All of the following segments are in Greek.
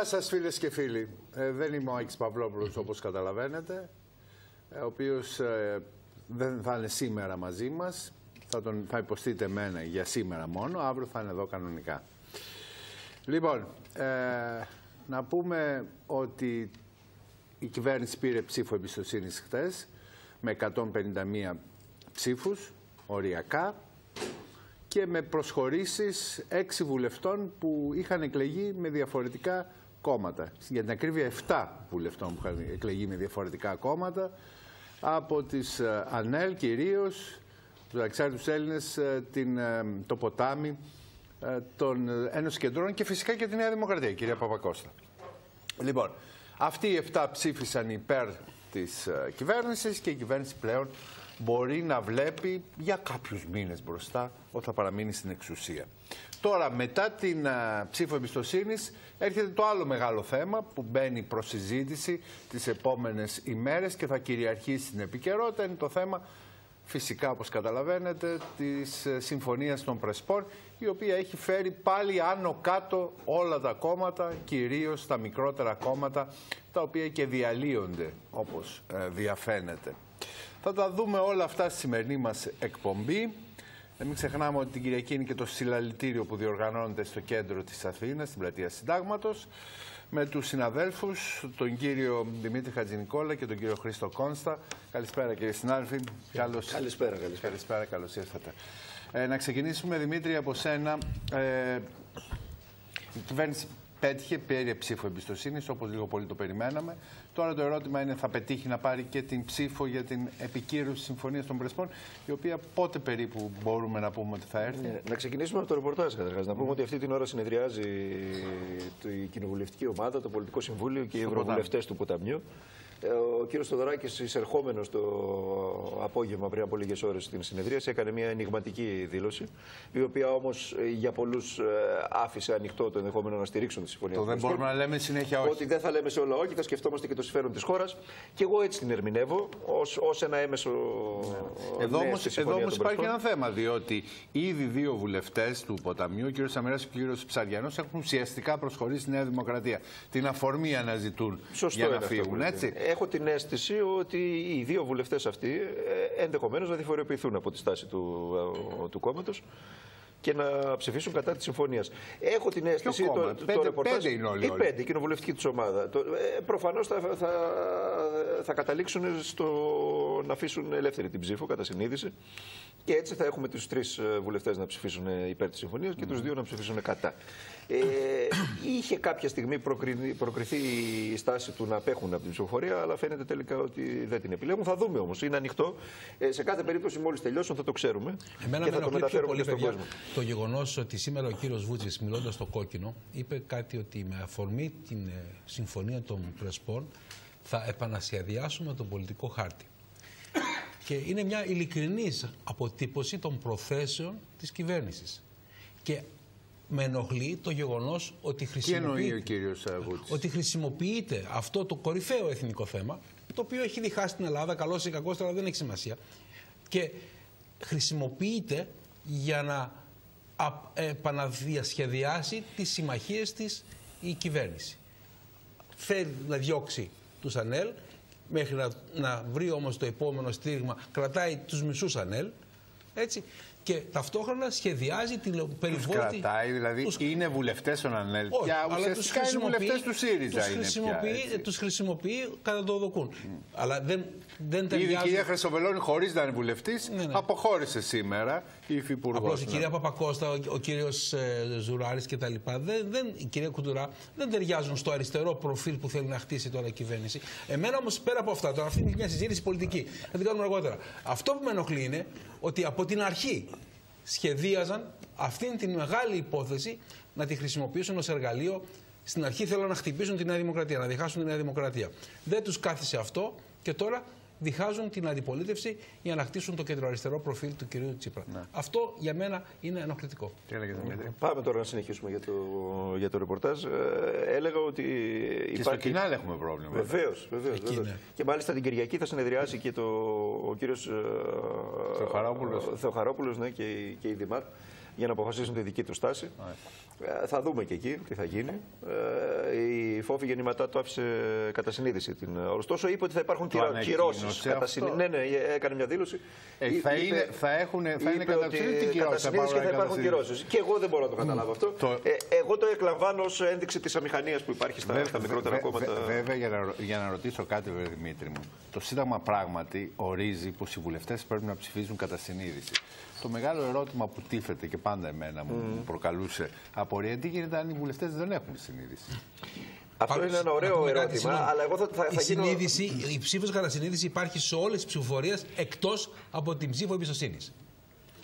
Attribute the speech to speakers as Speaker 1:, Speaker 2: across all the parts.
Speaker 1: Γεια σας φίλες και φίλοι. Ε, δεν είμαι ο Άκης Παυλόπουλος όπως καταλαβαίνετε, ε, ο οποίος ε, δεν θα είναι σήμερα μαζί μας. Θα, τον, θα υποστείτε εμένα για σήμερα μόνο, αύριο θα είναι εδώ κανονικά. Λοιπόν, ε, να πούμε ότι η κυβέρνηση πήρε ψήφο εμπιστοσύνης χτες με 151 ψήφους, οριακά, και με προσχωρήσεις έξι βουλευτών που είχαν εκλεγεί με διαφορετικά κόμματα. Για την ακρίβεια 7 βουλευτών που είχαν εκλεγεί με διαφορετικά κόμματα από τις ε, ΑΝΕΛ κυρίως, τους Αξάρτητους Έλληνες, ε, την, ε, το ποτάμι, των Ένωσης Κεντρών και φυσικά και τη Νέα Δημοκρατία, κυρία Παπακώστα. Λοιπόν, αυτοί οι 7 ψήφισαν υπέρ της κυβέρνησης και η κυβέρνηση πλέον μπορεί να βλέπει για κάποιους μήνες μπροστά ότι θα παραμείνει στην εξουσία. Τώρα, μετά την ψήφο εμπιστοσύνης, έρχεται το άλλο μεγάλο θέμα που μπαίνει προς συζήτηση τις επόμενες ημέρες και θα κυριαρχήσει στην επικαιρότητα. Είναι το θέμα, φυσικά όπως καταλαβαίνετε, της ε, Συμφωνίας των Πρεσπών, η οποία έχει φέρει πάλι άνω κάτω όλα τα κόμματα, κυρίως τα μικρότερα κόμματα, τα οποία και διαλύονται όπως ε, διαφαίνεται. Θα τα δούμε όλα αυτά στη σημερινή μας εκπομπή. Ε, μην ξεχνάμε ότι την Κυριακή είναι και το συλλαλητήριο που διοργανώνεται στο κέντρο της Αθήνας, στην πλατεία Συντάγματος, με τους συναδέλφους, τον κύριο Δημήτρη Χατζηνικόλα και τον κύριο Χρήστο Κόνστα. Καλησπέρα κύριε συνάδελφοι.
Speaker 2: Καλώς... Καλησπέρα, καλησπέρα.
Speaker 1: Καλησπέρα, καλώς ήρθατε. Ε, να ξεκινήσουμε, Δημήτρη, από σένα. Ε, η κυβέρνηση πέτυχε, πήρε ψήφο εμπιστοσύνης, όπως λίγο πολύ το περιμέναμε. Τώρα το ερώτημα είναι, θα πετύχει να πάρει και την ψήφο για την επικύρωση της Συμφωνίας των Πρεσπών, η οποία πότε περίπου μπορούμε να πούμε ότι θα έρθει; Ναι,
Speaker 2: να ξεκινήσουμε από το ρεπορτάζ καταρχάς. Να πούμε ότι αυτή την ώρα συνεδριάζει η κοινοβουλευτική ομάδα, το Πολιτικό Συμβούλιο και οι ευρωβουλευτές του Ποταμιού. Ε, ο κύριος Στοδωράκη, εισερχόμενος το απόγευμα πριν από λίγες ώρες στην συνεδρία, έκανε μια ενηγματική δήλωση, η οποία όμως ε, για πολλούς ε, άφησε ανοιχτό το ενδεχόμενο να στηρίξουν τη συμφωνία.
Speaker 1: Το δεν μπορούμε να λέμε συνέχεια όχι.
Speaker 2: Ότι δεν θα λέμε σε όλα όχι, θα σκεφτόμαστε και το συμφέρον της χώρας. Και εγώ έτσι την ερμηνεύω, ως ένα έμεσο.
Speaker 1: Ναι. Εδώ όμω υπάρχει ένα θέμα, διότι ήδη δύο βουλευτές του Ποταμιού, ο κ. Σαμερά και ο κ. Ψαριανός, έχουν ουσιαστικά προσχωρήσει στη Νέα Δημοκρατία. Την αφορμή αναζητούν για να φύγουν, έτσι
Speaker 2: έχω την αίσθηση ότι οι δύο βουλευτές αυτοί ε, ενδεχομένως να διαφοροποιηθούν από τη στάση του, ε, του κόμματος και να ψηφίσουν κατά της συμφωνίας. Έχω την αίσθηση.
Speaker 1: Το, το, πέντε, το ρεπορτάζ, πέντε είναι όλοι.
Speaker 2: Οι πέντε, η κοινοβουλευτική τους ομάδα. ε, Προφανώς θα, θα, θα καταλήξουν στο να αφήσουν ελεύθερη την ψήφο κατά συνείδηση. Και έτσι θα έχουμε τους τρεις ε, βουλευτές να ψηφίσουν υπέρ της συμφωνίας και mm. του δύο να ψηφίσουν κατά. Ε, είχε κάποια στιγμή προκριθεί η στάση του να απέχουν από την ψηφοφορία, αλλά φαίνεται τελικά ότι δεν την επιλέγουν. Θα δούμε όμως. Είναι ανοιχτό. Ε, σε κάθε περίπτωση, μόλις τελειώσουν, θα το ξέρουμε.
Speaker 3: Εμένα και θα το μεταφέρουμε και στον κόσμο. Το γεγονός ότι σήμερα ο κύριος Βούτζης, μιλώντας στο κόκκινο, είπε κάτι ότι με αφορμή την ε, συμφωνία των Πρεσπών θα επανασχεδιάσουμε τον πολιτικό χάρτη. Και είναι μια ειλικρινής αποτύπωση των προθέσεων της κυβέρνησης. Και με ενοχλεί το γεγονός ότι χρησιμοποιείται,
Speaker 1: ο κύριος
Speaker 3: ότι χρησιμοποιείται αυτό το κορυφαίο εθνικό θέμα, το οποίο έχει διχάσει την Ελλάδα, καλός ή κακός, τώρα δεν έχει σημασία, και χρησιμοποιείται για να επαναδιασχεδιάσει τις συμμαχίες της η κυβέρνηση. Θέλει να διώξει τους ΑΝΕΛ, μέχρι να, να βρει όμως το επόμενο στήριγμα, κρατάει τους μισούς ΑΝΕΛ, έτσι, και ταυτόχρονα σχεδιάζει την περιβόητη.
Speaker 1: κρατάει, δηλαδή τους... είναι βουλευτές των ΑΝΕΛ. Όχι, αλλά τους χρησιμοποιεί. του ΣΥΡΙΖΑ. Τους
Speaker 3: χρησιμοποιεί, τους χρησιμοποιεί κατά το δοκούν. Mm. Αλλά δεν, δεν
Speaker 1: ταιριάζει. Ήδη η κυρία Χρυσοβελώνη, χωρίς να είναι βουλευτής, ναι, ναι. αποχώρησε σήμερα η υφυπουργός.
Speaker 3: Απλώς η κυρία Παπακώστα, ο, ο κύριος ε, Ζουράρης κτλ. Δεν, δεν, η κυρία Κουντουρά δεν ταιριάζουν στο αριστερό προφίλ που θέλει να χτίσει τώρα η κυβέρνηση. Εμένα όμως πέρα από αυτά, τώρα αυτή είναι μια συζήτηση πολιτική. Θα την κάνουμε αργότερα. Αυτό που με ενοχλεί είναι ότι από την αρχή σχεδίαζαν αυτήν την μεγάλη υπόθεση να τη χρησιμοποιήσουν ως εργαλείο. Στην αρχή θέλουν να χτυπήσουν τη Νέα Δημοκρατία, να διχάσουν τη Νέα Δημοκρατία. Δεν τους κάθισε αυτό και τώρα διχάζουν την αντιπολίτευση για να χτίσουν το κεντροαριστερό προφίλ του κυρίου Τσίπρα. Ναι. Αυτό για μένα είναι ενοχλητικό.
Speaker 1: Τι έλεγες, Δημήτρη;
Speaker 2: Πάμε τώρα να συνεχίσουμε για το, για το ρεπορτάζ. Ε, έλεγα ότι.
Speaker 1: Και στο κοινάλ έχουμε πρόβλημα.
Speaker 2: Βεβαίως. Ναι. Και μάλιστα την Κυριακή θα συνεδριάσει και το, ο κύριος
Speaker 1: ε,
Speaker 2: Θεοχαρόπουλος ναι, και, και η Δημάρ για να αποφασίσουν τη δική τους στάση. Ε, θα δούμε και εκεί τι θα γίνει. Ε, η Φόβη γεννηματά το άφησε κατά συνείδηση την. Ωστόσο είπε ότι θα υπάρχουν κυρώσεις. Κατά συνείδηση. Ναι, ναι, έκανε μια δήλωση.
Speaker 1: Ε, θα, είναι, θα, έχουν, θα είναι κατά συνείδηση κυρώσει.
Speaker 2: και θα υπάρχουν κυρώσεις. Και εγώ δεν μπορώ να το καταλάβω αυτό. Το... Ε, εγώ το εκλαμβάνω ως ένδειξη της αμηχανίας που υπάρχει στα, στα μικρότερα κόμματα.
Speaker 1: Βέβαια, για να, για να ρωτήσω κάτι, βέβαια, Δημήτρη μου. Το Σύνταγμα πράγματι ορίζει πως οι βουλευτές πρέπει να ψηφίζουν κατά συνείδηση. Το μεγάλο ερώτημα που τύφεται και πάντα εμένα μου προκαλούσε απορία, τι γίνεται αν οι βουλευτές δεν έχουν συνείδηση;
Speaker 2: Αυτό είναι ένα ωραίο ερώτημα, αλλά εγώ θα, θα,
Speaker 3: η, συνείδηση, η ψήφος κατά συνείδηση υπάρχει σε όλες τις ψηφοφορίες εκτός από την ψήφο εμπιστοσύνης.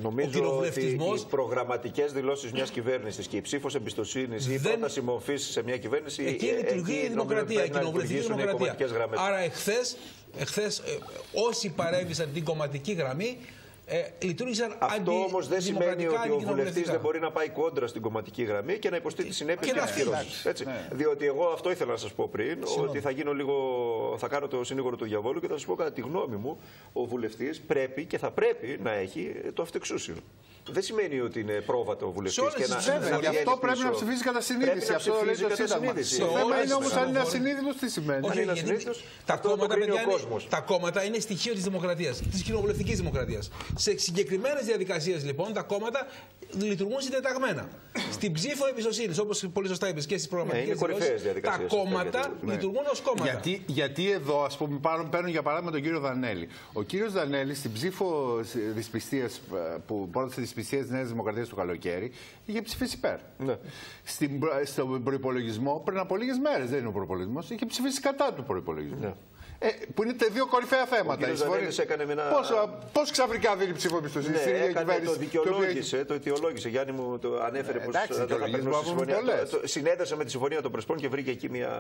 Speaker 2: Νομίζω ότι οι προγραμματικές δηλώσεις μιας κυβέρνησης και η ψήφος εμπιστοσύνης ή η πρόταση μορφής σε μια κυβέρνηση.
Speaker 3: Εκεί λειτουργεί η δημοκρατία, η κοινοβουλευτική δημοκρατία. Άρα, εχθέ, ε, όσοι παρέβησαν την κομματική γραμμή ε, λειτουργήσαν
Speaker 2: Αυτό όμως δεν σημαίνει ότι ο βουλευτής δεν μπορεί να πάει κόντρα στην κομματική γραμμή και να υποστεί τις συνέπειες και, τις κυρώσεις. Ναι. Διότι εγώ αυτό ήθελα να σας πω πριν, ότι θα, γίνω λίγο, θα κάνω το συνήγορο του διαβόλου και θα σας πω κατά τη γνώμη μου, ο βουλευτής πρέπει και θα πρέπει να έχει το αυτεξούσιο δεν σημαίνει ότι είναι πρόβατο ο βουλευτής.
Speaker 1: Και να, γι' αυτό πρέπει να ψηφίσει κατά συνείδηση. Αυτό λέει το Σύνταγμα. Το θέμα είναι όμως αν είναι ασυνείδητος, τι σημαίνει.
Speaker 3: Όχι, τα, κόμματα, τα κόμματα είναι στοιχείο της δημοκρατίας, της κοινοβουλευτικής δημοκρατίας. Σε συγκεκριμένες διαδικασίες λοιπόν τα κόμματα λειτουργούν συντεταγμένα. Στην ψήφο εμπιστοσύνης, όπως πολύ σωστά είπες και στις προγραμματικές
Speaker 2: ναι,
Speaker 3: τα κόμματα λειτουργούν ως κόμματα.
Speaker 1: Γιατί, γιατί εδώ, ας πούμε, παίρνουν για παράδειγμα τον κύριο Δανέλη. Ο κύριος Δανέλη στην ψήφο δυσπιστίας ε, που πρότεινε δυσπιστία της Νέας Δημοκρατίας το καλοκαίρι είχε ψηφίσει υπέρ. Ναι. Στην, στον προπολογισμό πριν από λίγες μέρες, δεν είναι ο προπολογισμός, είχε ψηφίσει κατά του προπολογισμού. Ναι. Ε, που είναι τα δύο κορυφαία θέματα.
Speaker 2: Ο έκανε μια...
Speaker 1: Πώ ξαφνικά δίνει ψήφο εμπιστοσύνη
Speaker 2: ναι, στην ίδια κυβέρνηση; Το δικαιολόγησε, το αιτιολόγησε. Γιάννη μου το ανέφερε πως δεν θα περνούσε συμφωνία. Συνέδεσε με τη συμφωνία των Πρεσπών και βρήκε εκεί μια,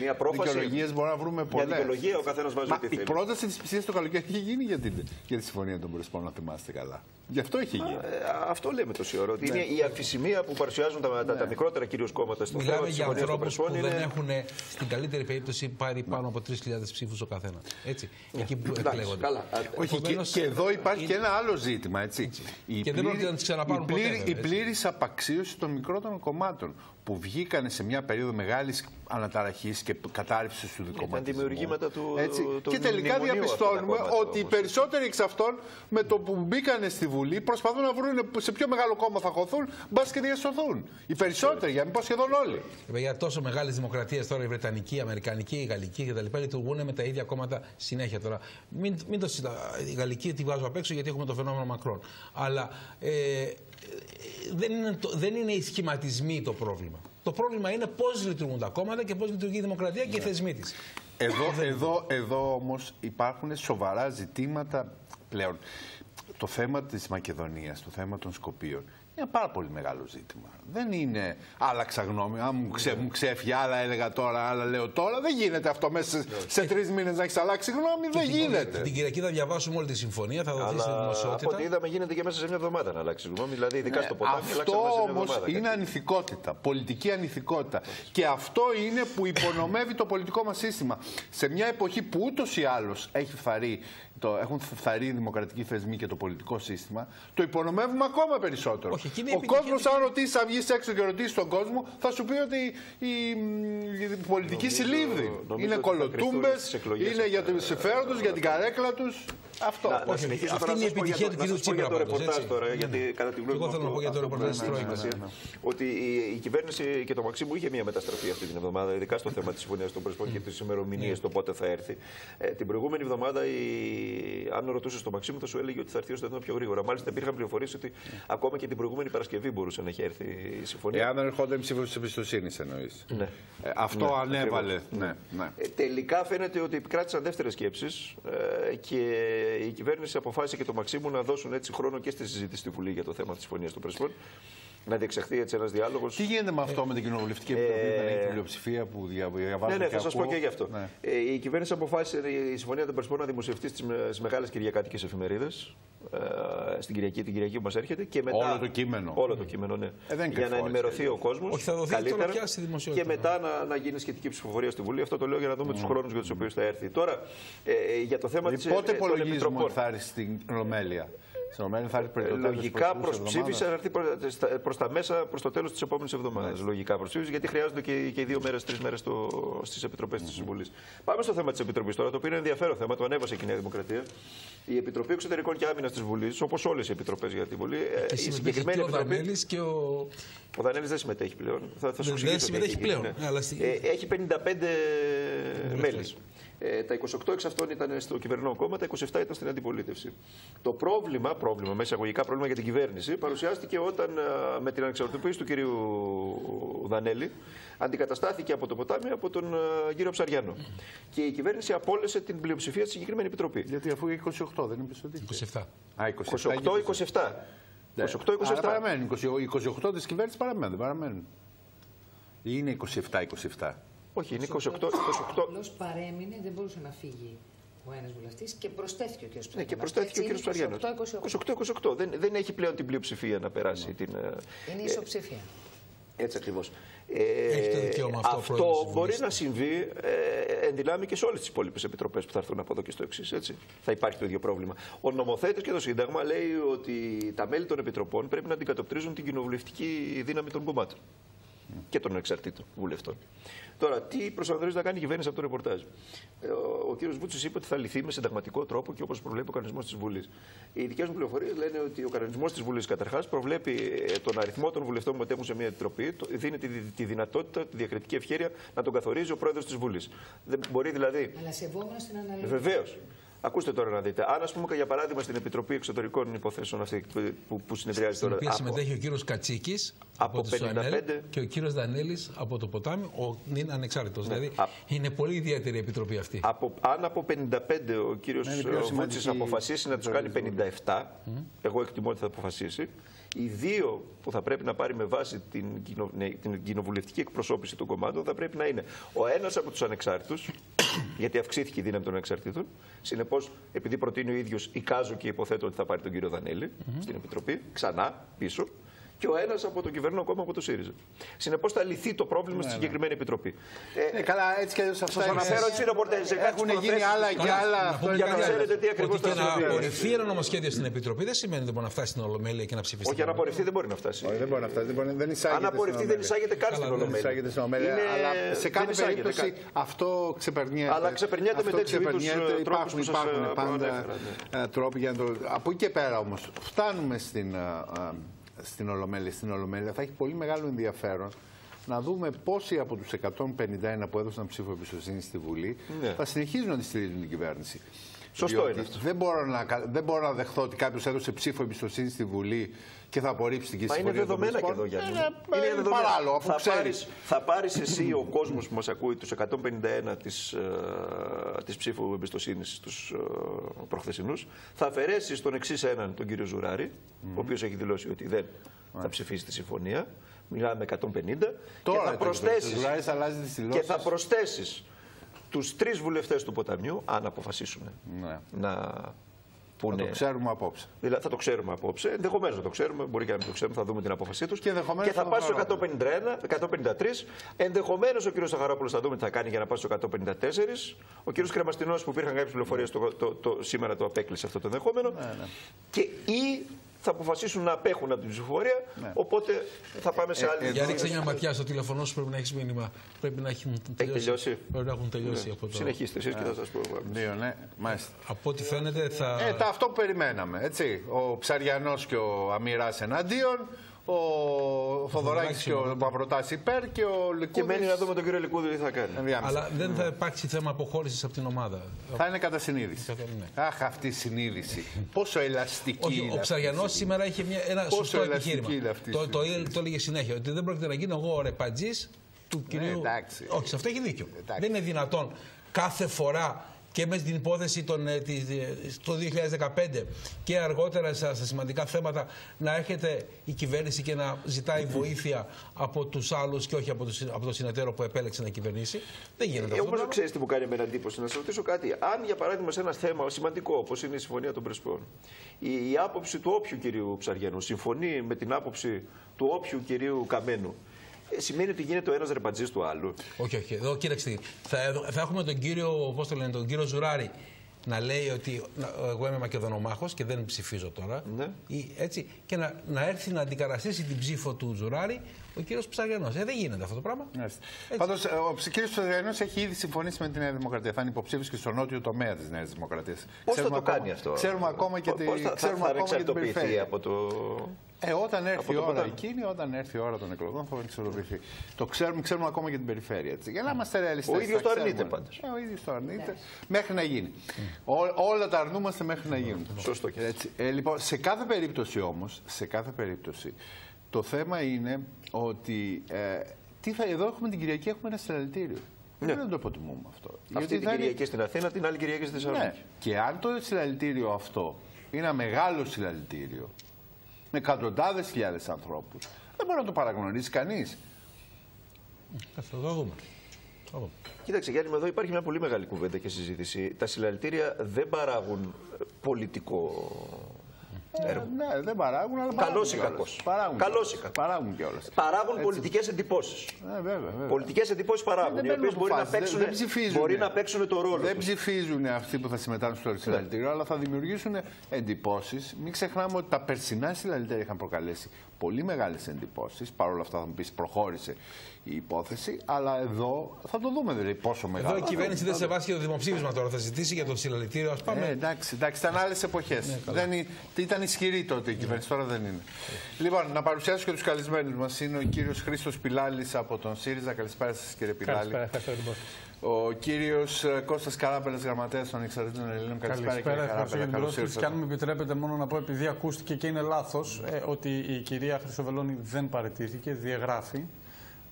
Speaker 2: μια πρόφαση.
Speaker 1: Δικαιολογίες μπορεί να βρούμε πολλές.
Speaker 2: Για δικαιολογία ο καθένας βάζει ό,τι θέλει.
Speaker 1: Η πρόταση της ψηφίας το καλοκαίρι είχε γίνει για, την, για τη συμφωνία των Πρεσπών, να θυμάστε καλά. Γι' αυτό είχε γίνει.
Speaker 2: Ε, αυτό λέμε τόση ώρα. Ότι είναι η αμφισημία που παρουσιάζουν τα, τα, μικρότερα κυρίως κόμματα
Speaker 3: στο θέμα της συμφωνίας των Πρεσπών. Που δεν έχουν στην καλύτερη περίπτωση πάρει πάνω από 3.000 ψήφους ο καθένας. Έτσι. Ναι. Εκεί που εκλέγονται.
Speaker 2: Καλά.
Speaker 1: Όχι, και, και, εδώ υπάρχει και ένα άλλο ζήτημα. Έτσι.
Speaker 3: Η και πλήρη, δεν πρόκειται να τις ξαναπάρουν
Speaker 1: ποτέ. Η πλήρης απαξίωση των μικρότερων κομμάτων που βγήκαν σε μια περίοδο μεγάλης αναταραχής και κατάρρευσης του δικοματισμού.
Speaker 2: δημιουργήματα του.
Speaker 1: Έτσι. και τελικά διαπιστώνουμε ότι οι περισσότεροι εξ αυτών με το που μπήκαν στη Βουλή προσπαθούν να βρουν σε ποιο μεγάλο κόμμα θα χωθούν, μπας και διασωθούν. Οι περισσότεροι, για να μην πω σχεδόν όλοι.
Speaker 3: Για τόσο μεγάλες δημοκρατίες τώρα, η Βρετανική, η Αμερικανική, η Γαλλική κτλ. λειτουργούν με τα ίδια κόμματα συνέχεια τώρα. Μην, μην το Η Γαλλική τη βγάζω απ' έξω γιατί έχουμε το φαινόμενο Μακρόν. Αλλά ε, δεν, είναι, δεν είναι οι σχηματισμοί το πρόβλημα. Το πρόβλημα είναι πώς λειτουργούν τα κόμματα και πώς λειτουργεί η δημοκρατία και οι θεσμοί της.
Speaker 1: Εδώ, εδώ, εδώ όμως υπάρχουν σοβαρά ζητήματα πλέον. Το θέμα της Μακεδονίας, το θέμα των Σκοπίων είναι πάρα πολύ μεγάλο ζήτημα. Δεν είναι άλλαξα γνώμη. Αν μου, ξε, μου ξέφυγε, άλλα έλεγα τώρα, άλλα λέω τώρα. Δεν γίνεται αυτό μέσα σε, σε τρεις μήνες να έχεις αλλάξει γνώμη. δεν γίνεται.
Speaker 3: Την Κυριακή θα διαβάσουμε όλη τη συμφωνία, θα δοθεί στη δημοσιότητα.
Speaker 2: Από ό,τι είδαμε γίνεται και μέσα σε μια εβδομάδα να αλλάξει γνώμη. Δηλαδή, ειδικά ναι, στο ποτάμι,
Speaker 1: Αυτό όμως είναι ανηθικότητα. Πολιτική ανηθικότητα. Και αυτό είναι που υπονομεύει το πολιτικό μας σύστημα. Σε μια εποχή που ούτως ή άλλως έχει φθαρεί το, έχουν φθαρεί οι δημοκρατικοί θεσμοί και το πολιτικό σύστημα, το υπονομεύουμε ακόμα περισσότερο.
Speaker 3: Όχι,
Speaker 1: ο κόσμος, αν ρωτήσεις, θα βγεις έξω και ρωτήσεις τον κόσμο, θα σου πει ότι η, η πολιτική συλλήβδη είναι κολοτούμπες, είναι για τους συμφέροντο, για την καρέκλα τους. Αυτό.
Speaker 2: Να, να συνεχίσω
Speaker 3: Αυτή είναι η επιτυχία του κ. Τσίπρα.
Speaker 2: το ρεπορτάζ τώρα, γιατί
Speaker 3: ναι.
Speaker 2: κατά τη γνώμη
Speaker 3: Εγώ θέλω να πω για το ρεπορτάζ της Τρόικας.
Speaker 2: Ότι η κυβέρνηση και το Μαξίμου είχε μια μεταστροφή αυτή την εβδομάδα, ειδικά στο θέμα της συμφωνίας των Πρεσπών και τι ημερομηνίε, ναι. το πότε θα έρθει. Ε, την προηγούμενη εβδομάδα, αν ρωτούσες τον Μαξίμου, θα σου έλεγε ότι θα έρθει ω πιο γρήγορα. Μάλιστα, υπήρχαν πληροφορίες ότι ακόμα και την προηγούμενη Παρασκευή μπορούσε να έχει έρθει η συμφωνία.
Speaker 1: Εάν δεν ερχόταν ψήφος της εμπιστοσύνης, εννοείς. Ναι. Ε, αυτό ναι, ανέβαλε. Ναι, ναι.
Speaker 2: Ε, τελικά φαίνεται ότι επικράτησαν δεύτερες σκέψεις ε, και η κυβέρνηση αποφάσισε και το Μαξίμου να δώσουν έτσι χρόνο και στη συζήτηση στη Βουλή για το θέμα της συμφωνίας των Πρεσπών. Να διεξαχθεί έτσι ένας διάλογος.
Speaker 1: Τι γίνεται με αυτό με την κοινοβουλευτική επιτροπή, δεν έχει την πλειοψηφία που διαβάζει.
Speaker 2: Ναι, ναι, θα σας πω και γι' αυτό. Ναι. η κυβέρνηση αποφάσισε η συμφωνία των Πρεσπών να δημοσιευτεί στις μεγάλες κυριακάτικες εφημερίδες. ε, στην Κυριακή, την Κυριακή που μας έρχεται. Και μετά,
Speaker 1: Όλο το κείμενο.
Speaker 2: Όλο το κείμενο, ναι.
Speaker 1: Ε, δεν είναι
Speaker 2: για να
Speaker 1: κρυφό,
Speaker 2: ενημερωθεί
Speaker 1: έτσι,
Speaker 2: ο κόσμος.
Speaker 3: Όχι, θα δοθεί τώρα πια στη δημοσιότητα.
Speaker 2: Και μετά να, να γίνει σχετική ψηφοφορία στη Βουλή. Αυτό το λέω για να δούμε τους χρόνους για τους οποίους θα έρθει. Τώρα, ε, για το θέμα της.
Speaker 1: Πότε υπολογίζουμε ότι θα έρθει στην Ολομέλεια; Στην Ολομέλεια θα έρθει πριν το τέλος
Speaker 2: Λογικά
Speaker 1: της
Speaker 2: προ
Speaker 1: εβδομάδας.
Speaker 2: ψήφιση θα έρθει προ τα μέσα, προς το τέλος της επόμενης εβδομάδας. Λογικά προ ψήφιση, γιατί χρειάζονται και, και δύο μέρες, τρεις μέρες στις επιτροπές της Βουλή. Πάμε στο θέμα της Επιτροπής τώρα, το οποίο είναι ενδιαφέρον θέμα, το ανέβασε και η Νέα Δημοκρατία. Η Επιτροπή Εξωτερικών και Άμυνας της Βουλής, όπως όλες οι επιτροπές για τη Βουλή, ε,
Speaker 3: Και
Speaker 2: η
Speaker 3: συμμετέχει
Speaker 2: συγκεκριμένη
Speaker 3: και ο
Speaker 2: επιτροπή.
Speaker 3: Δανέλης και ο...
Speaker 2: Ο Δανέλη δεν συμμετέχει πλέον. Θα, θα σου
Speaker 3: Δεν-
Speaker 2: εξηγήσω
Speaker 3: δεν
Speaker 2: τι
Speaker 3: συμμετέχει
Speaker 2: έχει γίνει,
Speaker 3: πλέον,
Speaker 2: ναι.
Speaker 3: αλλά στη-
Speaker 2: Ε, έχει 55 μέλη. Ε, τα 28 εξ αυτών ήταν στο κυβερνό κόμμα, τα 27 ήταν στην αντιπολίτευση. Το πρόβλημα, πρόβλημα, μέσα εισαγωγικά πρόβλημα για την κυβέρνηση, παρουσιάστηκε όταν α, με την ανεξαρτητοποίηση του κυρίου Δανέλη αντικαταστάθηκε από το ποτάμι από τον α, κύριο Ψαριανό. Και η κυβέρνηση απόλυσε την πλειοψηφία στη συγκεκριμένη επιτροπή.
Speaker 1: Γιατί αφού είχε 28 δεν είπες ότι. είχε.
Speaker 3: 27.
Speaker 1: Α, 27.
Speaker 2: 28-27.
Speaker 1: Ναι.
Speaker 2: 28-27.
Speaker 1: Άρα παραμένουν. 20 Οι 28 της κυβέρνησης παραμένουν. δεν παραμένουν. Ή είναι 27-27.
Speaker 2: Όχι, είναι 28. 28
Speaker 4: Απλώς παρέμεινε, δεν μπορούσε να φύγει ο ένας βουλευτής και προσθέθηκε ο κ. Ψαριανός.
Speaker 2: Ναι, και προσθέθηκε ο κ. Ψαριανός.
Speaker 4: 28-28.
Speaker 2: 28-28. Δεν, δεν έχει πλέον την πλειοψηφία να περάσει την. ε,
Speaker 4: Είναι
Speaker 2: ε,
Speaker 4: ισοψηφία.
Speaker 2: Έτσι ακριβώς.
Speaker 3: Έχει το δικαίωμα αυτό ο πρόεδρος
Speaker 2: αυτό
Speaker 3: της
Speaker 2: μπορεί
Speaker 3: Βουλής.
Speaker 2: να συμβεί ε, εν δυνάμει και σε όλες τις υπόλοιπες επιτροπές που θα έρθουν από εδώ και στο εξής. Θα υπάρχει το ίδιο πρόβλημα. Ο νομοθέτης και το Σύνταγμα λέει ότι τα μέλη των επιτροπών πρέπει να αντικατοπτρίζουν την κοινοβουλευτική δύναμη των κομμάτων και των εξαρτήτων βουλευτών. Τώρα, τι προσανατολίζει να κάνει η κυβέρνηση από το ρεπορτάζ; Ε, Ο, ο κ. Βούτσο είπε ότι θα λυθεί με συνταγματικό τρόπο και όπως προβλέπει ο κανονισμός της Βουλής. Οι δικές μου πληροφορίες λένε ότι ο κανονισμός της Βουλής καταρχάς προβλέπει ε, τον αριθμό των βουλευτών που μετέχουν σε μια επιτροπή, το- δίνει τη, τη δυνατότητα, τη διακριτική ευχαίρεια να τον καθορίζει ο πρόεδρος της Βουλής. Δεν μπορεί δηλαδή
Speaker 4: Αλλά σεβόμενος την αναλογία.
Speaker 2: Βεβαίως. Ακούστε τώρα να δείτε. Αν, ας πούμε, για παράδειγμα, στην Επιτροπή Εξωτερικών Υποθέσεων αυτή που, που, που συνεδριάζει
Speaker 3: Στην
Speaker 2: τώρα.
Speaker 3: οποία
Speaker 2: από-
Speaker 3: συμμετέχει ο κύριος Κατσίκης
Speaker 2: από
Speaker 3: από, το
Speaker 2: 55
Speaker 3: Σουανέλ και ο κύριος Δανέλης από το ποτάμι, ο, είναι ανεξάρτητος. Δηλαδή
Speaker 2: Α-
Speaker 3: είναι πολύ ιδιαίτερη η επιτροπή αυτή.
Speaker 2: Από, αν από 55 ο κύριος
Speaker 1: Ναι, είναι πιο
Speaker 2: Βούτσης
Speaker 1: σημαντική
Speaker 2: αποφασίσει να τους κάνει 57, εγώ εκτιμώ ότι θα αποφασίσει, οι δύο που θα πρέπει να πάρει με βάση την, κοινο- ναι, την κοινοβουλευτική εκπροσώπηση των κομμάτων θα πρέπει να είναι ο ένας από τους ανεξάρτητους, γιατί αυξήθηκε η δύναμη των ανεξαρτήτων. Συνεπώς, επειδή προτείνει ο ίδιος, εικάζω και υποθέτω ότι θα πάρει τον κύριο Δανέλη στην Επιτροπή, ξανά πίσω. Και ο ένας από το κυβερνό κόμμα από το ΣΥΡΙΖΑ. Συνεπώς, θα λυθεί το πρόβλημα στη συγκεκριμένη Επιτροπή. Ε,
Speaker 1: Ναι, καλά, έτσι κι αλλιώς αυτά
Speaker 2: Σας αναφέρω τις ρεπορτάζ, σε κάτι
Speaker 1: Έχουν γίνει
Speaker 2: προθέσεις.
Speaker 1: άλλα και
Speaker 3: Καλά,
Speaker 1: άλλα.
Speaker 3: να
Speaker 1: Αυτό
Speaker 3: πούμε
Speaker 1: είναι
Speaker 2: για να
Speaker 1: κάτι άλλο.
Speaker 2: ξέρετε τι ακριβώς
Speaker 3: Ότι και
Speaker 2: θα
Speaker 3: να
Speaker 2: συμβεί.
Speaker 3: απορριφθεί ένα νομοσχέδιο στην Επιτροπή δεν σημαίνει ότι δεν μπορεί να φτάσει στην Ολομέλεια και να ψηφιστεί.
Speaker 2: Όχι, αν απορριφθεί δεν μπορεί να φτάσει.
Speaker 1: Όχι, Δεν μπορεί να φτάσει. Δεν, μπορεί- δεν εισάγεται
Speaker 2: Αν απορριφθεί
Speaker 1: στην
Speaker 2: δεν
Speaker 1: Ολομέλεια.
Speaker 2: εισάγεται καν στην
Speaker 3: Καλά, δεν
Speaker 1: Δεν
Speaker 2: Ολομέλεια.
Speaker 1: εισάγεται στην Ολομέλεια.
Speaker 2: Είναι-
Speaker 1: Αλλά σε
Speaker 2: δεν
Speaker 1: κάθε
Speaker 2: εισάγεται
Speaker 1: περίπτωση
Speaker 2: καν.
Speaker 1: αυτό ξεπερνιέται.
Speaker 2: Αλλά ξεπερνιέται με
Speaker 1: Αυτό
Speaker 2: τέτοιου είδους,
Speaker 1: ξεπερνιέται.
Speaker 2: ε, τρόπους
Speaker 1: Υπάρχουν,
Speaker 2: που σας,
Speaker 1: υπάρχουν
Speaker 2: ε,
Speaker 1: πάντα
Speaker 2: προανέφερα,
Speaker 1: ε, τρόποι για να το. Από εκεί και πέρα όμως, φτάνουμε στην, ε, ε, στην Ολομέλεια. Στην Ολομέλεια θα έχει πολύ μεγάλο ενδιαφέρον να δούμε πόσοι από τους 151 που έδωσαν ψήφο εμπιστοσύνη στη Βουλή
Speaker 2: Ναι.
Speaker 1: θα συνεχίζουν να τη στηρίζουν την κυβέρνηση.
Speaker 2: Σωστό
Speaker 1: Διότι
Speaker 2: είναι αυτό.
Speaker 1: Δεν μπορώ, να, κα- δεν μπορώ να δεχθώ ότι κάποιος έδωσε ψήφο εμπιστοσύνη στη Βουλή και θα απορρίψει την
Speaker 2: Μα είναι
Speaker 1: κυβέρνηση.
Speaker 2: δεδομένα και εδώ, Γιάννη.
Speaker 1: Είναι, είναι παράλληλο, αφού
Speaker 2: θα
Speaker 1: ξέρεις.
Speaker 2: πάρεις, θα πάρεις εσύ ο κόσμος που μας ακούει τους 151 της, ε, της ψήφου εμπιστοσύνης στους ε, προχθεσινούς, θα αφαιρέσεις τον εξής έναν, τον κύριο Ζουράρη, ο οποίος έχει δηλώσει ότι δεν θα ψηφίσει τη συμφωνία. Μιλάμε 150.
Speaker 1: Τώρα
Speaker 2: και θα
Speaker 1: το
Speaker 2: προσθέσεις,
Speaker 1: Ο Ζουράρης αλλάζει τις
Speaker 2: και
Speaker 1: δηλώσεις.
Speaker 2: θα προσθέσεις τους τρεις βουλευτές του ποταμιού, αν αποφασίσουν
Speaker 1: Ναι.
Speaker 2: να
Speaker 1: Θα
Speaker 2: πούνε
Speaker 1: το ξέρουμε απόψε.
Speaker 2: Δηλαδή θα το ξέρουμε απόψε. Ενδεχομένως να το ξέρουμε, μπορεί και να μην το ξέρουμε, θα δούμε την απόφασή τους.
Speaker 1: Και ενδεχομένως
Speaker 2: θα
Speaker 1: το
Speaker 2: πάει στο
Speaker 1: Σαχαρόπουλο.
Speaker 2: 151, 153. Ενδεχομένως ο κ. Σαχαρόπουλος θα δούμε τι θα κάνει για να πάει στο 154. Ο κ. Κρεμαστινός που υπήρχαν κάποιες πληροφορίες το, το, το, σήμερα το απέκλεισε αυτό το ενδεχόμενο.
Speaker 1: Ναι,
Speaker 2: Και ή θα αποφασίσουν να απέχουν από την ψηφοφορία.
Speaker 1: Ναι.
Speaker 2: Οπότε θα πάμε σε άλλη.
Speaker 3: Για ρίξε μια ματιά στο τηλεφωνό σου, πρέπει να έχεις μήνυμα. Πρέπει να έχουν τελειώσει.
Speaker 2: τελειώσει.
Speaker 3: Πρέπει να έχουν τελειώσει από το.
Speaker 2: Συνεχίστε εσείς και θα σας πω. εγώ.
Speaker 1: Δύο, ναι. Μάλιστα.
Speaker 3: Από ό,τι φαίνεται θα.
Speaker 1: Ε, τα αυτό που περιμέναμε, έτσι. Ο Ψαριανός και ο Αμυράς εναντίον, ο Θοδωράκης και ο Μαυροτάς υπέρ και ο
Speaker 2: Και
Speaker 1: Λικούδης
Speaker 2: μένει να δούμε τον κύριο Λικούδη τι θα κάνει.
Speaker 1: ενδιάμεσα.
Speaker 3: Αλλά δεν θα υπάρξει θέμα αποχώρησης από την ομάδα.
Speaker 1: Θα είναι κατά συνείδηση.
Speaker 3: Κατά- ναι.
Speaker 1: Αχ, αυτή η συνείδηση. Πόσο ελαστική
Speaker 3: Όχι,
Speaker 1: είναι
Speaker 3: ο Ψαριανό σήμερα είχε μια, ένα
Speaker 1: Πόσο
Speaker 3: σωστό
Speaker 1: ελαστική
Speaker 3: επιχείρημα.
Speaker 1: είναι αυτή η
Speaker 3: Το, το,
Speaker 1: συζήτηση.
Speaker 3: το, έλεγε συνέχεια ότι δεν πρόκειται να γίνω εγώ ο ρεπατζή του κυρίου.
Speaker 1: εντάξει.
Speaker 3: Όχι, σε αυτό έχει δίκιο.
Speaker 1: Εντάξει.
Speaker 3: Δεν είναι δυνατόν κάθε φορά και με την υπόθεση των, ε, της, ε, το 2015 και αργότερα στα, στα σημαντικά θέματα να έρχεται η κυβέρνηση και να ζητάει βοήθεια από τους άλλους και όχι από, τους, από το συνεταίρο που επέλεξε να κυβερνήσει. Δεν γίνεται
Speaker 2: Ε,
Speaker 3: αυτό. το
Speaker 2: Όμω
Speaker 3: πράγμα.
Speaker 2: ξέρεις τι μου κάνει εμένα εντύπωση. Να σα ρωτήσω κάτι. Αν για παράδειγμα σε ένα θέμα σημαντικό όπως είναι η Συμφωνία των Πρεσπών, η, η άποψη του όποιου κυρίου Ψαριανού συμφωνεί με την άποψη του όποιου κυρίου Καμένου, ε, σημαίνει ότι γίνεται ο ένας ρεπατζή του άλλου.
Speaker 3: Όχι, όχι. Εδώ κοίταξε. Θα, θα έχουμε τον κύριο, πώς το λένε, τον κύριο Ζουράρη να λέει ότι να- εγώ είμαι Μακεδονομάχος και δεν ψηφίζω τώρα.
Speaker 2: Ναι.
Speaker 3: Ή, έτσι, και να, να έρθει να αντικαταστήσει την ψήφο του Ζουράρη ο κύριος Ψαριανός. Ε, δεν γίνεται αυτό το πράγμα.
Speaker 1: Πάντως, ο κ. Ψαριανό έχει ήδη συμφωνήσει με τη Νέα Δημοκρατία. Θα είναι υποψήφιος και στο νότιο τομέα της Νέας Δημοκρατίας.
Speaker 2: Πώς θα το κάνει αυτό;
Speaker 1: Ξέρουμε ακόμα και, τη,
Speaker 2: Πώς θα, θα,
Speaker 1: ξέρουμε
Speaker 2: θα
Speaker 1: ακόμα και την
Speaker 2: εξαρτοποιηθεί
Speaker 1: περιφέρεια.
Speaker 2: από το.
Speaker 1: Ε, όταν έρθει
Speaker 2: Από
Speaker 1: η
Speaker 2: το
Speaker 1: ώρα
Speaker 2: ποτάμι.
Speaker 1: εκείνη, όταν έρθει η ώρα των εκλογών, θα εξοδοποιηθεί. Το ξέρουμε, ξέρουμε ακόμα και την περιφέρεια. Έτσι. Για να είμαστε ρεαλιστές.
Speaker 2: Ο ίδιος το αρνείται πάντως.
Speaker 1: Ε, ο ίδιος το αρνείται. Μέχρι να γίνει. Ό, όλα τα αρνούμαστε μέχρι να γίνουν.
Speaker 2: Σωστό και
Speaker 1: Έτσι. Ε, λοιπόν, σε κάθε περίπτωση όμως, σε κάθε περίπτωση, το θέμα είναι ότι. Ε, τι θα, εδώ έχουμε την Κυριακή, έχουμε ένα συλλαλητήριο.
Speaker 2: Ναι.
Speaker 1: Δεν το υποτιμούμε αυτό.
Speaker 2: Αυτή
Speaker 1: Γιατί
Speaker 2: την
Speaker 1: θα είναι-
Speaker 2: Κυριακή στην Αθήνα, την άλλη Κυριακή στη Θεσσαλονίκη.
Speaker 1: ναι. Και αν το συλλαλητήριο αυτό είναι ένα μεγάλο συλλαλητήριο με εκατοντάδες χιλιάδες ανθρώπους, δεν μπορεί να το παραγνωρίσει κανείς.
Speaker 3: Θα το δούμε. Θα δούμε.
Speaker 2: Κοίταξε, Γιάννη, μου, εδώ υπάρχει μια πολύ μεγάλη κουβέντα και συζήτηση. Τα συλλαλητήρια δεν παράγουν ε, πολιτικό έργο.
Speaker 1: ναι, δεν παράγουν, αλλά
Speaker 2: Καλός ή
Speaker 1: παράγουν
Speaker 2: κακός.
Speaker 1: κιόλας. Παράγουν
Speaker 2: Καλός
Speaker 1: κιόλας.
Speaker 2: ή κακός.
Speaker 1: Παράγουν κιόλας.
Speaker 2: Παράγουν πολιτικές εντυπώσεις.
Speaker 1: Ε, βέβαια, βέβαια.
Speaker 2: Πολιτικές εντυπώσεις παράγουν,
Speaker 1: Δεν
Speaker 2: οι
Speaker 1: παίρνουν
Speaker 2: οποίε μπορεί, να
Speaker 1: αποφάσεις,
Speaker 2: παίξουν,
Speaker 1: δεν- δεν ψηφίζουν.
Speaker 2: μπορεί να παίξουν το ρόλο.
Speaker 1: Δεν
Speaker 2: τους.
Speaker 1: ψηφίζουν αυτοί που θα συμμετάσχουν στο συλλαλητήριο, αλλά θα δημιουργήσουν εντυπώσεις. Μην ξεχνάμε ότι τα περσινά συλλαλητήρια είχαν προκαλέσει πολύ μεγάλες εντυπώσεις. Παρ' όλα αυτά, θα μου πεις, προχώρησε η υπόθεση. Αλλά εδώ θα το δούμε δηλαδή πόσο μεγάλο.
Speaker 3: Εδώ η κυβέρνηση δεν σεβάστηκε το δημοψήφισμα τώρα. Θα ζητήσει για το συλλαλητήριο. Α πάμε.
Speaker 1: Ε, εντάξει, εντάξει, ήταν άλλες εποχές. δεν η- ήταν ισχυρή τότε η κυβέρνηση, τώρα δεν είναι. Λοιπόν, να παρουσιάσω και τους καλεσμένους μας. Είναι ο κύριος Χρήστος Πιλάλης από τον ΣΥΡΙΖΑ. Καλησπέρα σας, κύριε Πιλάλη.
Speaker 5: Καλησπέρα, ευχαριστώ για την πρόσκληση.
Speaker 1: Ο κύριος Κώστας Καράπελα, γραμματέας των Εξαρτήτων Ελλήνων. Καλησπέρα,
Speaker 5: Καλησπέρα,
Speaker 1: κύριε
Speaker 5: ευχαριστώ για
Speaker 1: Καράπελα.
Speaker 5: την
Speaker 1: Καλώς
Speaker 5: πρόσκληση. Και αν
Speaker 1: ήρθατε.
Speaker 5: μου επιτρέπετε μόνο να πω, επειδή ακούστηκε και είναι λάθος, ότι η κυρία Χρυσοβελώνη δεν παραιτήθηκε, διαγράφει.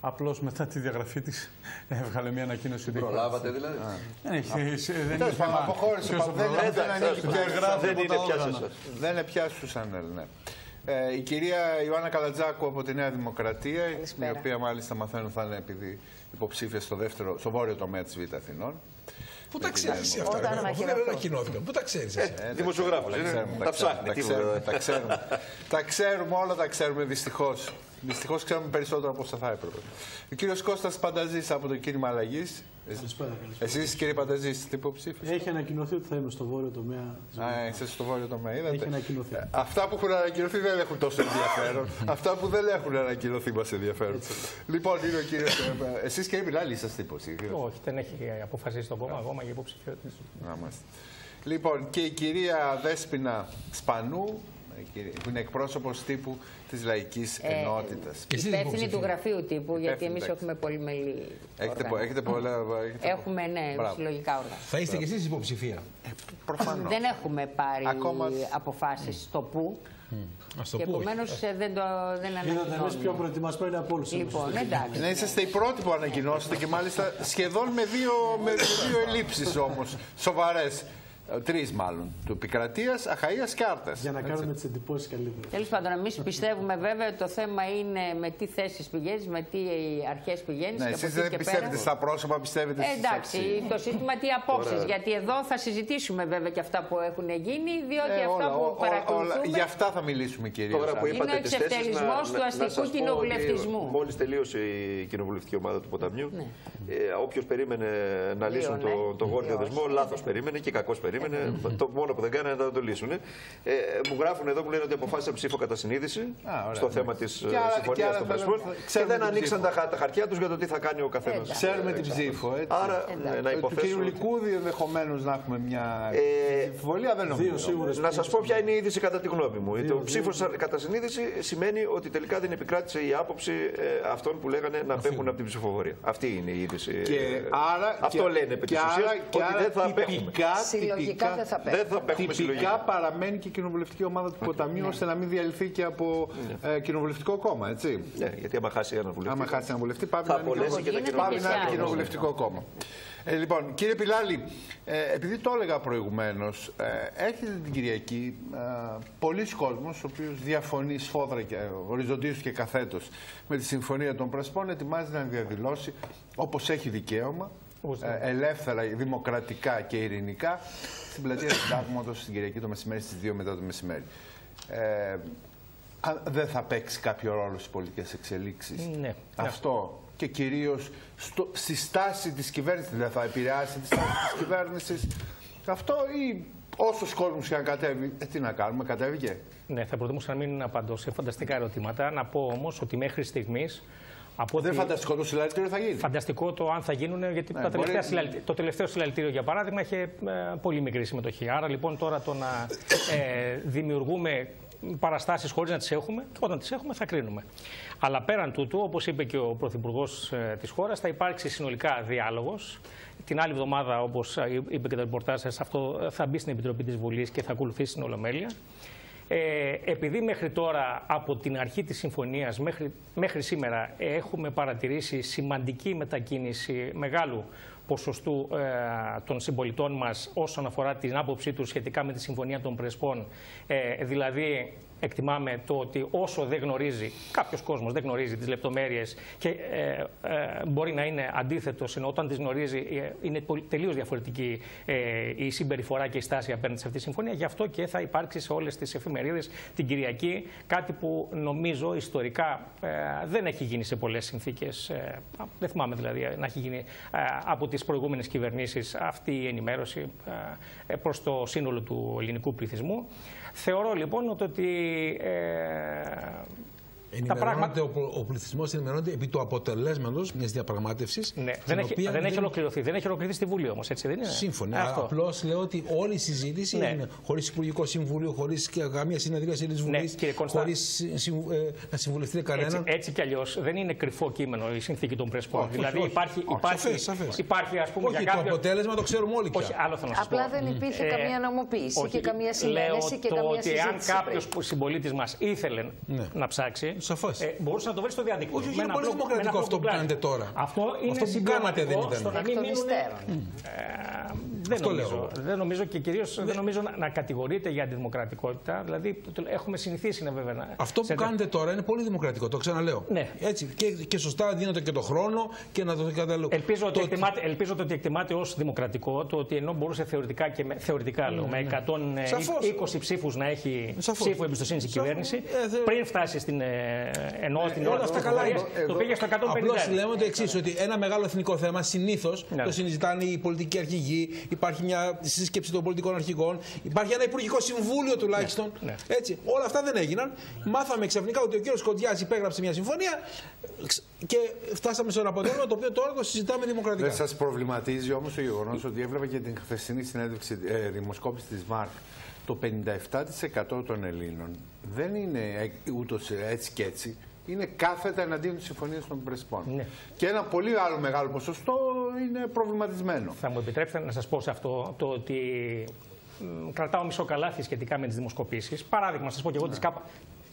Speaker 5: Απλώς μετά τη διαγραφή της έβγαλε μια ανακοίνωση. ότι-
Speaker 6: Προλάβατε δηλαδή;
Speaker 5: Δεν έχει. Δεν είναι
Speaker 1: Τέλος πάντων,
Speaker 5: θέμα
Speaker 1: αποχώρησε.
Speaker 5: ποιος
Speaker 1: Δεν-
Speaker 5: το προλάβει.
Speaker 1: δεν ανοίγει πια.
Speaker 5: Διαγράφει
Speaker 2: Δεν
Speaker 5: από
Speaker 2: είναι
Speaker 5: τα
Speaker 2: πια σε
Speaker 5: όργανα.
Speaker 2: εσάς.
Speaker 1: Δεν είναι πια στους Σανέλ, ναι. Ε, η κυρία Ιωάννα Καλατζάκου από τη Νέα Δημοκρατία, η
Speaker 4: Καλησπέρα.
Speaker 1: οποία μάλιστα μαθαίνω θα είναι επειδή υποψήφια στο, δεύτερο, στο βόρειο τομέα της Β' Αθηνών.
Speaker 3: Πού τα ξέρεις αυτά,
Speaker 7: Όταν
Speaker 3: ρε, αφού δεν
Speaker 7: ανακοινωθούν.
Speaker 3: ανακοινώθηκαν. Πού τα ξέρεις.
Speaker 2: Δημοσιογράφος.
Speaker 1: Τα ξέρουμε,
Speaker 2: Τα ψάχνει.
Speaker 1: τα
Speaker 2: τι
Speaker 1: ξέρουμε,
Speaker 2: μου-
Speaker 1: τα ξέρουμε. Τα ξέρουμε, όλα τα ξέρουμε δυστυχώς. Δυστυχώς ξέρουμε περισσότερο από όσα θα έπρεπε. Ο κύριος Κώστας Πανταζής από το κίνημα αλλαγής.
Speaker 8: Καλησπέρα, καλησπέρα.
Speaker 1: Εσείς κύριε Πανταζή, είστε υποψήφιο.
Speaker 8: Έχει ανακοινωθεί ότι θα είμαι στο βόρειο τομέα. της
Speaker 1: Α,
Speaker 8: Βουλγαρίας.
Speaker 1: είστε στο βόρειο τομέα, είδατε.
Speaker 8: Έχει ανακοινωθεί.
Speaker 1: Ε, Αυτά που έχουν ανακοινωθεί δεν έχουν τόσο ενδιαφέρον. Αυτά που δεν έχουν ανακοινωθεί μας ενδιαφέρον. λοιπόν, είναι ο κύριος. Εσείς κύριε Πιλάλη είσαστε υποψήφιο.
Speaker 9: Όχι, δεν έχει αποφασίσει το κόμμα ακόμα για υποψηφιότητα.
Speaker 1: Να είμαστε. Λοιπόν, και η κυρία Δέσποινα Σπανού, η κυρία- που είναι εκπρόσωπος τύπου της Λαϊκής
Speaker 4: Ε,
Speaker 1: Ενότητας.
Speaker 3: Και εσύ δεν
Speaker 4: Υπεύθυνη
Speaker 3: υποψήφια.
Speaker 4: του γραφείου τύπου, γιατί
Speaker 1: Υπεύθυνη,
Speaker 4: εμείς
Speaker 1: εντάξει.
Speaker 4: έχουμε πολυμελή.
Speaker 1: Έχετε, πο-
Speaker 4: όργανα.
Speaker 1: έχετε πολλά. Έχετε
Speaker 4: Έχουμε, ναι,
Speaker 1: Μπράβο.
Speaker 4: συλλογικά όργανα.
Speaker 3: Θα είστε κι εσείς υποψηφία.
Speaker 1: Προφανώς.
Speaker 4: Δεν έχουμε πάρει
Speaker 1: Ακόμα-
Speaker 4: αποφάσεις στο πού
Speaker 3: Α το
Speaker 4: και
Speaker 3: πω.
Speaker 4: επομένως δεν, το, δεν
Speaker 8: Είδατε εμείς πιο
Speaker 4: ανακοινώνουμε.
Speaker 8: προετοιμασμένοι από όλους.
Speaker 4: Λοιπόν, εντάξει.
Speaker 1: Να είσαστε οι πρώτοι που ανακοινώσετε και μάλιστα σχεδόν με δύο, με δύο ελλείψεις όμως, σοβαρές. Τρεις μάλλον. Του επικρατείας, Αχαία και Άρτας.
Speaker 8: Για να κάνουμε τις εντυπώσεις καλύτερα.
Speaker 4: Τέλος πάντων, εμείς πιστεύουμε βέβαια ότι το θέμα είναι με τι θέσεις πηγαίνεις, με τι αρχές πηγαίνεις.
Speaker 1: Ναι, εσείς δεν πιστεύετε στα πρόσωπα, πιστεύετε
Speaker 4: Ε,
Speaker 1: στις
Speaker 4: εντάξει,
Speaker 1: αξίες.
Speaker 4: το σύστημα τι απόψεις. Γιατί εδώ θα συζητήσουμε βέβαια και αυτά που έχουν γίνει, διότι
Speaker 1: Ε,
Speaker 4: αυτά
Speaker 1: όλα,
Speaker 4: που
Speaker 1: ό- όλα,
Speaker 4: παρακολουθούμε.
Speaker 1: Γι' αυτά θα μιλήσουμε κυρίως.
Speaker 2: Τώρα που
Speaker 4: Είναι
Speaker 2: είπατε
Speaker 4: ο
Speaker 2: τις θέσεις,
Speaker 4: εξευτελισμός του αστικού κοινοβουλευτισμού.
Speaker 2: Μόλις τελείωσε η κοινοβουλευτική ομάδα του Ποταμιού,
Speaker 4: Ναι.
Speaker 2: ε, όποιος περίμενε να
Speaker 4: Δύο,
Speaker 2: λύσουν
Speaker 4: ναι.
Speaker 2: το, το γόρδιο
Speaker 4: Δύο,
Speaker 2: δεσμό,
Speaker 4: όχι.
Speaker 2: λάθος περίμενε και κακός περίμενε. το μόνο που δεν κάνανε ήταν να το λύσουν. Ε, μου γράφουν εδώ που λένε ότι αποφάσισαν ψήφο κατά συνείδηση
Speaker 1: ωραία,
Speaker 2: στο
Speaker 1: ναι.
Speaker 2: θέμα της
Speaker 1: Και άρα- και
Speaker 2: συμφωνίας
Speaker 1: άρα
Speaker 2: των
Speaker 1: θέλουμε-
Speaker 2: Πρεσπών και
Speaker 1: ξέρουμε
Speaker 2: δεν
Speaker 1: την
Speaker 2: ανοίξαν
Speaker 1: ψήφο.
Speaker 2: τα, χα- τα χαρτιά τους για το τι θα κάνει ο καθένας.
Speaker 1: Ξέρουμε την ψήφο. Έτσι.
Speaker 2: Άρα ναι, να
Speaker 1: Ε, Του
Speaker 2: υποθέσουμε.
Speaker 1: κύριου
Speaker 2: ότι-
Speaker 1: Λικούδη ενδεχομένως να έχουμε μια
Speaker 2: Ε,
Speaker 1: αμφιβολία, δεν νομίζω.
Speaker 8: Δύο σίγουρες.
Speaker 2: Να σας πω ποια είναι η είδηση κατά τη γνώμη μου. Το ψήφος κατά συνείδηση σημαίνει ότι τελικά δεν επικράτησε η άποψη ε, αυτών που λέγανε να απέχουν από την ψηφοφορία. Αυτή είναι η είδηση.
Speaker 1: Και
Speaker 2: Ε,
Speaker 1: άρα,
Speaker 2: Αυτό
Speaker 1: και,
Speaker 2: λένε επί
Speaker 1: και
Speaker 2: της
Speaker 1: άρα,
Speaker 2: ουσίας,
Speaker 1: και
Speaker 2: ότι
Speaker 1: άρα
Speaker 2: δεν θα απέχουμε.
Speaker 1: τυπικά,
Speaker 4: Συλλογικά
Speaker 1: τυπικά,
Speaker 4: δεν θα πέφτει.
Speaker 2: Δεν θα απέχουμε
Speaker 1: τυπικά
Speaker 2: συλλογικά.
Speaker 1: παραμένει και η κοινοβουλευτική ομάδα του Ποταμιού ώστε να μην διαλυθεί και από ε, κοινοβουλευτικό κόμμα, έτσι.
Speaker 2: Ναι, γιατί άμα χάσει ένα βουλευτή.
Speaker 1: Άμα χάσει ένα βουλευτή, πάμε
Speaker 2: Θα
Speaker 1: να είναι
Speaker 2: απολέσει
Speaker 1: κοινοβουλευτικό-
Speaker 2: και τα
Speaker 1: πάμε
Speaker 4: κοινοβουλευτικά.
Speaker 1: να είναι
Speaker 4: και
Speaker 1: κοινοβουλευτικό κόμμα. Ε, λοιπόν, κύριε Πιλάλη, ε, επειδή το έλεγα προηγουμένως, ε, έρχεται την Κυριακή ε, πολλοί κόσμος, ο οποίος διαφωνεί σφόδρα και οριζοντίως και καθέτος με τη Συμφωνία των Πρεσπών, ετοιμάζει να διαδηλώσει όπως έχει δικαίωμα, ε, ελεύθερα, δημοκρατικά και ειρηνικά, στην πλατεία του Συντάγματος στην Κυριακή το μεσημέρι στις 2 μετά το μεσημέρι. Ε, αν δεν θα παίξει κάποιο ρόλο στις πολιτικές εξελίξεις.
Speaker 9: Ναι.
Speaker 1: Αυτό και κυρίως στο, στη στάση της κυβέρνησης, δεν θα επηρεάσει τη στάση της κυβέρνησης αυτό ή όσος κόσμος και αν κατέβει, ε, τι να κάνουμε, κατέβηκε.
Speaker 9: Ναι, θα προτιμούσα να μην απαντώ σε φανταστικά ερωτήματα. Να πω όμως ότι μέχρι στιγμής. Από
Speaker 1: Δεν
Speaker 9: ότι-
Speaker 1: φανταστικό το συλλαλητήριο θα γίνει.
Speaker 9: Φανταστικό το αν θα γίνουν, γιατί
Speaker 1: Ναι,
Speaker 9: τα τελευταία
Speaker 1: μπορεί-
Speaker 9: συλλαλητή- το τελευταίο συλλαλητήριο, για παράδειγμα, είχε ε, πολύ μικρή συμμετοχή. Άρα λοιπόν τώρα το να ε, δημιουργούμε παραστάσεις χωρίς να τις έχουμε, και όταν τις έχουμε θα κρίνουμε. Αλλά πέραν τούτου, όπως είπε και ο Πρωθυπουργός ε, της χώρας, θα υπάρξει συνολικά διάλογος. Την άλλη εβδομάδα, όπως είπε και το ρεπορτάζ σας, αυτό ε, θα μπει στην Επιτροπή της Βουλής και θα ακολουθήσει την Ολομέλεια. Ε, επειδή μέχρι τώρα από την αρχή της συμφωνίας μέχρι, μέχρι σήμερα έχουμε παρατηρήσει σημαντική μετακίνηση μεγάλου ποσοστού ε, των συμπολιτών μας όσον αφορά την άποψή τους σχετικά με τη Συμφωνία των Πρεσπών. Ε, δηλαδή εκτιμάμε το ότι όσο δεν γνωρίζει, κάποιος κόσμος δεν γνωρίζει τις λεπτομέρειες και ε, ε, μπορεί να είναι αντίθετος, ενώ όταν τις γνωρίζει ε, είναι πολυ- τελείως διαφορετική ε, η συμπεριφορά και η στάση απέναντι σε αυτή τη συμφωνία. Γι' αυτό και θα υπάρξει σε όλες τις εφημερίδες την Κυριακή κάτι που νομίζω ιστορικά ε, δεν έχει γίνει σε πολλές συνθήκες. ε, δεν θυμάμαι δηλαδή να έχει γίνει ε, από τις προηγούμενες κυβερνήσεις αυτή η ενημέρωση ε, προς το σύνολο του ελληνικού πληθυσμού. Θεωρώ λοιπόν ότι ε,
Speaker 3: Ενημερώνεται, ο, ο πληθυσμός ενημερώνεται επί του αποτελέσματος μιας διαπραγμάτευσης.
Speaker 9: Ναι, δεν, έχει, δεν έχει ολοκληρωθεί. Δεν έχει ολοκληρωθεί στη Βουλή όμως, έτσι δεν είναι;
Speaker 3: Σύμφωνα.
Speaker 9: Αυτό.
Speaker 3: Απλώς λέω ότι όλη η συζήτηση
Speaker 9: Ναι.
Speaker 3: είναι χωρίς Υπουργικό Συμβούλιο, χωρίς καμία συνεδρίαση της Βουλής,
Speaker 9: Ναι, κύριε Κώστα.
Speaker 3: χωρίς να συμβουλευτεί κανέναν.
Speaker 9: Έτσι, έτσι κι αλλιώς δεν είναι κρυφό κείμενο η συνθήκη των Πρεσπών.
Speaker 3: Όχι,
Speaker 9: δηλαδή
Speaker 3: όχι,
Speaker 9: υπάρχει,
Speaker 3: όχι.
Speaker 9: υπάρχει,
Speaker 3: Σαφές, σαφές.
Speaker 9: υπάρχει ας πούμε
Speaker 3: Όχι,
Speaker 9: για
Speaker 3: το
Speaker 9: κάποιο.
Speaker 3: αποτέλεσμα το ξέρουμε όλοι πια.
Speaker 9: Όχι, άλλο θέλω να σας πω.
Speaker 6: Απλά δεν υπήρχε
Speaker 9: Ε,
Speaker 6: καμία νομοποίηση
Speaker 9: όχι,
Speaker 6: και καμία συνένεση
Speaker 9: λέω
Speaker 6: και
Speaker 9: το
Speaker 6: καμία
Speaker 9: ότι
Speaker 6: συζήτηση.
Speaker 9: αν κάποιος
Speaker 6: πριν.
Speaker 9: συμπολίτης μας ήθελε
Speaker 3: Ναι.
Speaker 9: να ψάξει,
Speaker 3: Σαφώς.
Speaker 9: ε, μπορούσες να το βρεις στο διαδίκτυο.
Speaker 3: Όχι, όχι,
Speaker 9: Με
Speaker 3: είναι
Speaker 9: ένα
Speaker 3: πολύ
Speaker 9: απλό- με
Speaker 3: δημοκρατικό
Speaker 9: ένα
Speaker 3: αυτό που
Speaker 9: απλό
Speaker 3: κάνετε
Speaker 9: πλάνο.
Speaker 3: τώρα.
Speaker 9: Αυτό είναι
Speaker 3: Αυτό που κάνατε δεν
Speaker 9: συμπληρωματικό
Speaker 3: ήταν.
Speaker 9: στο να
Speaker 6: Εκ
Speaker 9: μην
Speaker 6: των
Speaker 9: μείνουν
Speaker 6: υστέρων.
Speaker 9: Ε, δεν,
Speaker 3: Αυτό
Speaker 9: νομίζω,
Speaker 3: λέω.
Speaker 9: δεν νομίζω και κυρίως δεν νομίζω να, να κατηγορείτε για αντιδημοκρατικότητα. Δηλαδή, το- έχουμε συνηθίσει να βέβαια. να-
Speaker 3: Αυτό που
Speaker 9: σε-
Speaker 3: κάνετε τώρα είναι πολύ δημοκρατικό, το ξαναλέω.
Speaker 9: Ναι.
Speaker 3: Έτσι, και, και σωστά δίνετε και το χρόνο και να το καταλαβαίνω.
Speaker 9: Ελπίζω ότι, εκτιμάτε, ελπίζω ότι εκτιμάτε ως δημοκρατικό το ότι ενώ μπορούσε θεωρητικά, και με, θεωρητικά λέω, με 120
Speaker 3: Ναι, Σαφώς.
Speaker 9: ψήφους να έχει
Speaker 3: Σαφώς.
Speaker 9: ψήφο εμπιστοσύνη η
Speaker 3: Σαφώς.
Speaker 9: κυβέρνηση,
Speaker 3: Ε, θε-
Speaker 9: πριν φτάσει στην, ε, ενώ στην
Speaker 3: Ε,
Speaker 9: ώρα
Speaker 3: όλα
Speaker 9: τη
Speaker 3: αυτά καλά
Speaker 9: ψηφοφορίας,
Speaker 3: είναι.
Speaker 9: το πήγε στο 150.
Speaker 3: Απλώ λέμε το εξής, ότι ένα μεγάλο εθνικό θέμα συνήθως
Speaker 9: Ναι.
Speaker 3: το συζητάνε οι πολιτικοί αρχηγοί, υπάρχει μια σύσκεψη των πολιτικών αρχηγών, υπάρχει ένα υπουργικό συμβούλιο τουλάχιστον.
Speaker 9: Ναι.
Speaker 3: Έτσι. Όλα αυτά δεν έγιναν. Μάθαμε ξαφνικά ότι ο κύριος Κοντιάς υπέγραψε μια συμφωνία και φτάσαμε σε ένα αποτέλεσμα το οποίο τώρα το συζητάμε δημοκρατικά.
Speaker 1: Δεν σας προβληματίζει όμως το γεγονός ότι έβλεπα και την χθεσινή συνέντευξη ε, δημοσκόπηση της ΜΑΡΚ. Το 57% των Ελλήνων δεν είναι ούτως έτσι και έτσι. Είναι κάθετα εναντίον της συμφωνίας των Πρεσπών.
Speaker 9: Ναι.
Speaker 1: Και ένα πολύ άλλο μεγάλο ποσοστό είναι προβληματισμένο.
Speaker 9: Θα μου επιτρέψετε να σας πω σε αυτό το ότι μ, κρατάω μισό καλάθι σχετικά με τις δημοσκοπήσεις. Παράδειγμα, σας πω και εγώ
Speaker 3: Ναι.
Speaker 9: τη ΚΑΠΑ.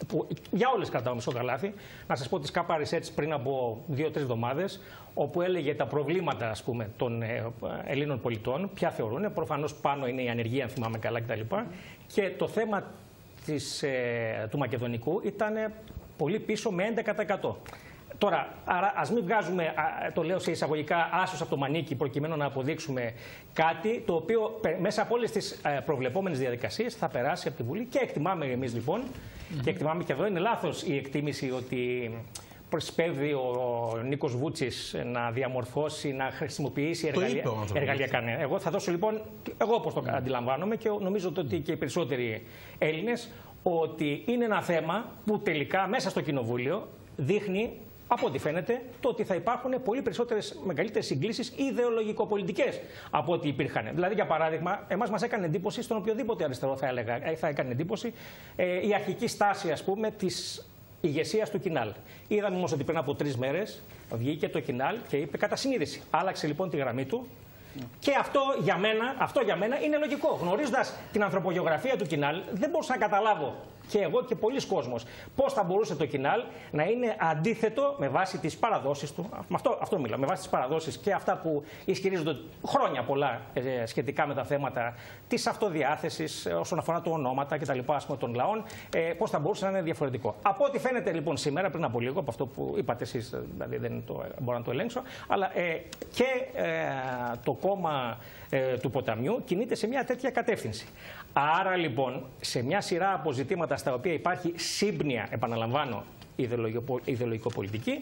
Speaker 9: Που για όλες κρατάω μισό καλάθι. Να σας πω τη ΚΑΠΑ Research πριν από δύο-τρεις εβδομάδες, όπου έλεγε τα προβλήματα ας πούμε, των ε, Ελλήνων πολιτών, ποια θεωρούν. Προφανώς πάνω είναι η ανεργία, αν θυμάμαι καλά κτλ. Και το θέμα της, ε, του Μακεδονικού ήταν πολύ πίσω με 11%. Τώρα, άρα ας μην βγάζουμε, α, το λέω σε εισαγωγικά, άσως από το μανίκι προκειμένου να αποδείξουμε κάτι το οποίο πε- μέσα από όλες τις ε, προβλεπόμενες διαδικασίες θα περάσει από τη Βουλή και εκτιμάμε εμείς λοιπόν και εκτιμάμε και εδώ είναι λάθος η εκτίμηση ότι προσπέδει ο Νίκος Βούτσης να διαμορφώσει, να χρησιμοποιήσει
Speaker 3: Το
Speaker 9: εργαλεία,
Speaker 3: είπε ο άνθρωπος.
Speaker 9: εργαλειακά. Ναι. Εγώ θα δώσω λοιπόν, εγώ όπως το αντιλαμβάνομαι και νομίζω ότι και οι περισσότεροι Έλληνες, ότι είναι ένα θέμα που τελικά μέσα στο Κοινοβούλιο δείχνει από ό,τι φαίνεται, το ότι θα υπάρχουν πολύ περισσότερες, μεγαλύτερες συγκλήσεις ιδεολογικο-πολιτικές από ό,τι υπήρχαν. Δηλαδή, για παράδειγμα, εμάς μας έκανε εντύπωση, στον οποιοδήποτε αριστερό θα έλεγα, ε, θα έκανε εντύπωση, ε, η αρχική στάση, ας πούμε, της ηγεσίας του Κινάλ. Είδαμε όμως ότι πριν από τρεις μέρες βγήκε το Κινάλ και είπε κατά συνείδηση. Άλλαξε λοιπόν τη γραμμή του Και αυτό για, μένα, αυτό για μένα είναι λογικό. Γνωρίζοντας την ανθρωπογεωγραφία του Κινάλ, δεν μπορούσα να καταλάβω και εγώ και πολλοί κόσμος πώς θα μπορούσε το Κινάλ να είναι αντίθετο με βάση τις παραδόσεις του; Με αυτό, αυτό μιλάω, με βάση τις παραδόσεις και αυτά που ισχυρίζονται χρόνια πολλά ε, σχετικά με τα θέματα της αυτοδιάθεσης όσον αφορά το ονόματα κτλ. των λαών, ε, πώς θα μπορούσε να είναι διαφορετικό. Από ό,τι φαίνεται λοιπόν σήμερα, πριν από λίγο, από αυτό που είπατε εσείς, δηλαδή δεν το, μπορώ να το ελέγξω, αλλά ε, και ε, το κόμμα ε, του ποταμιού κινείται σε μια τέτοια κατεύθυνση. Άρα λοιπόν, σε μια σειρά αποζητήματα στα οποία υπάρχει σύμπνοια, επαναλαμβάνω, ιδεολογικο-πολιτική,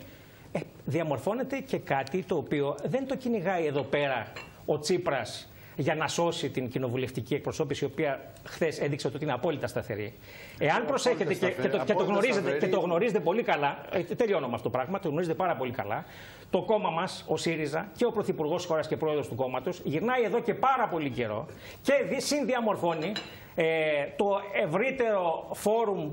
Speaker 9: ε, διαμορφώνεται και κάτι το οποίο δεν το κυνηγάει εδώ πέρα ο Τσίπρας για να σώσει την κοινοβουλευτική εκπροσώπηση, η οποία χθες έδειξε ότι είναι απόλυτα σταθερή. Εάν προσέχετε και, και, το, και, το γνωρίζετε, και το γνωρίζετε πολύ καλά, ε, τελειώνω με αυτό το πράγμα, το γνωρίζετε πάρα πολύ καλά, το κόμμα μας, ο ΣΥΡΙΖΑ και ο Πρωθυπουργός της χώρας και πρόεδρος του κόμματος, γυρνάει εδώ και πάρα πολύ καιρό και συνδιαμορφώνει ε, το ευρύτερο φόρουμ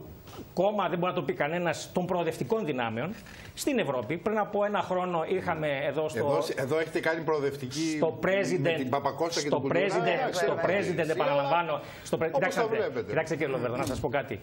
Speaker 9: κόμμα, δεν μπορεί να το πει κανένα, των προοδευτικών δυνάμεων στην Ευρώπη. Πριν από ένα χρόνο είχαμε εδώ στο.
Speaker 1: Εδώ, εδώ έχετε κάνει προοδευτική.
Speaker 9: Στο president, με
Speaker 1: την Παπακώστα και
Speaker 9: στο
Speaker 1: τον
Speaker 9: president, στο president, επαναλαμβάνω. Στο, κοιτάξτε, κοιτάξτε κύριε Λοβέρδο, να σα πω κάτι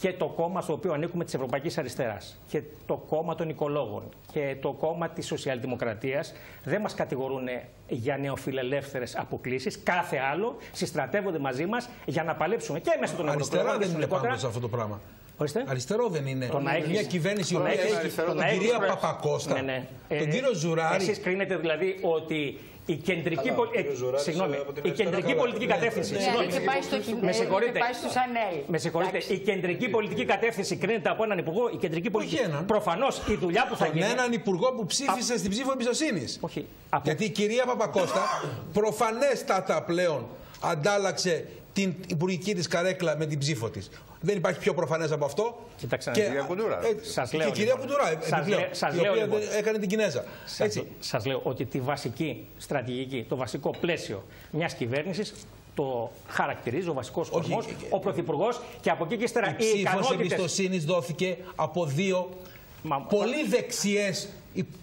Speaker 9: και το κόμμα στο οποίο ανήκουμε τη Ευρωπαϊκή Αριστερά και το κόμμα των οικολόγων και το κόμμα τη Σοσιαλδημοκρατία δεν μα κατηγορούν για νεοφιλελεύθερε αποκλήσει. Κάθε άλλο συστρατεύονται μαζί μα για να παλέψουμε και μέσα στον
Speaker 3: Αριστερά δεν είναι πάντω αυτό το πράγμα.
Speaker 9: Ορίστε.
Speaker 3: Αριστερό δεν είναι.
Speaker 9: Το να
Speaker 3: Μια κυβέρνηση η οποία έχει τον κυρία Παπακώστα,
Speaker 9: ναι, ναι.
Speaker 3: τον κύριο Ζουράρη.
Speaker 9: Εσείς κρίνετε δηλαδή ότι η κεντρική,
Speaker 2: Αλλά,
Speaker 9: πολ...
Speaker 2: ο κύριος Ζουράρης,
Speaker 9: συγγνώμη,
Speaker 2: από την
Speaker 9: η
Speaker 2: αριστερά
Speaker 9: κεντρική
Speaker 2: καλά.
Speaker 9: πολιτική κατεύθυνση.
Speaker 4: Ναι,
Speaker 9: συγγνώμη.
Speaker 4: είχε πάει στο χι-
Speaker 9: Με
Speaker 4: ε,
Speaker 9: συγχωρείτε.
Speaker 4: είχε πάει στο Σανέλ.
Speaker 9: Με συγχωρείτε.
Speaker 4: Εντάξει.
Speaker 9: Η κεντρική πολιτική κατεύθυνση κρίνεται από έναν υπουργό. Η κεντρική πολιτική.
Speaker 3: έναν.
Speaker 9: Προφανώς η δουλειά που θα
Speaker 3: Τον
Speaker 9: γίνει.
Speaker 3: έναν υπουργό που ψήφισε στην ψήφο εμπιστοσύνης.
Speaker 9: Όχι. Από-
Speaker 3: Γιατί η κυρία Παπακώστα προφανέστατα πλέον αντάλλαξε την υπουργική της καρέκλα με την ψήφο της. Δεν υπάρχει πιο προφανές από αυτό.
Speaker 9: Κοιτάξτε,
Speaker 3: και,
Speaker 1: κυρία Κουντουρά.
Speaker 3: ε,
Speaker 9: Σας
Speaker 3: και
Speaker 9: λέω,
Speaker 3: η κυρία
Speaker 9: λοιπόν.
Speaker 3: Κουντουρά.
Speaker 9: Σας
Speaker 3: επιπλέον,
Speaker 9: λέω- σας
Speaker 3: η
Speaker 9: λέω,
Speaker 3: οποία
Speaker 9: λοιπόν.
Speaker 3: έκανε την Κινέζα.
Speaker 9: Σας,
Speaker 3: Έτσι.
Speaker 9: σας λέω ότι τη βασική στρατηγική, το βασικό πλαίσιο μιας κυβέρνησης το χαρακτηρίζει ο βασικός
Speaker 3: Όχι,
Speaker 9: κορμός,
Speaker 3: ε,
Speaker 9: ο Πρωθυπουργός και από εκεί και ύστερα
Speaker 3: Η
Speaker 9: οι
Speaker 3: ψήφος
Speaker 9: ικανότητες...
Speaker 3: εμπιστοσύνης δόθηκε από δύο
Speaker 9: Μα-
Speaker 3: πολύ δεξιές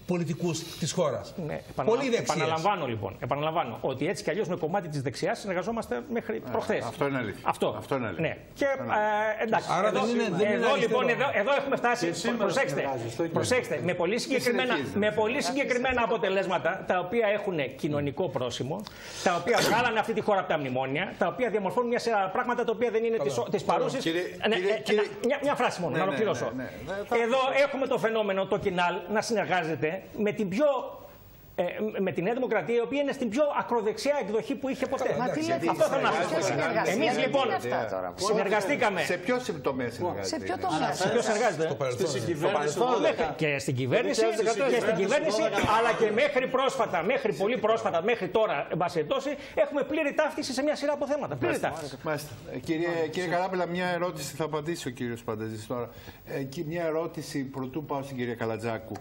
Speaker 3: πολιτικούς της χώρας.
Speaker 9: Ναι, επαναλα-
Speaker 3: Πολύ δεξιές.
Speaker 9: Επαναλαμβάνω λοιπόν, επαναλαμβάνω ότι έτσι κι αλλιώς με κομμάτι της δεξιάς συνεργαζόμαστε μέχρι προχθές.
Speaker 1: Ε, αυτό είναι αλήθεια.
Speaker 9: Αυτό.
Speaker 1: Αυτό είναι αλήθεια.
Speaker 9: Ναι. Και ε, εντάξει.
Speaker 3: Άρα
Speaker 9: εδώ,
Speaker 3: δεν είναι- δεν είναι
Speaker 9: εδώ,
Speaker 3: αριστερό.
Speaker 9: λοιπόν, εδώ, εδώ έχουμε φτάσει.
Speaker 8: σήμερα
Speaker 9: Προσέξτε,
Speaker 8: συνεργάζεστε, και-
Speaker 9: προσέξτε με πολύ συγκεκριμένα,
Speaker 1: συνεχίζετε.
Speaker 9: με πολύ συγκεκριμένα αποτελέσματα τα οποία έχουν κοινωνικό πρόσημο, τα οποία βγάλανε αυτή τη χώρα από τα μνημόνια, τα οποία διαμορφώνουν μια σειρά πράγματα τα οποία δεν είναι της παρούσης.
Speaker 1: Κύριε- κύριε- κύριε-
Speaker 9: Μια, μια φράση μόνο,
Speaker 1: Ναι,
Speaker 9: να
Speaker 1: ναι,
Speaker 9: ολοκληρώσω.
Speaker 1: ναι, ναι. Ναι, θα-
Speaker 9: Εδώ έχουμε το φαινόμενο το κοινάλ να συνεργάζεται με την πιο. ε, με τη Νέα Δημοκρατία, η οποία είναι στην πιο ακροδεξιά εκδοχή που είχε ποτέ.
Speaker 4: Μα τι λέτε,
Speaker 9: Αυτό θέλω να
Speaker 4: ποια
Speaker 9: σας πω.
Speaker 4: συνεργασία,
Speaker 9: Εμείς
Speaker 4: τι
Speaker 9: λοιπόν
Speaker 4: είναι αυτά τώρα.
Speaker 9: συνεργαστήκαμε.
Speaker 1: Σε ποιο τομέα συνεργάζεται.
Speaker 4: Σε ποιο
Speaker 1: είναι;
Speaker 4: τομέα.
Speaker 9: Σε ποιο συνεργάζεται.
Speaker 3: Στο παρελθόν.
Speaker 8: Στη συγκυβέρνηση του
Speaker 9: Μέχρι
Speaker 8: 12.
Speaker 9: και στην κυβέρνηση,
Speaker 8: Το 2018
Speaker 9: και στην κυβέρνηση,
Speaker 8: το 12.
Speaker 9: αλλά και μέχρι πρόσφατα, μέχρι πολύ πρόσφατα, μέχρι τώρα, εν πάση περιπτώσει, έχουμε πλήρη ταύτιση σε μια σειρά από θέματα. Πλήρη ταύτιση.
Speaker 1: Μάλιστα. Ε, Κύριε, κύριε Καράπελα, μια ερώτηση θα απαντήσει ο κύριος Πανταζής τώρα. Ε, και μια ερώτηση πρωτού πάω στην κυρία Καλατζάκου.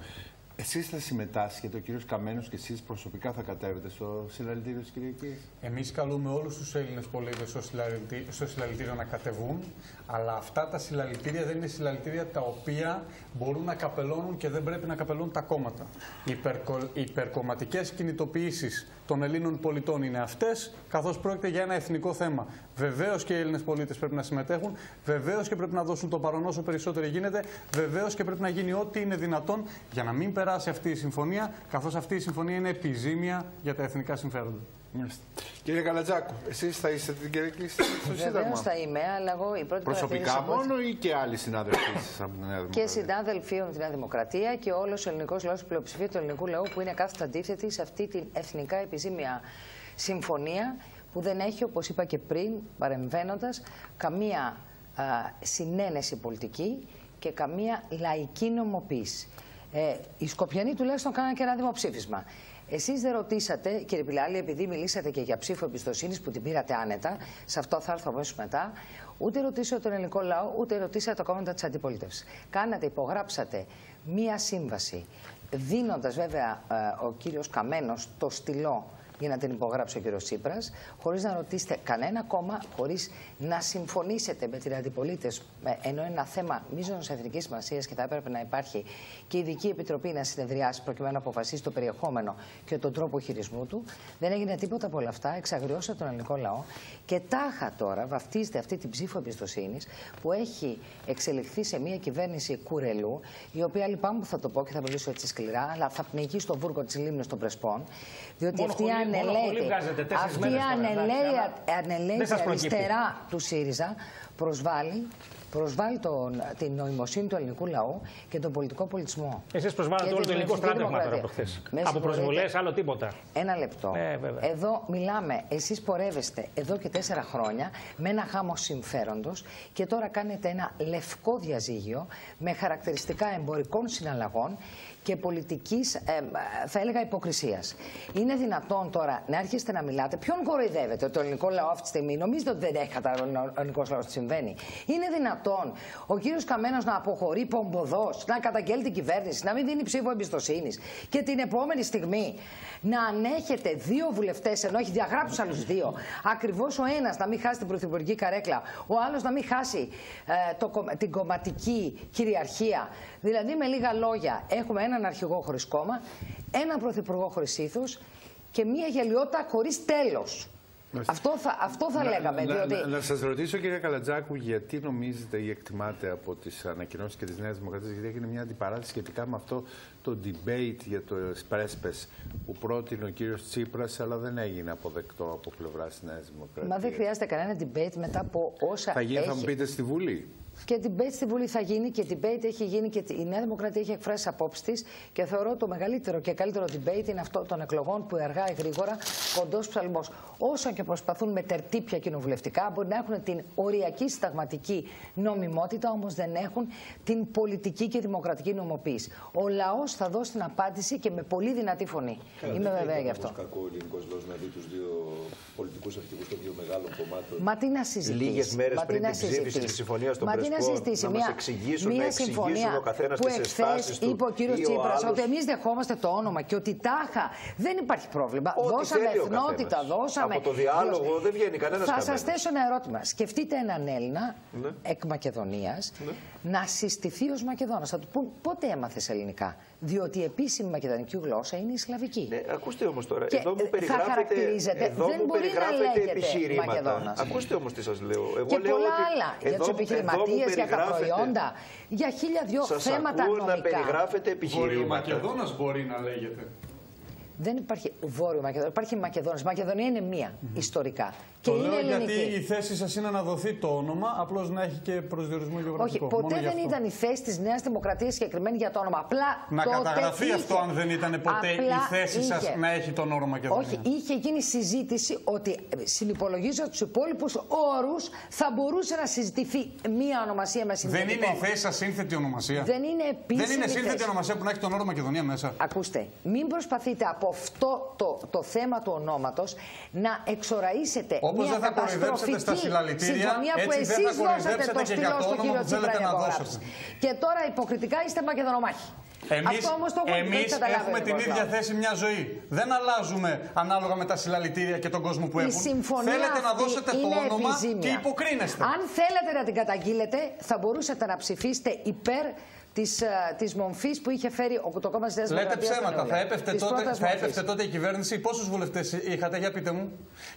Speaker 1: Εσείς θα συμμετάσχετε, ο κύριος Καμένος και εσείς προσωπικά θα κατέβετε στο συλλαλητήριο της Κυριακής.
Speaker 5: Εμείς καλούμε όλους τους Έλληνες πολίτες στο, συλλαλητή- στο συλλαλητήριο να κατεβούν, αλλά αυτά τα συλλαλητήρια δεν είναι συλλαλητήρια τα οποία μπορούν να καπελώνουν και δεν πρέπει να καπελώνουν τα κόμματα. Οι υπερκο... υπερκομματικές κινητοποιήσεις των Ελλήνων πολιτών είναι αυτές, καθώς πρόκειται για ένα εθνικό θέμα. Βεβαίως και οι Έλληνες πολίτες πρέπει να συμμετέχουν, βεβαίως και πρέπει να δώσουν το παρόν όσο περισσότερο γίνεται, βεβαίως και πρέπει να γίνει ό,τι είναι δυνατόν για να μην περάσει αυτή η συμφωνία, καθώς αυτή η συμφωνία είναι επιζήμια για τα εθνικά συμφέροντα.
Speaker 1: Μάλιστα. Κύριε Καλατζάκου, εσείς θα είστε την Κυριακή στο
Speaker 4: Βεβαίως
Speaker 1: Σύνταγμα;
Speaker 4: θα είμαι, αλλά εγώ η πρώτη
Speaker 1: Προσωπικά
Speaker 4: παρατήρηση που
Speaker 1: μόνο ή και άλλοι συνάδελφοί σας από την Νέα
Speaker 4: και
Speaker 1: Δημοκρατία;
Speaker 4: συντάδελφοί μου τη Νέα Δημοκρατία και όλος ο ελληνικός λαός, η πλειοψηφία του ελληνικού λαού που είναι κάθετα αντίθετη σε αυτή την εθνικά επιζήμια συμφωνία που δεν έχει, όπως είπα και πριν, παρεμβαίνοντας, καμία α, συνένεση πολιτική και καμία λαϊκή νομοποίηση. Ε, οι Σκοπιανοί τουλάχιστον κάνανε και ένα δημοψήφισμα. Εσείς δεν ρωτήσατε, κύριε Πιλάλη, επειδή μιλήσατε και για ψήφο εμπιστοσύνης που την πήρατε άνετα, σε αυτό θα έρθω αμέσως μετά, ούτε ρωτήσατε τον ελληνικό λαό, ούτε ρωτήσατε τα κόμματα τη αντιπολίτευσης. Κάνατε, υπογράψατε μία σύμβαση, δίνοντας βέβαια ε, ο κύριος Καμένος το στυλό για να την υπογράψει ο κ. Τσίπρας, χωρίς να ρωτήσετε κανένα κόμμα, χωρίς να συμφωνήσετε με την αντιπολίτευση, ε, ενώ είναι ένα θέμα μείζωνο εθνικής σημασίας και θα έπρεπε να υπάρχει και η ειδική επιτροπή να συνεδριάσει προκειμένου να αποφασίσει το περιεχόμενο και τον τρόπο χειρισμού του. Δεν έγινε τίποτα από όλα αυτά. Εξαγριώσε τον ελληνικό λαό και τάχα τώρα βαφτίζεται αυτή την ψήφο εμπιστοσύνης που έχει εξελιχθεί σε μια κυβέρνηση κουρελού, η οποία λυπάμαι που θα το πω και θα μιλήσω έτσι σκληρά, αλλά θα πνιγεί στο βούρκο της λίμνης των Πρεσπών. Διότι
Speaker 9: Μόνο
Speaker 4: αυτή η
Speaker 9: χολή- μόνο χολή
Speaker 4: ανελαίτη,
Speaker 9: βγάζετε τέσσερις
Speaker 4: αυτή
Speaker 9: μέρες
Speaker 4: η
Speaker 9: τώρα, εντάξει,
Speaker 4: ανελαίτη,
Speaker 9: αλλά
Speaker 4: ανελαίτη
Speaker 9: δεν σας προκύπτει.
Speaker 4: αριστερά του ΣΥΡΙΖΑ προσβάλλει, προσβάλλει τον, την νοημοσύνη του ελληνικού λαού και τον πολιτικό πολιτισμό.
Speaker 9: Εσείς προσβάλλατε
Speaker 4: Και
Speaker 9: όλο το
Speaker 4: την
Speaker 9: ελληνικό
Speaker 4: εθνική
Speaker 9: στράτευμα τώρα
Speaker 4: δημοκρατία.
Speaker 9: από χθες.
Speaker 4: Με
Speaker 9: Από
Speaker 4: συγχωρείτε.
Speaker 9: προσβολές, άλλο τίποτα.
Speaker 4: Ένα λεπτό.
Speaker 9: Ε, βέβαια.
Speaker 4: εδώ μιλάμε, εσείς πορεύεστε εδώ και τέσσερα χρόνια με ένα χάμο συμφέροντος και τώρα κάνετε ένα λευκό διαζύγιο με χαρακτηριστικά εμπορικών συναλλαγών και πολιτικής, ε, θα έλεγα, υποκρισίας. Είναι δυνατόν τώρα να έρχεστε να μιλάτε; Ποιον κοροϊδεύετε, το ελληνικό λαό αυτή τη στιγμή; Νομίζετε ότι δεν έχει καταλάβει ο ελληνικό λαό τι συμβαίνει; Είναι δυνατόν ο κύριος Καμένο να αποχωρεί πομποδός, να καταγγέλει την κυβέρνηση, να μην δίνει ψήφο εμπιστοσύνης και την επόμενη στιγμή να ανέχεται δύο βουλευτές, ενώ έχει διαγράψει άλλους δύο. Ακριβώς ο ένας να μην χάσει την πρωθυπουργική καρέκλα, ο άλλος να μην χάσει ε, το, κομμα- την κομματική κυριαρχία. Δηλαδή, με λίγα λόγια, έχουμε έναν αρχηγό χωρίς κόμμα, έναν πρωθυπουργό χωρίς ήθους και μία γελιότητα χωρίς τέλος. Αυτό θα, αυτό θα λέγαμε.
Speaker 1: Να,
Speaker 4: διότι...
Speaker 1: να, να σας ρωτήσω κύριε Καλατζάκου γιατί νομίζετε ή εκτιμάτε από τις ανακοινώσεις και της Νέας Δημοκρατίας γιατί έγινε μια αντιπαράθεση σχετικά με αυτό το debate για το πρέσπες που πρότεινε ο κύριος Τσίπρας αλλά δεν έγινε αποδεκτό από πλευράς της Νέας Δημοκρατίας.
Speaker 4: Μα δεν χρειάζεται κανένα debate μετά από όσα
Speaker 1: Θα γίνει,
Speaker 4: έχει...
Speaker 1: θα μου πείτε στη Βουλή;
Speaker 4: Και debate στη Βουλή θα γίνει και debate έχει γίνει και η Νέα Δημοκρατία έχει εκφράσει απόψεις της και θεωρώ το μεγαλύτερο και καλύτερο debate είναι αυτό των εκλογών που αργά ή γρήγορα κοντός ψαλμός. Όσο και προσπαθούν με τερτύπια κοινοβουλευτικά, μπορεί να έχουν την οριακή συνταγματική νομιμότητα, όμως δεν έχουν την πολιτική και δημοκρατική νομοποίηση. Ο λαός θα δώσει την απάντηση και με πολύ δυνατή φωνή. Είμαι βεβαία γι' αυτό.
Speaker 2: κακό ο ελληνικός λαός να δει τους δύο πολιτικούς αρχηγούς των δύο μεγάλων κομμάτων.
Speaker 4: Μα τι να συζητήσεις.
Speaker 2: Λίγες μέρες
Speaker 4: Μα τι
Speaker 2: πριν
Speaker 4: να
Speaker 2: την ψήφιση
Speaker 4: συζητήσεις.
Speaker 2: της συμφωνίας των
Speaker 4: Μα τι να
Speaker 2: Πρεσπών,
Speaker 4: συζητήσει.
Speaker 2: Να μας
Speaker 4: Μια,
Speaker 2: εξηγήσουν,
Speaker 4: μια
Speaker 2: να εξηγήσουν
Speaker 4: συμφωνία
Speaker 2: ο καθένας
Speaker 4: που
Speaker 2: τις
Speaker 4: εχθές
Speaker 2: αισθάσεις του
Speaker 4: είπε ο κύριος
Speaker 2: ή ο
Speaker 4: Τσίπρας
Speaker 2: άλλος.
Speaker 4: ότι εμείς δεχόμαστε το όνομα και ότι τάχα δεν υπάρχει πρόβλημα.
Speaker 2: Ό,τι
Speaker 4: δώσαμε
Speaker 2: θέλει ο
Speaker 4: εθνότητα,
Speaker 2: καθένας.
Speaker 4: δώσαμε.
Speaker 2: Από το διάλογο δεν βγαίνει κανένας
Speaker 4: Θα σας
Speaker 2: καμένος.
Speaker 4: θέσω ένα ερώτημα. Σκεφτείτε έναν Έλληνα
Speaker 2: Ναι.
Speaker 4: εκ Μακεδονίας να συστηθεί ως Μακεδόνας. Θα του πούν πότε έμαθες ελληνικά; Διότι η επίσημη μακεδονική γλώσσα είναι η σλαβική.
Speaker 2: Ναι, ακούστε όμως τώρα,
Speaker 4: Και,
Speaker 2: εδώ μου
Speaker 4: ε, θα
Speaker 2: περιγράφετε,
Speaker 4: χαρακτηρίζεται,
Speaker 2: εδώ
Speaker 4: δεν
Speaker 2: μου
Speaker 4: μπορεί να
Speaker 2: περιγράφετε
Speaker 4: λέγεται
Speaker 2: επιχειρήματα.
Speaker 4: Μακεδόνας.
Speaker 2: Ακούστε όμως τι σας λέω. Εγώ
Speaker 4: και
Speaker 2: λέω
Speaker 4: πολλά
Speaker 2: ότι
Speaker 4: άλλα για
Speaker 2: εδώ-
Speaker 4: τους
Speaker 2: εδώ μου
Speaker 4: επιχειρηματίες, για τα
Speaker 2: περιγράφετε-
Speaker 4: προϊόντα, για χίλια δυο
Speaker 2: Σας
Speaker 4: θέματα
Speaker 2: ακούω να
Speaker 4: νομικά.
Speaker 2: περιγράφετε επιχειρήματα.
Speaker 5: Βορειομακεδόνας μπορεί να λέγεται.
Speaker 4: Δεν υπάρχει Βόρειο Μακεδονία, υπάρχει Μακεδόνας. Μακεδονία είναι μία ιστορικά. Και
Speaker 5: Το
Speaker 4: είναι
Speaker 5: λέω
Speaker 4: ελληνική.
Speaker 5: γιατί η θέση σας είναι να δοθεί το όνομα, απλώς να έχει και προσδιορισμό
Speaker 4: Όχι,
Speaker 5: γεωγραφικό.
Speaker 4: ποτέ
Speaker 5: Μόνο γι'
Speaker 4: δεν
Speaker 5: αυτό.
Speaker 4: ήταν η θέση της Νέας Δημοκρατίας συγκεκριμένη για το όνομα. Απλά
Speaker 5: Να
Speaker 4: τότε
Speaker 5: καταγραφεί
Speaker 4: είχε-
Speaker 5: αυτό αν δεν ήταν ποτέ
Speaker 4: Απλά
Speaker 5: η θέση
Speaker 4: είχε.
Speaker 5: σα να έχει τον όρο Μακεδονία.
Speaker 4: Όχι, είχε γίνει συζήτηση ότι συνυπολογίζω τους υπόλοιπους όρους θα μπορούσε να συζητηθεί μία ονομασία με
Speaker 5: δεν
Speaker 4: συνδετικό.
Speaker 5: είναι η θέση σας σύνθετη ονομασία.
Speaker 4: Δεν είναι επίσημη
Speaker 5: Δεν είναι σύνθετη
Speaker 4: θέση.
Speaker 5: ονομασία που να έχει τον όρο Μακεδονία μέσα.
Speaker 4: Ακούστε, μην προσπαθείτε από αυτό το, το θέμα του ονόματος να εξοραίσετε
Speaker 5: Όπως
Speaker 4: μια
Speaker 5: δεν θα κοροϊδέψετε
Speaker 4: καταστροφική
Speaker 5: στα συλλαλητήρια,
Speaker 4: συμφωνία που
Speaker 5: έτσι δεν
Speaker 4: εσείς
Speaker 5: θα κοροϊδέψετε
Speaker 4: δώσατε το
Speaker 5: και για
Speaker 4: στυλό
Speaker 5: το
Speaker 4: στον
Speaker 5: όνομα
Speaker 4: κύριο
Speaker 5: που
Speaker 4: Τσίπρα
Speaker 5: θέλετε
Speaker 4: να
Speaker 5: να
Speaker 4: υπογράψει.
Speaker 5: δώσετε.
Speaker 4: Και τώρα υποκριτικά είστε μακεδονομάχοι.
Speaker 5: Εμείς,
Speaker 4: Αυτό όμως το έχω
Speaker 5: εμείς
Speaker 4: δεν καταλάβει
Speaker 5: έχουμε
Speaker 4: ο
Speaker 5: την
Speaker 4: ελληνικός
Speaker 5: ίδια
Speaker 4: λαός.
Speaker 5: θέση μια ζωή. Δεν αλλάζουμε ανάλογα με τα συλλαλητήρια και τον κόσμο που
Speaker 4: Η
Speaker 5: έχουν.
Speaker 4: συμφωνία
Speaker 5: Θέλετε να
Speaker 4: αυτή
Speaker 5: δώσετε το
Speaker 4: είναι
Speaker 5: όνομα
Speaker 4: επιζήμια.
Speaker 5: και υποκρίνεστε.
Speaker 4: Αν θέλετε να την καταγγείλετε, θα μπορούσατε να ψηφίσετε υπέρ της, ε, της μομφής που είχε φέρει ο το κόμμα της Νέας
Speaker 5: Λέτε
Speaker 4: Δημοκρατίας στην
Speaker 5: ψέματα. Θα
Speaker 4: Ουλία.
Speaker 5: έπεφτε,
Speaker 4: Της
Speaker 5: τότε,
Speaker 4: πρώτας
Speaker 5: θα
Speaker 4: μορφής.
Speaker 5: έπεφτε τότε η κυβέρνηση; Πόσους βουλευτές είχατε, για πείτε μου.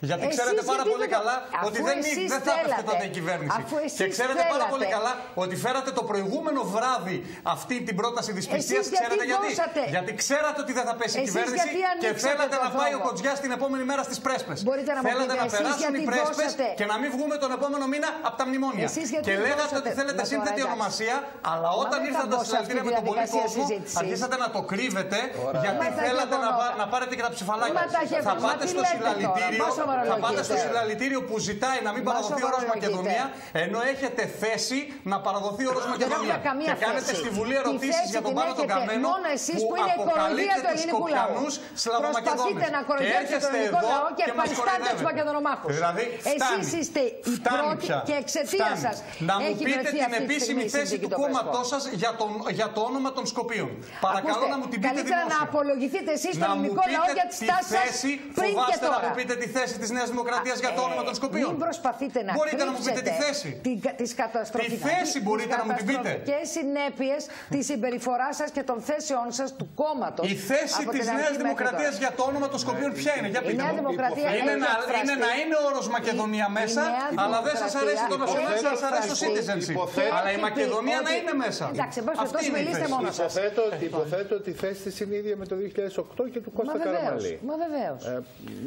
Speaker 5: Γιατί
Speaker 4: Εσείς
Speaker 5: ξέρετε πάρα
Speaker 4: γιατί
Speaker 5: πολύ
Speaker 4: δεν το-
Speaker 5: καλά
Speaker 4: αφού
Speaker 5: ότι δεν,
Speaker 4: εσείς
Speaker 5: δεν θα έπεφτε
Speaker 4: θέλατε,
Speaker 5: τότε η κυβέρνηση.
Speaker 4: αφού εσείς
Speaker 5: Και ξέρετε πάρα
Speaker 4: θέλατε.
Speaker 5: πολύ καλά ότι φέρατε το προηγούμενο βράδυ αυτή την πρόταση της πιστεία.
Speaker 4: γιατί
Speaker 5: Ξέρετε γιατί;
Speaker 4: δώσατε.
Speaker 5: Γιατί ξέρατε ότι δεν θα πέσει η
Speaker 4: Εσείς
Speaker 5: κυβέρνηση
Speaker 4: γιατί
Speaker 5: και
Speaker 4: ανοίξατε
Speaker 5: θέλατε
Speaker 4: το
Speaker 5: να πάει ο
Speaker 4: δρόμο.
Speaker 5: Κοτζιά την επόμενη μέρα στις πρέσπες.
Speaker 4: Μπορείτε να μου
Speaker 5: Θέλατε
Speaker 4: πείτε
Speaker 5: να
Speaker 4: εσείς
Speaker 5: περάσουν οι
Speaker 4: γιατί
Speaker 5: πρέσπες
Speaker 4: δώσατε.
Speaker 5: και να μην βγούμε τον επόμενο μήνα από τα μνημόνια.
Speaker 4: Εσείς γιατί
Speaker 5: Και λέγατε
Speaker 4: δώσατε.
Speaker 5: ότι θέλετε
Speaker 4: Μα τώρα,
Speaker 5: σύνθετη
Speaker 4: εντάξει.
Speaker 5: ονομασία, αλλά
Speaker 4: Μα
Speaker 5: όταν
Speaker 4: δεν θα
Speaker 5: ήρθαν
Speaker 4: μπω
Speaker 5: τα
Speaker 4: σε
Speaker 5: συλλαλητήρια
Speaker 4: αυτή
Speaker 5: με
Speaker 4: τη
Speaker 5: τον πολύ
Speaker 4: διαδικασία
Speaker 5: κόσμο,
Speaker 4: συζήτησης.
Speaker 5: αρχίσατε να το κρύβετε γιατί
Speaker 4: Μα τα
Speaker 5: θέλατε να,
Speaker 4: γεγονότα.
Speaker 5: πα- να πάρετε και τα ψηφαλάκια.
Speaker 4: Μα τα
Speaker 5: θα
Speaker 4: γεγονότα.
Speaker 5: πάτε
Speaker 4: Μα τι
Speaker 5: στο
Speaker 4: λέτε
Speaker 5: συλλαλητήριο,
Speaker 4: τώρα, μα
Speaker 5: θα πάτε στο
Speaker 4: σοβαρολογείτε.
Speaker 5: συλλαλητήριο που ζητάει να μην
Speaker 4: Μα
Speaker 5: παραδοθεί όρος
Speaker 4: σοβαρολογείτε.
Speaker 5: Μακεδονία, ενώ έχετε θέση να παραδοθεί όρος Μακεδονία.
Speaker 4: έχουμε καμία
Speaker 5: Και κάνετε
Speaker 4: θέση.
Speaker 5: στη Βουλή
Speaker 4: Τη
Speaker 5: ερωτήσεις
Speaker 4: θέση
Speaker 5: για τον
Speaker 4: την
Speaker 5: Πάνο τον
Speaker 4: έχετε
Speaker 5: Καμένο
Speaker 4: μόνο εσείς
Speaker 5: που
Speaker 4: που είναι η κοροϊδία
Speaker 5: αποκαλείτε
Speaker 4: τους
Speaker 5: τους
Speaker 4: ελληνικού λαού.
Speaker 5: Σκοπιανούς Σλαβομακεδόνες.
Speaker 4: Προσπαθείτε να
Speaker 5: Και
Speaker 4: κοροϊδέψετε τον
Speaker 5: έρχεστε
Speaker 4: ελληνικό
Speaker 5: εδώ
Speaker 4: λαό και
Speaker 5: και μας
Speaker 4: παριστάτε τους
Speaker 5: κοροϊδεύετε.
Speaker 4: μακεδονομάχους.
Speaker 5: Δηλαδή, φτάνει.
Speaker 4: Εσείς είστε οι
Speaker 5: Φτάνει
Speaker 4: πρώτοι
Speaker 5: πια.
Speaker 4: και εξαιτία
Speaker 5: Φτάνει.
Speaker 4: σας
Speaker 5: Να μου
Speaker 4: έχει
Speaker 5: πείτε
Speaker 4: βρεθεί
Speaker 5: την
Speaker 4: αυτή τη
Speaker 5: επίσημη
Speaker 4: στιγμή η
Speaker 5: θέση
Speaker 4: συνθήκη
Speaker 5: του
Speaker 4: των
Speaker 5: κόμματός
Speaker 4: Πρεσπών.
Speaker 5: σας για τον, για το όνομα των Σκοπίων. Παρακαλώ
Speaker 4: Ακούστε,
Speaker 5: να μου την πείτε
Speaker 4: καλύτερα
Speaker 5: δημόσια.
Speaker 4: να απολογηθείτε εσείς στον
Speaker 5: Να μου
Speaker 4: ελληνικό λαό
Speaker 5: πείτε
Speaker 4: για τις
Speaker 5: τη
Speaker 4: τάσεις σας
Speaker 5: θέση,
Speaker 4: πριν και
Speaker 5: φοβάστε να
Speaker 4: τώρα.
Speaker 5: μου πείτε τη θέση της Νέας Δημοκρατίας για το
Speaker 4: Ε,
Speaker 5: όνομα των Σκοπίων.
Speaker 4: Μην προσπαθείτε να
Speaker 5: Μπορείτε να μου πείτε τη
Speaker 4: κρύψετε
Speaker 5: θέση.
Speaker 4: την- τις καταστροφικές-
Speaker 5: Τη θέση
Speaker 4: τις
Speaker 5: μπορείτε να μου την πείτε.
Speaker 4: καταστροφικές συνέπειες της συμπεριφοράς σας και των θέσεων σας του κόμματος.
Speaker 5: Η θέση
Speaker 4: από
Speaker 5: της
Speaker 4: την
Speaker 5: Νέας
Speaker 4: αρχή μέχρι
Speaker 5: Δημοκρατίας
Speaker 4: τώρα.
Speaker 5: για το όνομα των Σκοπίων ποια είναι, για
Speaker 4: Η
Speaker 5: πείτε
Speaker 4: Νέα
Speaker 5: μου.
Speaker 4: Δημοκρατία
Speaker 5: Είναι
Speaker 4: έχει
Speaker 5: να,
Speaker 4: εκφραστεί.
Speaker 5: είναι να είναι όρος Μακεδονία
Speaker 4: Η- η
Speaker 5: μέσα,
Speaker 4: Νέα
Speaker 5: αλλά δεν σας
Speaker 4: Δημοκρατία
Speaker 5: αρέσει το National,
Speaker 4: έχει
Speaker 5: σας αρέσει το
Speaker 4: εκφραστεί.
Speaker 5: Citizenship.
Speaker 1: Υποθέτω
Speaker 5: Αλλά η
Speaker 4: Έχει πει
Speaker 5: Μακεδονία να
Speaker 4: ότι-
Speaker 5: είναι μέσα.
Speaker 4: Εντάξει, εν πάση
Speaker 5: Αυτή
Speaker 4: περιπτώσει,
Speaker 5: είναι η
Speaker 4: μιλήστε
Speaker 5: θέση.
Speaker 4: μόνος σας.
Speaker 1: Υποθέτω, υποθέτω ότι η θέση της είναι ίδια με το 2008 και του
Speaker 4: Μα
Speaker 1: Κώστα
Speaker 4: βεβαίως,
Speaker 1: Καραμαλή.
Speaker 4: μα βεβαίως.
Speaker 1: Ε,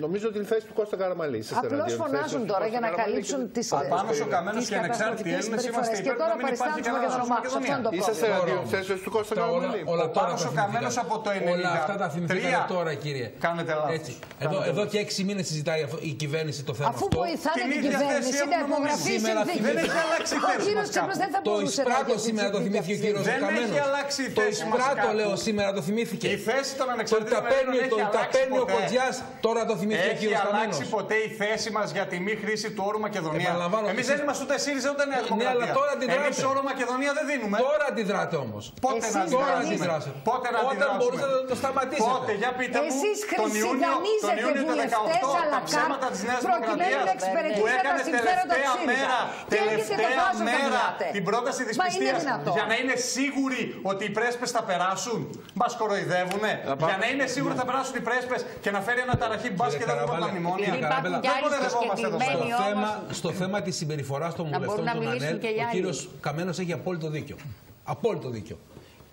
Speaker 1: νομίζω ότι είναι η θέση του Κώστα Καραμαλή. Είσαστε
Speaker 4: Απλώς
Speaker 1: εναντίον της
Speaker 4: φωνάζουν
Speaker 1: θέσης του
Speaker 4: τώρα
Speaker 1: Κώστα
Speaker 4: για να
Speaker 1: Καραμαλή
Speaker 4: καλύψουν
Speaker 1: και-
Speaker 4: τις
Speaker 5: Ο Πάνος ο Καμένος
Speaker 4: τις
Speaker 5: και οι ανεξάρτητοι
Speaker 4: καταστροφικές
Speaker 5: Έλληνες
Speaker 4: συμπεριφορές.
Speaker 5: είμαστε
Speaker 4: Και
Speaker 5: υπέρ του
Speaker 4: τώρα
Speaker 5: να μην υπάρχει
Speaker 4: παριστάνουν
Speaker 5: κανένα
Speaker 4: για τον
Speaker 5: νόμος
Speaker 4: Ρωμά.
Speaker 5: στην
Speaker 4: Αυτό είναι το
Speaker 1: Είσαστε
Speaker 4: πρόβλημα.
Speaker 1: εναντίον της θέσης του Κώστα
Speaker 3: Τα όλα,
Speaker 1: Καραμαλή.
Speaker 3: όλα
Speaker 5: Ο
Speaker 3: τώρα
Speaker 5: Πάνος
Speaker 3: τα
Speaker 5: ο Καμένος
Speaker 3: θυμηθήκατε.
Speaker 5: από το 90.
Speaker 3: Όλα αυτά τα θυμηθήκατε
Speaker 5: Τρία.
Speaker 3: τώρα, κύριε.
Speaker 5: Κάνετε λάθος.
Speaker 3: Έτσι. Εδώ, εδώ και έξι μήνες συζητάει αυτό- η κυβέρνηση το θέμα
Speaker 4: Αφού
Speaker 3: αυτό.
Speaker 4: βοηθάνε
Speaker 5: Την
Speaker 4: την
Speaker 5: ίδια
Speaker 4: κυβέρνηση
Speaker 5: θέση
Speaker 4: να
Speaker 5: έχουμε
Speaker 4: υπογραφεί η
Speaker 3: σήμερα.
Speaker 4: συνθήκη.
Speaker 5: Δεν έχει αλλάξει η
Speaker 4: Ο
Speaker 5: θέση
Speaker 4: κύριος
Speaker 5: μας
Speaker 4: Τσίπρας δεν θα
Speaker 3: Το
Speaker 4: μπορούσε να
Speaker 3: εισπράττω
Speaker 4: έχει
Speaker 3: σήμερα το
Speaker 4: συνθήκη
Speaker 3: θυμήθηκε ο
Speaker 4: αυτή.
Speaker 3: κύριο
Speaker 5: Δεν έχει
Speaker 3: Καμένος.
Speaker 5: αλλάξει η
Speaker 3: Το
Speaker 5: θέση μας
Speaker 3: εισπράττω,
Speaker 5: κάπου.
Speaker 3: λέω, σήμερα το θυμήθηκε.
Speaker 5: Η θέση των
Speaker 3: Το
Speaker 5: ανεξαρτήτων
Speaker 3: τα παίρνει,
Speaker 5: Ελλήνων
Speaker 3: το,
Speaker 5: έχει
Speaker 3: τα
Speaker 5: αλλάξει
Speaker 3: παίρνει ο
Speaker 5: ποτέ.
Speaker 3: Κοντζιάς, τώρα το θυμήθηκε ο
Speaker 5: Έχει
Speaker 3: κύριος Καμένος.
Speaker 5: αλλάξει ποτέ η θέση μας για τη μη χρήση του όρου Μακεδονία.
Speaker 3: Επαναλαμβάνω,
Speaker 5: Εμείς
Speaker 3: εσείς-
Speaker 5: δεν είμαστε ούτε ΣΥΡΙΖΑ ούτε Νέα
Speaker 3: Ναι,
Speaker 5: Δημοκρατία.
Speaker 3: αλλά τώρα αντιδράτε.
Speaker 5: Εμείς όρο Μακεδονία δεν δίνουμε.
Speaker 3: Τώρα αντιδράτε όμως.
Speaker 5: Πότε
Speaker 4: Εσείς
Speaker 5: να
Speaker 3: Τώρα
Speaker 5: αντιδράσουμε.
Speaker 3: αντιδράσετε.
Speaker 5: Πότε να
Speaker 3: Όταν
Speaker 5: αντιδράσουμε.
Speaker 3: μπορούσατε να το σταματήσετε.
Speaker 5: Πότε, για πείτε μου,
Speaker 4: Εσείς
Speaker 5: τον Ιούνιο, τον
Speaker 4: χρυσιγανίζετε
Speaker 5: Ιούνιο του
Speaker 4: βουλευτές
Speaker 5: 18,
Speaker 4: αλλά
Speaker 5: τα ψέματα της Νέας
Speaker 4: προκειμένου να
Speaker 5: Δημοκρατίας
Speaker 4: εξυπηρετήσετε
Speaker 5: που
Speaker 4: τα
Speaker 5: έκανε
Speaker 4: συμφέροντα
Speaker 5: τελευταία
Speaker 4: του ΣΥΡΙΖΑ.
Speaker 5: μέρα,
Speaker 4: Και έχετε το
Speaker 5: τελευταία
Speaker 4: βάζο να
Speaker 5: μέρα
Speaker 4: μιλάτε;
Speaker 5: την πρόταση της
Speaker 4: Μα είναι
Speaker 5: πιστείας
Speaker 4: δυνατόν.
Speaker 5: για να είναι σίγουροι ότι οι πρέσπες θα περάσουν; Μας κοροϊδεύουνε. Για να είναι σίγουροι ότι θα περάσουν οι πρέσπες και να φέρει ένα ταραχή μπας και δεν
Speaker 3: Καραμάλα,
Speaker 5: τα μνημόνια.
Speaker 3: κύριε Καραμέλα,
Speaker 6: Υπάρχουν κι
Speaker 5: Δεν
Speaker 6: άλλοι
Speaker 5: κοροϊδευόμαστε εδώ πέρα.
Speaker 6: συγκεκριμένοι
Speaker 3: Στο
Speaker 6: όμως.
Speaker 3: θέμα, στο θέμα της συμπεριφοράς των
Speaker 6: Να
Speaker 3: βουλευτών
Speaker 6: μπορούν να
Speaker 3: του
Speaker 6: μιλήσουν
Speaker 3: ΑΝΕΛ,
Speaker 6: και οι
Speaker 3: ο
Speaker 6: άλλοι.
Speaker 3: κύριος Καμένος έχει απόλυτο δίκιο. Απόλυτο δίκιο.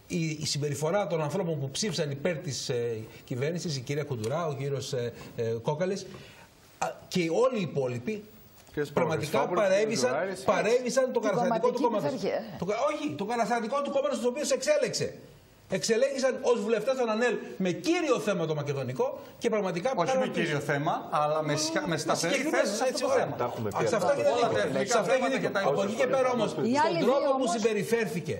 Speaker 3: Η, η συμπεριφορά των ανθρώπων που ψήφισαν υπέρ της ε, κυβέρνησης, η κυρία Κουντουρά, ο κύριος ε, ε, Κόκαλης α, και όλοι οι υπόλοιποι
Speaker 1: Κύριος
Speaker 3: πραγματικά
Speaker 1: Παπαχριστόπουλος,
Speaker 3: παρέβησαν,
Speaker 1: κύριος Ζουράρης.
Speaker 3: παρέβησαν το
Speaker 4: Την
Speaker 3: καταστατικό του
Speaker 4: κομματική
Speaker 3: κόμματος.
Speaker 4: πειθαρχία, ε.
Speaker 3: Το, κα- όχι, το καταστατικό του κόμματος το οποίο εξέλεξε. Εξελέγησαν ως βουλευτές των ΑΝΕΛ με κύριο θέμα το μακεδονικό και πραγματικά
Speaker 5: Όχι
Speaker 3: κάναν
Speaker 5: με
Speaker 3: πίσω.
Speaker 5: κύριο θέμα, αλλά με, σια- με σταθερή
Speaker 3: συγκεκριμένα,
Speaker 5: θέση σε αυτό
Speaker 3: έτσι,
Speaker 5: το
Speaker 3: ωραία.
Speaker 5: θέμα.
Speaker 2: Τα έχουμε πει
Speaker 3: Α, Σε αυτό
Speaker 2: αυτά.
Speaker 3: έχετε
Speaker 5: Όλα τα
Speaker 3: δίκιο.
Speaker 5: εθνικά
Speaker 3: Σε αυτό
Speaker 5: θέματα
Speaker 3: έχετε
Speaker 5: και τα
Speaker 3: δίκιο. Από εκεί και πέρα όμως,
Speaker 4: Οι άλλοι
Speaker 3: στον τρόπο
Speaker 4: δύο
Speaker 3: που
Speaker 4: όμως-
Speaker 3: συμπεριφέρθηκε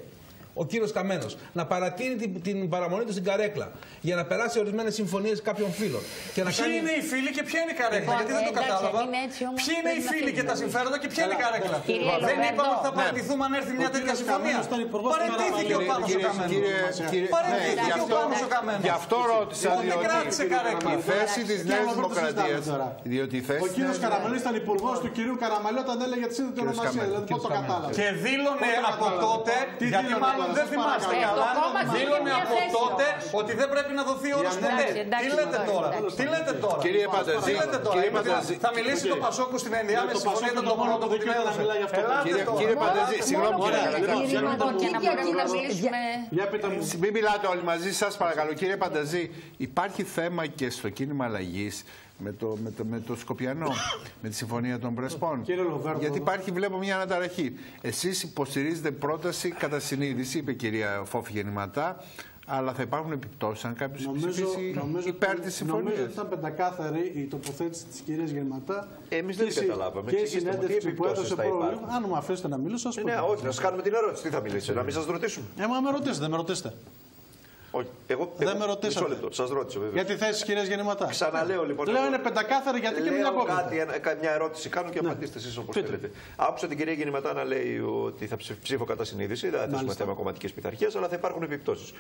Speaker 3: ο κύριος Καμένος να παρατείνει την, την παραμονή του στην καρέκλα για να περάσει ορισμένες συμφωνίες κάποιων φίλων και να
Speaker 5: Ποιοι
Speaker 3: κάνει.
Speaker 5: είναι οι φίλοι και ποια είναι η καρέκλα,
Speaker 6: Λοιπόν,
Speaker 5: γιατί δεν το
Speaker 6: εντάξει,
Speaker 5: κατάλαβα.
Speaker 6: είναι έτσι όμως,
Speaker 5: Ποιοι είναι οι
Speaker 6: πρέπει να
Speaker 5: φίλοι και τα
Speaker 6: φύγουμε.
Speaker 5: συμφέροντα και ποια είναι η καρέκλα;
Speaker 6: Κύριε
Speaker 5: Δεν
Speaker 6: Λοβέρντο.
Speaker 5: είπαμε ότι θα
Speaker 6: Ναι.
Speaker 5: παραιτηθούμε αν έρθει μια τέτοια
Speaker 8: κύριος
Speaker 5: συμφωνία.
Speaker 8: Καμένος ήταν υπουργός του
Speaker 5: Παραιτήθηκε ο
Speaker 8: Καραμαλή.
Speaker 5: Πάνος ο
Speaker 1: Κύριε-
Speaker 5: Καμένος.
Speaker 1: κύριε- κύριε-
Speaker 5: Παραιτήθηκε
Speaker 1: ναι,
Speaker 5: ο
Speaker 1: γι' αυτό-
Speaker 5: Πάνος ο Καμένος.
Speaker 1: Γι' αυτό ρώτησα,
Speaker 5: Δεν
Speaker 1: διότι
Speaker 5: κράτησε καρέκλα.
Speaker 1: η θέση της
Speaker 8: Και
Speaker 1: Νέας
Speaker 8: άλλο δεν το συζητάμε
Speaker 1: Δημοκρατίας,
Speaker 8: τώρα.
Speaker 1: διότι η θέση
Speaker 8: Ο
Speaker 1: της
Speaker 8: κύριος
Speaker 1: Νέας
Speaker 8: Καραμαλής ήταν υπουργός του κυρίου Καραμαλή όταν έλεγε τη σύνδετη
Speaker 1: Κύριος
Speaker 8: ονομασία.
Speaker 1: Καμένος,
Speaker 8: Δηλαδή πώ το
Speaker 3: κύριος Καμένος.
Speaker 8: κατάλαβε.
Speaker 5: Και δήλωνε
Speaker 8: Πότε
Speaker 5: από
Speaker 8: κατάλαβε.
Speaker 5: τότε,
Speaker 8: Τι
Speaker 5: γιατί
Speaker 8: δήλωνε,
Speaker 5: μάλλον
Speaker 8: σας
Speaker 5: δεν θυμάστε
Speaker 8: παρακαλώ.
Speaker 5: καλά,
Speaker 6: Το κόμμα του
Speaker 5: δήλωνε
Speaker 6: είχε μια
Speaker 5: από
Speaker 6: θέση
Speaker 5: τότε
Speaker 6: όμως.
Speaker 5: ότι δεν πρέπει να δοθεί όρος
Speaker 8: Για
Speaker 5: ποτέ.
Speaker 6: εντάξει, εντάξει,
Speaker 5: Τι λέτε
Speaker 6: εντάξει,
Speaker 5: τώρα,
Speaker 6: εντάξει.
Speaker 5: τι λέτε τώρα;
Speaker 1: Κύριε Πανταζή,
Speaker 5: Τι λέτε τώρα,
Speaker 1: κύριε
Speaker 5: Είμαι
Speaker 1: Πανταζή,
Speaker 5: θα μιλήσει το Πασόκου στην ενδιάμεση
Speaker 8: Το Πασόκ
Speaker 5: συμφωνία
Speaker 8: είναι
Speaker 5: ήταν
Speaker 8: το
Speaker 5: το
Speaker 8: μόνο
Speaker 5: πρώτο
Speaker 8: που
Speaker 5: που την
Speaker 8: δικαιούται να
Speaker 5: έδωσε.
Speaker 8: μιλάει γι' αυτό.
Speaker 5: Ελάτε
Speaker 1: Κύριε-
Speaker 5: τώρα.
Speaker 1: κύριε Πανταζή,
Speaker 4: Μόνο
Speaker 1: συγγνώμη
Speaker 4: μόνο
Speaker 1: κύριε
Speaker 4: για
Speaker 1: Καραμαλή.
Speaker 4: την
Speaker 8: για να
Speaker 4: ειρηνική
Speaker 6: Και να μπορούμε να
Speaker 4: διακήρυξη.
Speaker 6: μιλήσουμε.
Speaker 8: Για πείτε μου.
Speaker 1: Μην μιλάτε όλοι μαζί, σας παρακαλώ. Κύριε Πανταζή, υπάρχει θέμα και στο κίνημα αλλαγής με το, με, το, με το Σκοπιανό, με τη συμφωνία των Πρεσπών.
Speaker 8: Κύριε Λοβέρδο.
Speaker 1: Γιατί υπάρχει, βλέπω, μια αναταραχή. Εσείς υποστηρίζετε πρόταση κατά συνείδηση, είπε η κυρία Φόφη Γεννηματά, αλλά θα υπάρχουν επιπτώσεις αν κάποιος
Speaker 8: Νομίζω,
Speaker 1: ψηφίσει
Speaker 8: νομίζω,
Speaker 1: υπέρ
Speaker 8: ότι-
Speaker 1: της
Speaker 8: νομίζω
Speaker 1: συμφωνίας.
Speaker 8: ότι ήταν πεντακάθαρη η τοποθέτηση της κυρίας Γερματά.
Speaker 2: Εμείς δεν
Speaker 8: και η συ-
Speaker 2: καταλάβαμε.
Speaker 8: Και η
Speaker 2: Εξηγήστε μου, τι
Speaker 8: συνέντευξη που
Speaker 2: επιπτώσεις
Speaker 8: έδωσε
Speaker 2: θα
Speaker 8: πρόβλημα.
Speaker 2: υπάρχουν.
Speaker 8: Αν μου αφήσετε να μιλήσω, σα
Speaker 2: Ε,
Speaker 8: πω.
Speaker 2: Ναι, όχι, να σας κάνουμε την ερώτηση. Τι θα μιλήσετε, να μην σας ρωτήσουμε.
Speaker 8: Ε, μα με ρωτήσετε, δεν με ρωτήσετε.
Speaker 2: Όχι. Εγώ,
Speaker 8: Δεν
Speaker 2: εγώ-
Speaker 8: με ρωτήσατε.
Speaker 2: Μισό λεπτό, σας ρώτησα βέβαια.
Speaker 8: Για τη θέση τη κυρία Γεννηματά.
Speaker 2: Ξαναλέω λοιπόν.
Speaker 8: Λέω
Speaker 2: εγώ-
Speaker 8: είναι πεντακάθαρη γιατί και μην
Speaker 2: Λέω
Speaker 8: απόκριτε.
Speaker 2: κάτι, ένα- κα- μια ερώτηση κάνω και απαντήστε εσείς όπως
Speaker 8: Πείτε.
Speaker 2: θέλετε. Άκουσα την κυρία Γεννηματά να λέει ότι θα ψηφ- ψήφω κατά συνείδηση, δεν θα θέσουμε
Speaker 8: Μάλιστα.
Speaker 2: θέμα κομματικής πειθαρχίας, αλλά θα υπάρχουν επιπτώσεις.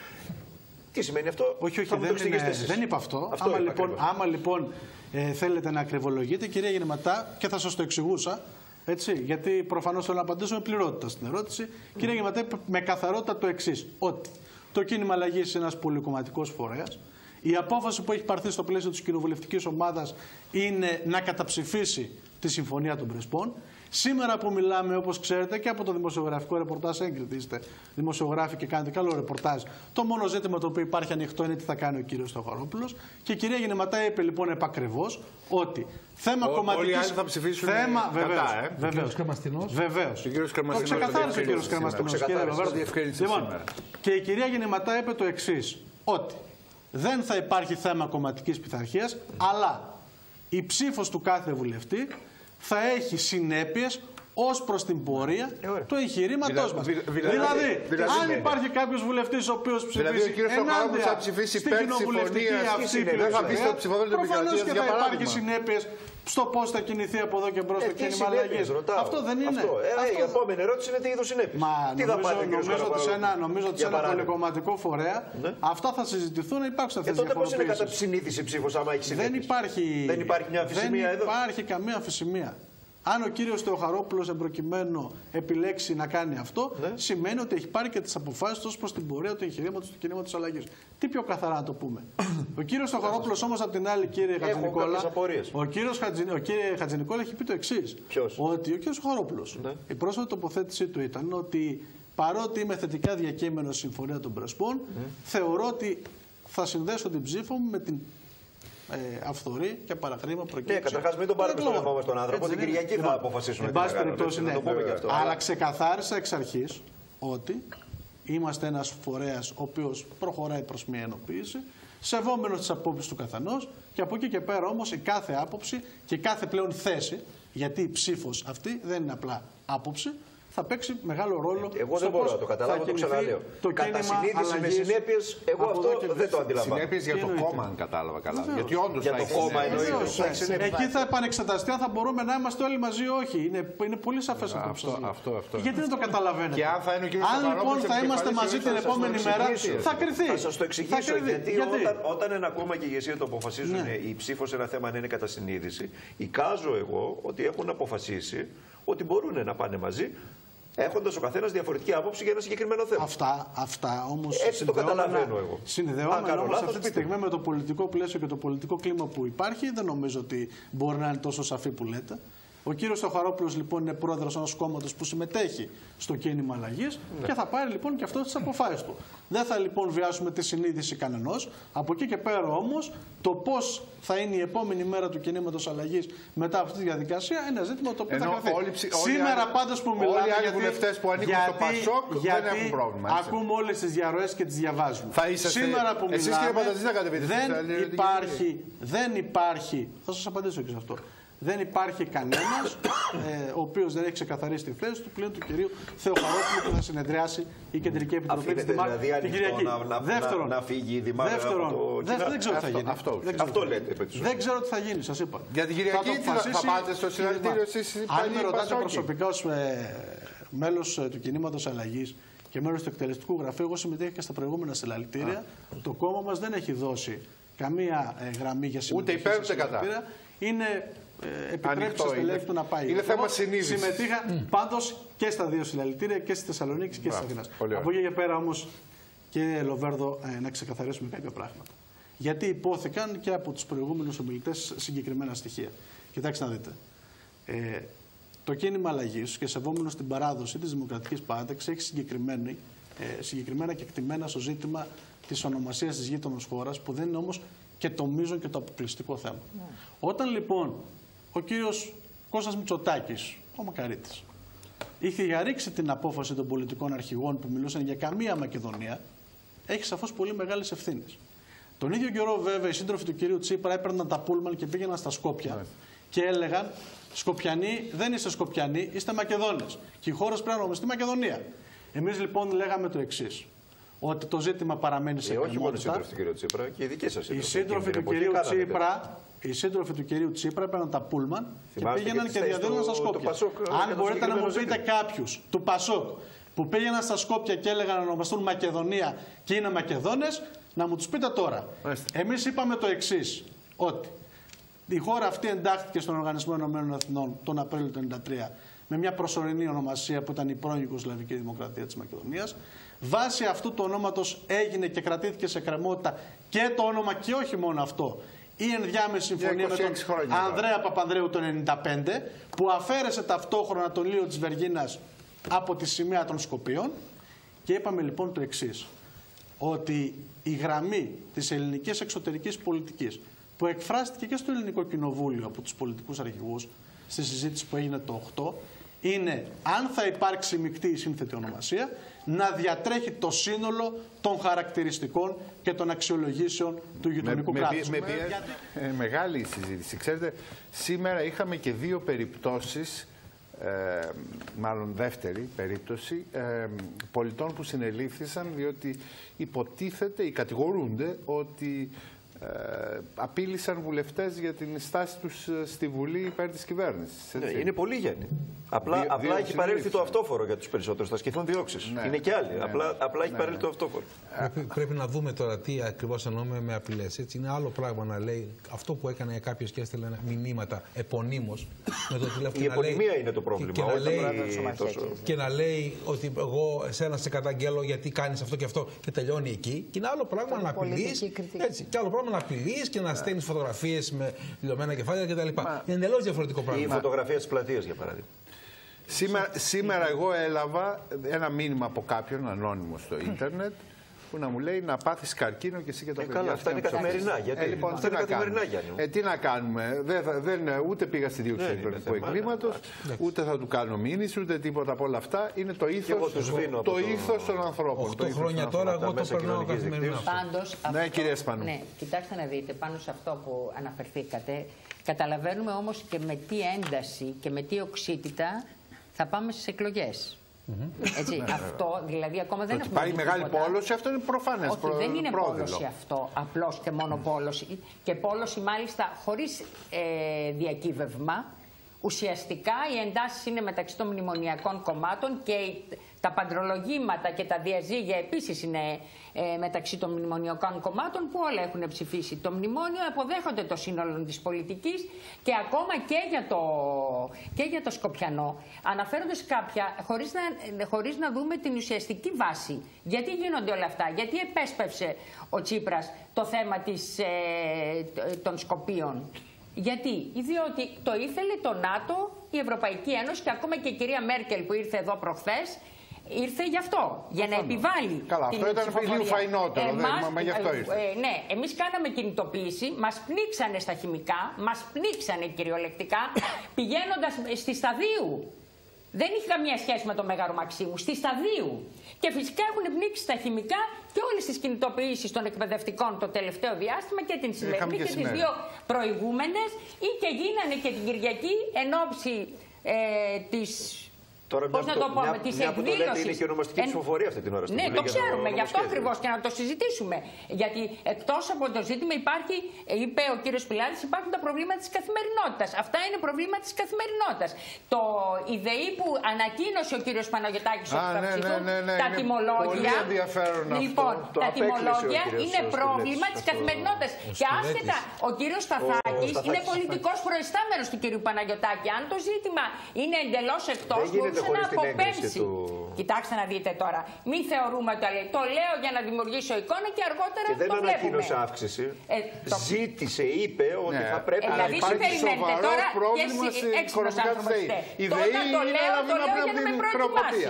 Speaker 2: Τι σημαίνει αυτό,
Speaker 8: Όχι, όχι,
Speaker 2: θα μου το
Speaker 8: δεν,
Speaker 2: εξηγήσετε
Speaker 8: είναι,
Speaker 2: εσείς.
Speaker 8: δεν είπα αυτό.
Speaker 2: Αυτό
Speaker 8: άμα,
Speaker 2: είπα
Speaker 8: λοιπόν,
Speaker 2: ακριβώς.
Speaker 8: άμα λοιπόν ε, θέλετε να ακριβολογείτε, κυρία Γεννηματά, και θα σας το εξηγούσα, έτσι, γιατί προφανώς θέλω να απαντήσω με πληρότητα στην ερώτηση. Κυρία Γεννηματά είπε με καθαρότητα το εξής, ότι το κίνημα αλλαγής είναι ένας πολυκομματικός φορέας. Η απόφαση που έχει πάρθει στο πλαίσιο της κοινοβουλευτικής ομάδας είναι να καταψηφίσει τη Συμφωνία των Πρεσπών. Σήμερα που μιλάμε, όπως ξέρετε, και από το δημοσιογραφικό ρεπορτάζ, έγκριτε είστε δημοσιογράφοι και κάνετε καλό ρεπορτάζ. Το μόνο ζήτημα το οποίο υπάρχει ανοιχτό είναι τι θα κάνει ο κύριος Στοχαρόπουλο. Και η κυρία Γεννηματά είπε λοιπόν επακριβώς ότι θέμα
Speaker 1: Ό-
Speaker 8: κομματική.
Speaker 1: όλοι οι άλλοι θα ψηφίσουν
Speaker 8: Θέμα,
Speaker 1: κατά,
Speaker 8: βεβαίως.
Speaker 1: ε.
Speaker 3: Ο κύριος Κρεμαστινός.
Speaker 8: Βεβαίως.
Speaker 1: Ο κύριος
Speaker 8: Το
Speaker 1: Κρεμαστινός
Speaker 8: ξεκαθάρισε ο
Speaker 1: το
Speaker 8: κύριος
Speaker 1: διευκρίνησε
Speaker 8: Κρεμαστινός.
Speaker 1: σήμερα.
Speaker 8: κύριε
Speaker 1: Το
Speaker 8: Λοβέρδο.
Speaker 1: διευκρίνησε
Speaker 8: Λοιπόν,
Speaker 1: σήμερα.
Speaker 8: και η κυρία Γεννηματά είπε το εξής, ότι δεν θα υπάρχει θέμα κομματικής πειθαρχίας, αλλά η ψήφος του κάθε βουλευτή θα έχει συνέπειες ως προς την πορεία
Speaker 2: Ε, ωραία.
Speaker 8: του εγχειρήματο
Speaker 1: Δηλα-
Speaker 8: μας.
Speaker 1: δηλα-
Speaker 8: Δηλαδή,
Speaker 1: δηλαδή- δηλαδή,
Speaker 8: αν
Speaker 1: ναι.
Speaker 8: υπάρχει κάποιος βουλευτής ο οποίος ψηφίσει
Speaker 1: Δηλαδή, ο κύριος Στοχαρόπουλος
Speaker 8: ενάντια
Speaker 1: θα ψηφίσει
Speaker 8: στην
Speaker 1: υπέρ της
Speaker 8: κοινοβουλευτική
Speaker 1: συμφωνίας
Speaker 8: αυτή
Speaker 1: ή δεν θα μπει στο ψηφοδέλτιο
Speaker 8: προφανώς
Speaker 1: επικρατείας,
Speaker 8: και
Speaker 1: για
Speaker 8: θα υπάρχει
Speaker 1: παράδειγμα.
Speaker 8: συνέπειες στο πώς θα κινηθεί από εδώ και μπρος
Speaker 2: Ε,
Speaker 8: το
Speaker 2: τι
Speaker 8: κίνημα
Speaker 2: συνέπειες,
Speaker 8: αλλαγής.
Speaker 2: ρωτάω.
Speaker 8: Αυτό δεν είναι.
Speaker 2: Αυτό. Ε,
Speaker 8: Αυτό-
Speaker 2: Η επόμενη ερώτηση είναι τι είδους συνέπειες.
Speaker 8: Μα
Speaker 2: τι θα
Speaker 8: νομίζω,
Speaker 2: πάρει ο κ.
Speaker 8: νομίζω ότι σε ένα, νομίζω ότι σε
Speaker 2: Για
Speaker 8: ένα
Speaker 2: παράδειγμα.
Speaker 8: πολυκομματικό φορέα
Speaker 2: Ναι.
Speaker 8: αυτά θα συζητηθούν να υπάρξουν
Speaker 2: Και
Speaker 8: αυτέ
Speaker 2: τότε πώς είναι κατά
Speaker 8: διαφοροποιήσεις.
Speaker 2: συνείδηση ψήφος άμα έχει συνέπειες;
Speaker 8: Δεν υπάρχει,
Speaker 2: Δεν υπάρχει μια αμφισημία
Speaker 8: δεν
Speaker 2: εδώ;
Speaker 8: υπάρχει καμία αμφισημία. Αν ο κύριος Θεοχαρόπουλος εμπροκειμένου επιλέξει να κάνει αυτό,
Speaker 2: Ναι.
Speaker 8: σημαίνει ότι έχει πάρει και τις αποφάσεις ω προς την πορεία του εγχειρήματος του κινήματος αλλαγής. Τι πιο καθαρά να το πούμε. ο κύριος Θεοχαρόπουλος όμως απ' την άλλη, κύριε
Speaker 2: Έχω
Speaker 8: Χατζηνικόλα,
Speaker 2: κάποιες απορίες.
Speaker 8: ο κύριος Χατζη, ο κύριε Χατζηνικόλα έχει πει το εξής.
Speaker 2: Ποιος;
Speaker 8: Ότι ο κύριος Θεοχαρόπουλος,
Speaker 2: Ναι.
Speaker 8: η πρόσφατη τοποθέτησή του ήταν ότι παρότι είμαι θετικά διακείμενος στη Συμφωνία των Πρεσπών, θεωρώ ότι θα συνδέσω την ψήφο μου με την ε, αυθορή και παραχρήμα
Speaker 2: Ναι,
Speaker 8: προκήρυξη.
Speaker 2: καταρχάς μην τον πάρουμε
Speaker 8: των
Speaker 2: στον
Speaker 8: εκλογών.
Speaker 2: λαιμό μα τον άνθρωπο.
Speaker 8: Έτσι
Speaker 2: Την
Speaker 8: δεν είναι.
Speaker 2: Κυριακή θα
Speaker 8: Λοιπόν,
Speaker 2: αποφασίσουμε.
Speaker 8: Εν
Speaker 2: τι
Speaker 8: πάση
Speaker 2: θα κάνουμε,
Speaker 8: περιπτώσει,
Speaker 2: έτσι,
Speaker 8: ναι.
Speaker 2: Να το πούμε και αυτό.
Speaker 8: Αλλά ξεκαθάρισα εξ αρχής ότι είμαστε ένας φορέας ο οποίος προχωράει προς μια ενοποίηση, σεβόμενος τις απόψεις του καθενός και από εκεί και πέρα όμως η κάθε άποψη και η κάθε πλέον θέση, γιατί η ψήφος αυτή δεν είναι απλά άποψη, θα παίξει μεγάλο ρόλο.
Speaker 2: Εγώ
Speaker 8: στο
Speaker 2: δεν μπορώ
Speaker 8: πώς
Speaker 2: να το
Speaker 8: θα
Speaker 2: καταλάβω, το
Speaker 8: κινηθεί
Speaker 2: ξαναλέω.
Speaker 8: Το
Speaker 2: Κατά
Speaker 8: κίνημα
Speaker 2: συνείδηση με
Speaker 8: αλλαγής
Speaker 2: συνέπειες, εγώ
Speaker 8: από εδώ
Speaker 2: αυτό
Speaker 8: και
Speaker 2: δεν
Speaker 8: μπρος.
Speaker 2: το αντιλαμβάνω.
Speaker 1: Συνέπειες για
Speaker 8: Τι
Speaker 1: το
Speaker 8: εννοείται;
Speaker 1: κόμμα, αν κατάλαβα καλά.
Speaker 8: Βεβαίως.
Speaker 1: Γιατί όντως
Speaker 2: Για
Speaker 1: θα
Speaker 2: το
Speaker 1: έχεις
Speaker 2: κόμμα
Speaker 1: συνέπειες.
Speaker 2: εννοείται.
Speaker 8: Βεβαίως,
Speaker 2: θα έχεις
Speaker 8: ναι.
Speaker 2: συνέπειες.
Speaker 8: Εκεί θα επανεξεταστεί αν θα μπορούμε να είμαστε όλοι μαζί ή όχι. Είναι, είναι πολύ σαφές αυτό, που
Speaker 1: αυτό-
Speaker 8: σας λέω.
Speaker 1: αυτό- αυτό.
Speaker 8: Γιατί δεν το καταλαβαίνετε;
Speaker 1: Και αν θα είναι ο κύριος
Speaker 8: Αν λοιπόν
Speaker 1: Σταυρόπουλος
Speaker 8: θα είμαστε
Speaker 1: επικεφαλής
Speaker 8: μαζί
Speaker 1: ή
Speaker 8: την
Speaker 1: όχι, θα
Speaker 8: επόμενη
Speaker 1: σας το
Speaker 8: μέρα,
Speaker 1: εξηγήσω.
Speaker 8: θα κρυθεί.
Speaker 2: Θα σας το
Speaker 8: Θα
Speaker 2: εξηγήσω.
Speaker 8: κρυθεί.
Speaker 2: Γιατί, Όταν, όταν ένα κόμμα και η ηγεσία το αποφασίζουν
Speaker 8: Ναι.
Speaker 2: η ψήφος σε ένα θέμα να είναι κατά συνείδηση, εικάζω εγώ ότι έχουν αποφασίσει ότι μπορούν να πάνε μαζί, έχοντας ο καθένας διαφορετική άποψη για ένα συγκεκριμένο θέμα.
Speaker 8: Αυτά, αυτά όμως.
Speaker 2: Έτσι το καταλαβαίνω εγώ. Αν
Speaker 8: Συνδεόμενα
Speaker 2: κάνω
Speaker 8: όμως
Speaker 2: λάθος,
Speaker 8: αυτή τη
Speaker 2: πείτε
Speaker 8: στιγμή με το πολιτικό πλαίσιο και το πολιτικό κλίμα που υπάρχει, δεν νομίζω ότι μπορεί να είναι τόσο σαφή που λέτε. Ο κύριος Στοχαρόπουλο λοιπόν είναι πρόεδρος ενός κόμματος που συμμετέχει στο κίνημα αλλαγής
Speaker 2: Ναι.
Speaker 8: και θα πάρει λοιπόν και αυτό τις αποφάσεις του. Δεν θα λοιπόν βιάσουμε τη συνείδηση κανενός. Από εκεί και πέρα όμως το πώς θα είναι η επόμενη μέρα του κινήματος αλλαγής μετά από αυτή τη διαδικασία είναι ένα ζήτημα το οποίο
Speaker 1: Ενώ
Speaker 8: θα κρατήσει.
Speaker 1: όλοι ψη- όλοι οι
Speaker 8: Σήμερα
Speaker 1: άλλοι-
Speaker 8: πάντως που
Speaker 1: όλοι οι
Speaker 8: μιλάμε.
Speaker 1: άλλοι
Speaker 8: γιατί-
Speaker 1: βουλευτές που ανήκουν στο Πασόκ δεν
Speaker 8: γιατί
Speaker 1: έχουν πρόβλημα, έτσι.
Speaker 8: Ακούμε όλες τις διαρροές και τις διαβάζουμε.
Speaker 1: Θα είσαστε-
Speaker 8: Σήμερα που
Speaker 1: εσείς,
Speaker 8: μιλάμε,
Speaker 1: κύριε Πανταζή, θα κατεβείτε στη
Speaker 8: δεν
Speaker 1: Θεσσαλονίκη.
Speaker 8: υπάρχει, δεν υπάρχει, θα σας απαντήσω και σε αυτό. Δεν υπάρχει κανένας ε, ο οποίος δεν έχει ξεκαθαρίσει τη θέση του πλέον του κυρίου Θεοχαρόπουλου που θα συνεδριάσει η Κεντρική Επιτροπή της
Speaker 2: Αφήνεται δηλαδή
Speaker 8: την
Speaker 2: ανοιχτό
Speaker 8: Κυριακή.
Speaker 2: να- να-
Speaker 8: δεύτερον,
Speaker 2: να- να φύγει η Δημάρα
Speaker 8: δεύτερον,
Speaker 2: από το
Speaker 8: δεν,
Speaker 2: κοινά.
Speaker 8: δεν ξέρω τι θα
Speaker 1: Αυτό-
Speaker 8: γίνει.
Speaker 1: αυτό
Speaker 8: Δεν
Speaker 1: ουσιαστικά.
Speaker 8: ξέρω
Speaker 2: Αυτό
Speaker 8: τι θα
Speaker 2: λέτε,
Speaker 8: γίνει.
Speaker 2: επί της
Speaker 8: Δεν ξέρω τι θα γίνει, σας είπα.
Speaker 1: Για την Κυριακή
Speaker 8: το
Speaker 1: τι θα- θα
Speaker 8: αποφασίσει
Speaker 1: πάτε στο
Speaker 8: η
Speaker 1: συλλαλητήριο
Speaker 8: Δημάρα.
Speaker 1: εσείς οι
Speaker 8: Αν
Speaker 1: παλιοί
Speaker 8: με ρωτάτε
Speaker 1: Πασόκοι;
Speaker 8: προσωπικά ως μέλος του κινήματος αλλαγής και μέλος του εκτελεστικού γραφείου, εγώ συμμετείχα και στα προηγούμενα συλλαλητήρια. Το κόμμα μας δεν έχει δώσει καμία ε, γραμμή για συμμετοχή.
Speaker 1: υπέρ,
Speaker 8: σε
Speaker 1: ούτε κατά.
Speaker 8: συλλαλητήρια. Είναι ε, επιτρέπει
Speaker 1: Ανοιχτό
Speaker 8: στα στελέχη
Speaker 1: είναι.
Speaker 8: του να πάει.
Speaker 1: Είναι
Speaker 8: Εγώ
Speaker 1: θέμα συνείδησης.
Speaker 8: Συμμετείχα πάντως και στα δύο συλλαλητήρια και στη Θεσσαλονίκη και στη Αθήνα.
Speaker 1: πολύ ωραία.
Speaker 8: Από εκεί και πέρα όμως, κύριε Λοβέρδο, ε, να ξεκαθαρίσουμε κάποια πράγματα. Γιατί υπόθηκαν και από τους προηγούμενους ομιλητές συγκεκριμένα στοιχεία. Κοιτάξτε να δείτε. Ε, το κίνημα αλλαγής και σεβόμενος στην παράδοση της Δημοκρατικής Παράταξης έχει συγκεκριμένη, ε, συγκεκριμένα και εκτιμένα στο ζήτημα της ονομασίας της γείτονος χώρας, που δεν είναι όμως και το μείζον και το αποκλειστικό θέμα. Όταν λοιπόν ο κύριος Κώστας Μητσοτάκης, ο Μακαρίτης, είχε διαρρήξει την απόφαση των πολιτικών αρχηγών που μιλούσαν για καμία Μακεδονία, έχει σαφώς πολύ μεγάλες ευθύνες. Τον ίδιο καιρό, βέβαια, οι σύντροφοι του κυρίου Τσίπρα έπαιρναν τα πούλμαν και πήγαιναν στα Σκόπια και έλεγαν Σκοπιανοί, δεν είστε Σκοπιανοί, είστε Μακεδόνες. Και η χώρα πρέπει να ονομαστεί Μακεδονία. Εμείς λοιπόν λέγαμε το εξής. Ότι το ζήτημα παραμένει σε
Speaker 2: Ε, όχι μόνο οι
Speaker 8: κρεμότητα.
Speaker 2: σύντροφοι του κ. Τσίπρα και οι δικοί σας
Speaker 8: Οι σύντροφοι του κυρίου Τσίπρα, οι σύντροφοι του κυρίου Τσίπρα έπαιρναν τα πούλμαν
Speaker 2: Θυμάστε
Speaker 8: και πήγαιναν
Speaker 2: και
Speaker 8: και
Speaker 2: τις θέσεις
Speaker 8: διαδήλωναν στα
Speaker 2: του- του
Speaker 8: Σκόπια.
Speaker 2: Πασόκ, ε, για
Speaker 8: Αν
Speaker 2: το
Speaker 8: μπορείτε να μου
Speaker 2: συγκεκριμένο
Speaker 8: πείτε κάποιους του Πασόκ που πήγαιναν στα Σκόπια και έλεγαν να ονομαστούν Μακεδονία και είναι Μακεδόνες, να μου τους πείτε τώρα.
Speaker 1: Μάλιστα.
Speaker 8: Εμείς είπαμε το εξής, ότι η χώρα αυτή εντάχθηκε στον Οργανισμό Ενωμένων Εθνών τον Απρίλιο του 1993 με μια προσωρινή ονομασία που ήταν η πρώην Ιουγκοσλαβική Δημοκρατία της Μακεδονίας. Βάσει αυτού του ονόματος έγινε και κρατήθηκε σε κρεμότητα και το όνομα και όχι μόνο αυτό. Η ενδιάμεση συμφωνία με
Speaker 1: 26
Speaker 8: τον
Speaker 1: χρόνια τώρα.
Speaker 8: Ανδρέα Παπανδρέου το 1995 που αφαίρεσε ταυτόχρονα τον Λίο της Βεργίνας από τη σημαία των Σκοπίων και είπαμε λοιπόν το εξής ότι η γραμμή της ελληνικής εξωτερικής πολιτικής που εκφράστηκε και στο ελληνικό κοινοβούλιο από τους πολιτικούς αρχηγούς στη συζήτηση που έγινε το 8 είναι αν θα υπάρξει μεικτή ή σύνθετη ονομασία να διατρέχει το σύνολο των χαρακτηριστικών και των αξιολογήσεων του γειτονικού
Speaker 1: με,
Speaker 8: κράτους.
Speaker 1: με, ε, μεγάλη η συζήτηση. Ξέρετε, σήμερα είχαμε και δύο περιπτώσεις ε, μάλλον δεύτερη περίπτωση, ε, πολιτών που συνελήφθησαν διότι υποτίθεται ή κατηγορούνται ότι ε, απείλησαν βουλευτές για την στάση τους ε, στη Βουλή υπέρ της κυβέρνησης.
Speaker 2: Ναι,
Speaker 1: έτσι.
Speaker 2: είναι πολύ γέννη. Απλά,
Speaker 1: Δύο-
Speaker 2: απλά
Speaker 1: δύο
Speaker 2: έχει παρέλθει το
Speaker 1: συνελήφθησαν.
Speaker 2: αυτόφορο για τους περισσότερους. Θα ασκηθούν διώξεις.
Speaker 1: Ναι.
Speaker 2: Είναι και άλλοι.
Speaker 1: Ναι.
Speaker 2: Απλά, απλά έχει
Speaker 1: Ναι,
Speaker 2: παρέλθει
Speaker 1: ναι.
Speaker 2: το αυτόφορο.
Speaker 3: Πρέπει, πρέπει να δούμε τώρα τι ακριβώς εννοούμε με απειλές. Είναι άλλο πράγμα να λέει αυτό που έκανε κάποιος και έστελνε μηνύματα επωνύμως με το τηλέφωνο.
Speaker 2: Η
Speaker 3: και να λέει-
Speaker 2: επωνυμία είναι το πρόβλημα.
Speaker 3: Και, και, να
Speaker 2: όχι
Speaker 3: λέει,
Speaker 4: πρόβλημα του
Speaker 2: τόσο-
Speaker 4: Σομαχέκη.
Speaker 3: και να λέει ότι εγώ εσένα σε καταγγέλω γιατί κάνεις αυτό και αυτό και τελειώνει εκεί. Και είναι άλλο πράγμα
Speaker 4: Αυτό
Speaker 3: να
Speaker 4: είναι
Speaker 3: απειλείς.
Speaker 4: πολιτική κριτική.
Speaker 3: Έτσι. Και άλλο πράγμα να απειλεί και να στέλνεις φωτογραφίες με δηλωμένα κεφάλια κτλ. Είναι εντελώς διαφορετικό
Speaker 2: Η
Speaker 3: πράγμα.
Speaker 2: φωτογραφία της πλατείας, για παράδειγμα.
Speaker 1: Σήμερα, σήμερα εγώ έλαβα ένα μήνυμα από κάποιον ανώνυμο στο ίντερνετ που να μου λέει να πάθεις καρκίνο και εσύ και τα
Speaker 2: Ε,
Speaker 1: παιδιά
Speaker 2: καλά,
Speaker 1: σου
Speaker 2: αυτά
Speaker 1: να
Speaker 2: είναι
Speaker 1: ψάχνεις.
Speaker 2: καθημερινά, γιατί;
Speaker 1: Ε, λοιπόν,
Speaker 2: Αυτά
Speaker 1: τι
Speaker 2: είναι
Speaker 1: να
Speaker 2: καθημερινά,
Speaker 1: κάνουμε.
Speaker 2: Γιάννη μου.
Speaker 1: Ε, τι να κάνουμε; Δεν, θα- δεν, ούτε πήγα στη δίωξη
Speaker 2: Δεν είναι
Speaker 1: ηλεκτρονικού
Speaker 2: θέμα,
Speaker 1: εγκλήματος,
Speaker 2: εντάξει.
Speaker 1: ούτε θα του κάνω μήνυση, ούτε τίποτα από όλα αυτά. Είναι το ήθος,
Speaker 2: εγώ τους σβήνω από
Speaker 1: το
Speaker 2: το-
Speaker 1: ήθος των ανθρώπων. Το
Speaker 3: 8
Speaker 1: ήθος
Speaker 3: χρόνια
Speaker 1: των
Speaker 3: τώρα
Speaker 1: ανθρώπων.
Speaker 3: εγώ το
Speaker 2: μέσα
Speaker 3: περνάω
Speaker 2: κοινωνικής
Speaker 3: καθημερινά.
Speaker 2: δικτύωσης.
Speaker 6: Πάντως,
Speaker 1: Ναι,
Speaker 6: αυτό-
Speaker 1: κυρία Σπανού.
Speaker 6: Ναι, κοιτάξτε να δείτε, πάνω σε αυτό που αναφερθήκατε, καταλαβαίνουμε όμως και με τι ένταση και με τι οξύτητα θα πάμε στις εκλογές. Έτσι, αυτό δηλαδή ακόμα δεν
Speaker 1: Το ότι
Speaker 6: έχουμε
Speaker 1: υπάρχει
Speaker 6: δει
Speaker 1: μεγάλη
Speaker 6: τίποτα.
Speaker 1: πόλωση, αυτό είναι προφανές
Speaker 6: Όχι,
Speaker 1: προ-
Speaker 6: δεν είναι
Speaker 1: πρόδειλο.
Speaker 6: πόλωση αυτό, απλώς και μόνο πόλωση. Και πόλωση μάλιστα χωρίς ε, διακύβευμα. Ουσιαστικά οι εντάσεις είναι μεταξύ των μνημονιακών κομμάτων και οι- τα παντρολογήματα και τα διαζύγια επίσης είναι ε, μεταξύ των μνημονιακών κομμάτων που όλα έχουν ψηφίσει. Το μνημόνιο αποδέχονται το σύνολο της πολιτικής και ακόμα και για το, και για το Σκοπιανό αναφέροντας κάποια χωρίς να, χωρίς να δούμε την ουσιαστική βάση. Γιατί γίνονται όλα αυτά, γιατί επέσπευσε ο Τσίπρας το θέμα της, ε, των Σκοπίων. Γιατί, διότι το ήθελε το ΝΑΤΟ, η Ευρωπαϊκή Ένωση και ακόμα και η κυρία Μέρκελ που ήρθε εδώ προχθές, ήρθε γι' αυτό, για να επιβάλλει.
Speaker 1: Καλά,
Speaker 6: την
Speaker 1: αυτό ήταν
Speaker 6: ψηφοφορία.
Speaker 1: λίγο φαϊνότερο, δεν-
Speaker 6: Εμάς,
Speaker 1: μα- μα γι' αυτό
Speaker 6: ε,
Speaker 1: ήρθε.
Speaker 6: ε, ναι, εμείς κάναμε κινητοποίηση, μας πνίξανε στα χημικά, μας πνίξανε κυριολεκτικά, πηγαίνοντας στη Σταδίου. Δεν είχε καμία σχέση με το Μέγαρο Μαξίμου, στη Σταδίου. Και φυσικά έχουν πνίξει τα χημικά και όλες τις κινητοποιήσεις των εκπαιδευτικών το τελευταίο διάστημα και την σημερινή
Speaker 1: και
Speaker 6: και, τις
Speaker 1: σήμερα.
Speaker 6: δύο προηγούμενες ή και γίνανε και την Κυριακή εν ώψη ε, της
Speaker 2: Τώρα,
Speaker 6: Πώς
Speaker 2: μια
Speaker 6: να
Speaker 2: που
Speaker 6: το
Speaker 2: το-
Speaker 6: πω,
Speaker 2: μια-
Speaker 6: με της
Speaker 2: μια που το λέτε,
Speaker 6: εκδήλωσης.
Speaker 2: είναι και ονομαστική ψηφοφορία αυτή την ώρα στην
Speaker 6: Ναι,
Speaker 2: Βουλή
Speaker 6: το
Speaker 2: για το
Speaker 6: ξέρουμε, γι' αυτό
Speaker 2: νομοσχέδιο.
Speaker 6: ακριβώς και να το συζητήσουμε. Γιατί εκτός από το ζήτημα υπάρχει, είπε ο κύριος Πιλάδης, υπάρχουν τα προβλήματα της καθημερινότητας. Αυτά είναι προβλήματα της καθημερινότητας. Το ιδεή που ανακοίνωσε ο κύριος Παναγιωτάκης
Speaker 1: Α,
Speaker 6: ότι θα
Speaker 1: ναι,
Speaker 6: ψηθούν
Speaker 1: ναι, ναι, ναι,
Speaker 6: τα
Speaker 1: είναι
Speaker 6: τιμολόγια.
Speaker 1: πολύ ενδιαφέρον αυτό.
Speaker 6: Λοιπόν,
Speaker 2: Το
Speaker 6: τα
Speaker 2: απέκλεισε ο
Speaker 6: τιμολόγια
Speaker 2: κύριος
Speaker 6: είναι
Speaker 2: Στυλέτης
Speaker 6: πρόβλημα της
Speaker 2: αυτό.
Speaker 6: καθημερινότητα. Και
Speaker 3: Στυλέτης.
Speaker 6: άσχετα, ο κύριος Σταθάκη
Speaker 2: Σταθάκης.
Speaker 6: είναι πολιτικός προϊστάμενος του κύριου Παναγιωτάκη. Αν το ζήτημα είναι εντελώς εκτός,
Speaker 2: Δεν γίνεται
Speaker 6: μπορούσε να
Speaker 2: χωρίς την έγκριση
Speaker 6: αποπέμψει.
Speaker 2: του-
Speaker 6: Κοιτάξτε να δείτε τώρα. Μην θεωρούμε ότι λέει. Το λέω για να δημιουργήσω εικόνα και αργότερα
Speaker 2: Και δεν
Speaker 6: το βλέπουμε.
Speaker 2: ανακοίνωσε αύξηση.
Speaker 6: Ε, το-
Speaker 2: Ζήτησε, είπε ότι
Speaker 1: Ναι.
Speaker 2: θα πρέπει
Speaker 6: Ε,
Speaker 2: να
Speaker 6: δηλαδή, τι
Speaker 1: υπάρχει
Speaker 6: περιμένετε
Speaker 1: σοβαρό
Speaker 6: τώρα
Speaker 1: πρόβλημα
Speaker 6: και εσύ
Speaker 1: στην
Speaker 6: έξυπνος
Speaker 1: οικονομικά
Speaker 6: άνθρωπος
Speaker 1: της ΔΕΗ.
Speaker 6: είστε.
Speaker 1: Η
Speaker 6: Τώρα
Speaker 1: ΔΕΗ
Speaker 6: το
Speaker 1: είναι
Speaker 6: λέω,
Speaker 1: ένα
Speaker 6: το
Speaker 1: βήμα
Speaker 6: λέω
Speaker 1: πριν
Speaker 6: για να
Speaker 1: από
Speaker 6: με
Speaker 1: την
Speaker 6: προετοιμάσει.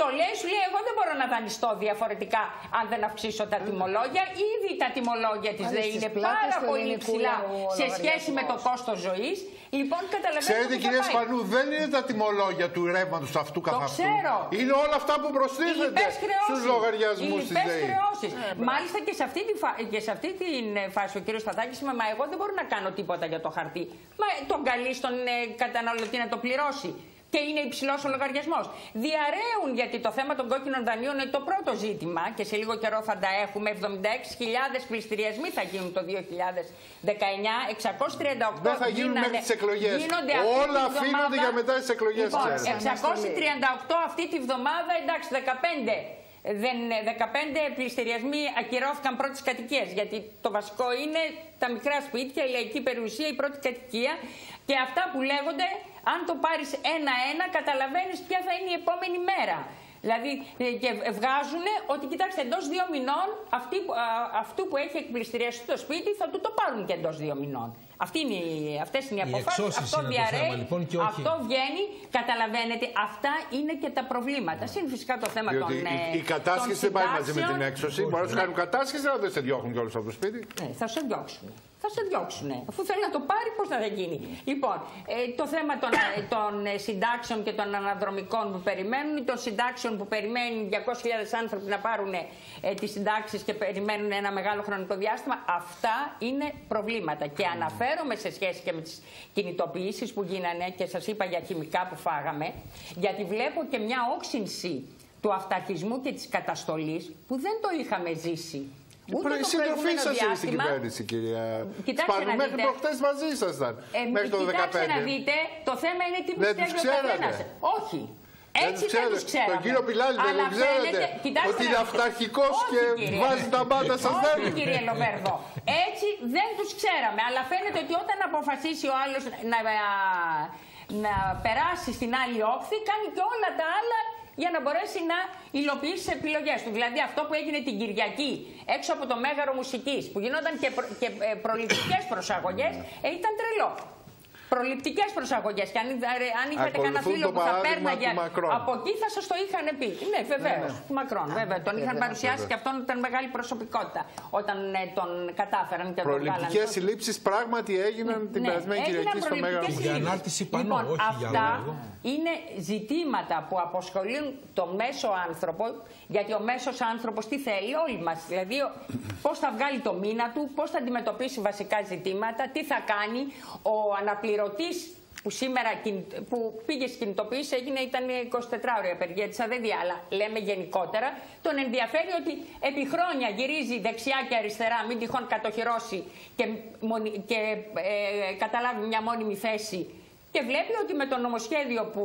Speaker 1: Χρεοκοπία.
Speaker 6: Το λέει, σου λέει, εγώ δεν μπορώ να δανειστώ διαφορετικά αν δεν αυξήσω τα τιμολόγια. Ήδη τα τιμολόγια της
Speaker 4: Πάλι
Speaker 6: ΔΕΗ
Speaker 4: στις
Speaker 6: είναι
Speaker 4: πλάτες
Speaker 6: πάρα
Speaker 4: του
Speaker 6: πολύ
Speaker 4: ελληνικού
Speaker 6: ψηλά
Speaker 4: λαού ο
Speaker 6: σε σχέση με το
Speaker 4: λογαριασμός.
Speaker 6: κόστος ζωής. Λοιπόν, καταλαβαίνετε.
Speaker 1: Ξέρετε,
Speaker 6: που θα
Speaker 1: κυρία
Speaker 6: πάει.
Speaker 1: Σπανού, δεν είναι τα τιμολόγια του ρεύματος αυτού καθ' αυτού.
Speaker 6: ξέρω.
Speaker 1: Είναι όλα αυτά που
Speaker 6: Οι
Speaker 1: προστίθενται
Speaker 6: λοιπές χρεώσεις.
Speaker 1: στους λογαριασμούς
Speaker 6: Οι
Speaker 1: της
Speaker 6: λοιπές
Speaker 1: ΔΕΗ.
Speaker 6: χρεώσεις. Μάλιστα και σε, αυτή τη φα... και σε αυτή την ε, φάση ο κύριος Σταθάκης είπε «Μα εγώ δεν μπορώ να κάνω τίποτα για το χαρτί». Μα ε, τον καλεί στον ε, καταναλωτή να το πληρώσει. Και είναι υψηλός ο λογαριασμός. Διαραίουν γιατί το θέμα των κόκκινων δανείων είναι το πρώτο ζήτημα και σε λίγο καιρό θα τα έχουμε. 76.000 πληστηριασμοί θα γίνουν το 2019. 638
Speaker 1: Δεν θα γίνουν
Speaker 6: γίνανε-
Speaker 1: μέχρι τις εκλογές.
Speaker 6: γίνονται αυτή
Speaker 1: Όλα
Speaker 6: τη
Speaker 1: αφήνονται
Speaker 6: βδομάδα.
Speaker 1: για μετά τις εκλογές,
Speaker 6: Λοιπόν,
Speaker 1: ξέρετε.
Speaker 6: 638 αυτή τη βδομάδα, εντάξει, 15. Δεν, 15 πληστηριασμοί ακυρώθηκαν πρώτη κατοικία. Γιατί το βασικό είναι τα μικρά σπίτια, η λαϊκή περιουσία, η πρώτη κατοικία. Και αυτά που λέγονται, αν το πάρεις ένα-ένα, καταλαβαίνεις ποια θα είναι η επόμενη μέρα. Δηλαδή, ε, και βγάζουν ότι, κοιτάξτε, εντός δύο μηνών αυτοί που- α, αυτού που έχει εκπληστηριαστεί το σπίτι θα του το πάρουν και εντός δύο μηνών. Αυτή είναι, η- αυτές είναι οι
Speaker 3: Οι
Speaker 6: αποφάσεις,
Speaker 3: εξώσεις
Speaker 6: αυτό
Speaker 3: είναι το
Speaker 6: διαρρέει,
Speaker 3: θέμα, λοιπόν, και όχι-
Speaker 6: αυτό βγαίνει, καταλαβαίνετε, αυτά είναι και τα προβλήματα. Συν φυσικά το θέμα
Speaker 1: Διότι
Speaker 6: των
Speaker 1: η,
Speaker 6: ε,
Speaker 1: η κατάσχεση
Speaker 6: των
Speaker 1: δεν πάει μαζί με την
Speaker 6: συντάξεων.
Speaker 1: έξωση. Μπορεί να σου κάνουν κατάσχεση, αλλά δεν σε διώχνουν κιόλας από το σπίτι.
Speaker 6: Ναι, θα σε διώξουν. Θα σε διώξουν. Αφού θέλει να το πάρει, πώς θα γίνει. Λοιπόν, ε, το θέμα των, ε, των ε, συντάξεων και των αναδρομικών που περιμένουν, ή των συντάξεων που περιμένουν 200.000 άνθρωποι να πάρουν ε, τις συντάξεις και περιμένουν ένα μεγάλο χρονικό διάστημα, αυτά είναι προβλήματα. Και αναφέρω ενδιαφέρομαι σε σχέση και με τις κινητοποιήσεις που γίνανε και σας είπα για χημικά που φάγαμε, γιατί βλέπω και μια όξυνση του αυταρχισμού και της καταστολής που δεν το είχαμε ζήσει. Ούτε
Speaker 1: Η
Speaker 6: το
Speaker 1: συντροφή
Speaker 6: προηγούμενο
Speaker 1: σα είναι στην
Speaker 6: διάστημα,
Speaker 1: κυβέρνηση, κυρία
Speaker 6: Κοιτάξτε
Speaker 1: Σπάνου.
Speaker 6: να
Speaker 1: Μέχρι
Speaker 6: δείτε.
Speaker 1: το χτε μαζί ήσασταν.
Speaker 6: Ε,
Speaker 1: μέχρι το 2015.
Speaker 6: κοιτάξτε να δείτε, το θέμα είναι τι
Speaker 1: Δεν τους
Speaker 6: πιστεύει ο
Speaker 1: ξέρατε.
Speaker 6: καθένας. Όχι.
Speaker 1: Δεν
Speaker 6: Έτσι
Speaker 1: τους
Speaker 6: δεν
Speaker 1: ξέρετε.
Speaker 6: τους ξέραμε.
Speaker 1: Τον κύριο Πιλάλη δεν
Speaker 6: Αλλά
Speaker 1: τον ξέρετε.
Speaker 6: φαίνεται- κοιτάξτε
Speaker 1: Ότι
Speaker 6: να
Speaker 1: είναι
Speaker 6: δείτε.
Speaker 1: αυταρχικός
Speaker 6: Όχι,
Speaker 1: και
Speaker 6: κύριε.
Speaker 1: βάζει τα μπάντα στα
Speaker 6: Όχι,
Speaker 1: στέλνει.
Speaker 6: κύριε Λοβέρδο. Έτσι δεν τους ξέραμε. Αλλά φαίνεται ότι όταν αποφασίσει ο άλλος να, να περάσει στην άλλη όχθη, κάνει και όλα τα άλλα για να μπορέσει να υλοποιήσει τις επιλογές του. Δηλαδή αυτό που έγινε την Κυριακή έξω από το Μέγαρο Μουσικής, που γινόταν και, προ, και προληπτικές προσαγωγές, ε, ήταν τρελό. Προληπτικές προσαγωγές. Και αν, αν είχατε κανένα
Speaker 1: Ακολουθούν
Speaker 6: φίλο
Speaker 1: το
Speaker 6: που θα
Speaker 1: παράδειγμα
Speaker 6: πέρναγε
Speaker 1: του Μακρόν.
Speaker 6: από εκεί, θα σας το είχαν πει. Ναι, βεβαίως. Του Μακρόν, βέβαια. Τον είχαν
Speaker 4: βέβαια.
Speaker 6: παρουσιάσει και αυτόν ήταν μεγάλη προσωπικότητα όταν ε, τον κατάφεραν και τον
Speaker 1: Προληπτικές
Speaker 6: βγάλαν.
Speaker 1: συλλήψεις πράγματι έγιναν την
Speaker 6: Ναι,
Speaker 1: περασμένη
Speaker 6: έγιναν
Speaker 1: Κυριακή στο Μέγαρο
Speaker 6: προληπτικές
Speaker 1: Μουσική.
Speaker 3: Για
Speaker 6: συλλήψεις.
Speaker 3: ανάρτηση πανό,
Speaker 6: λοιπόν,
Speaker 3: όχι για
Speaker 6: αυτά
Speaker 3: λόγο.
Speaker 6: είναι ζητήματα που αποσχολούν το μέσο άνθρωπο, γιατί ο μέσος άνθρωπος τι θέλει, όλοι μας. Δηλαδή, ο- πώς θα βγάλει το μήνα του, πώς θα αντιμετωπίσει βασικά ζητήματα, τι θα κάνει. Ο αναπληρωτής που σήμερα κιν- που πήγε στι κινητοποιήσει έγινε, ήταν 24 ώρια απεργία της ΑΔΕΔΙΑ. Αλλά λέμε γενικότερα, τον ενδιαφέρει ότι επί χρόνια γυρίζει δεξιά και αριστερά, μην τυχόν κατοχυρώσει και, μονι- και ε, καταλάβει μια μόνιμη θέση. Και βλέπει ότι με το νομοσχέδιο που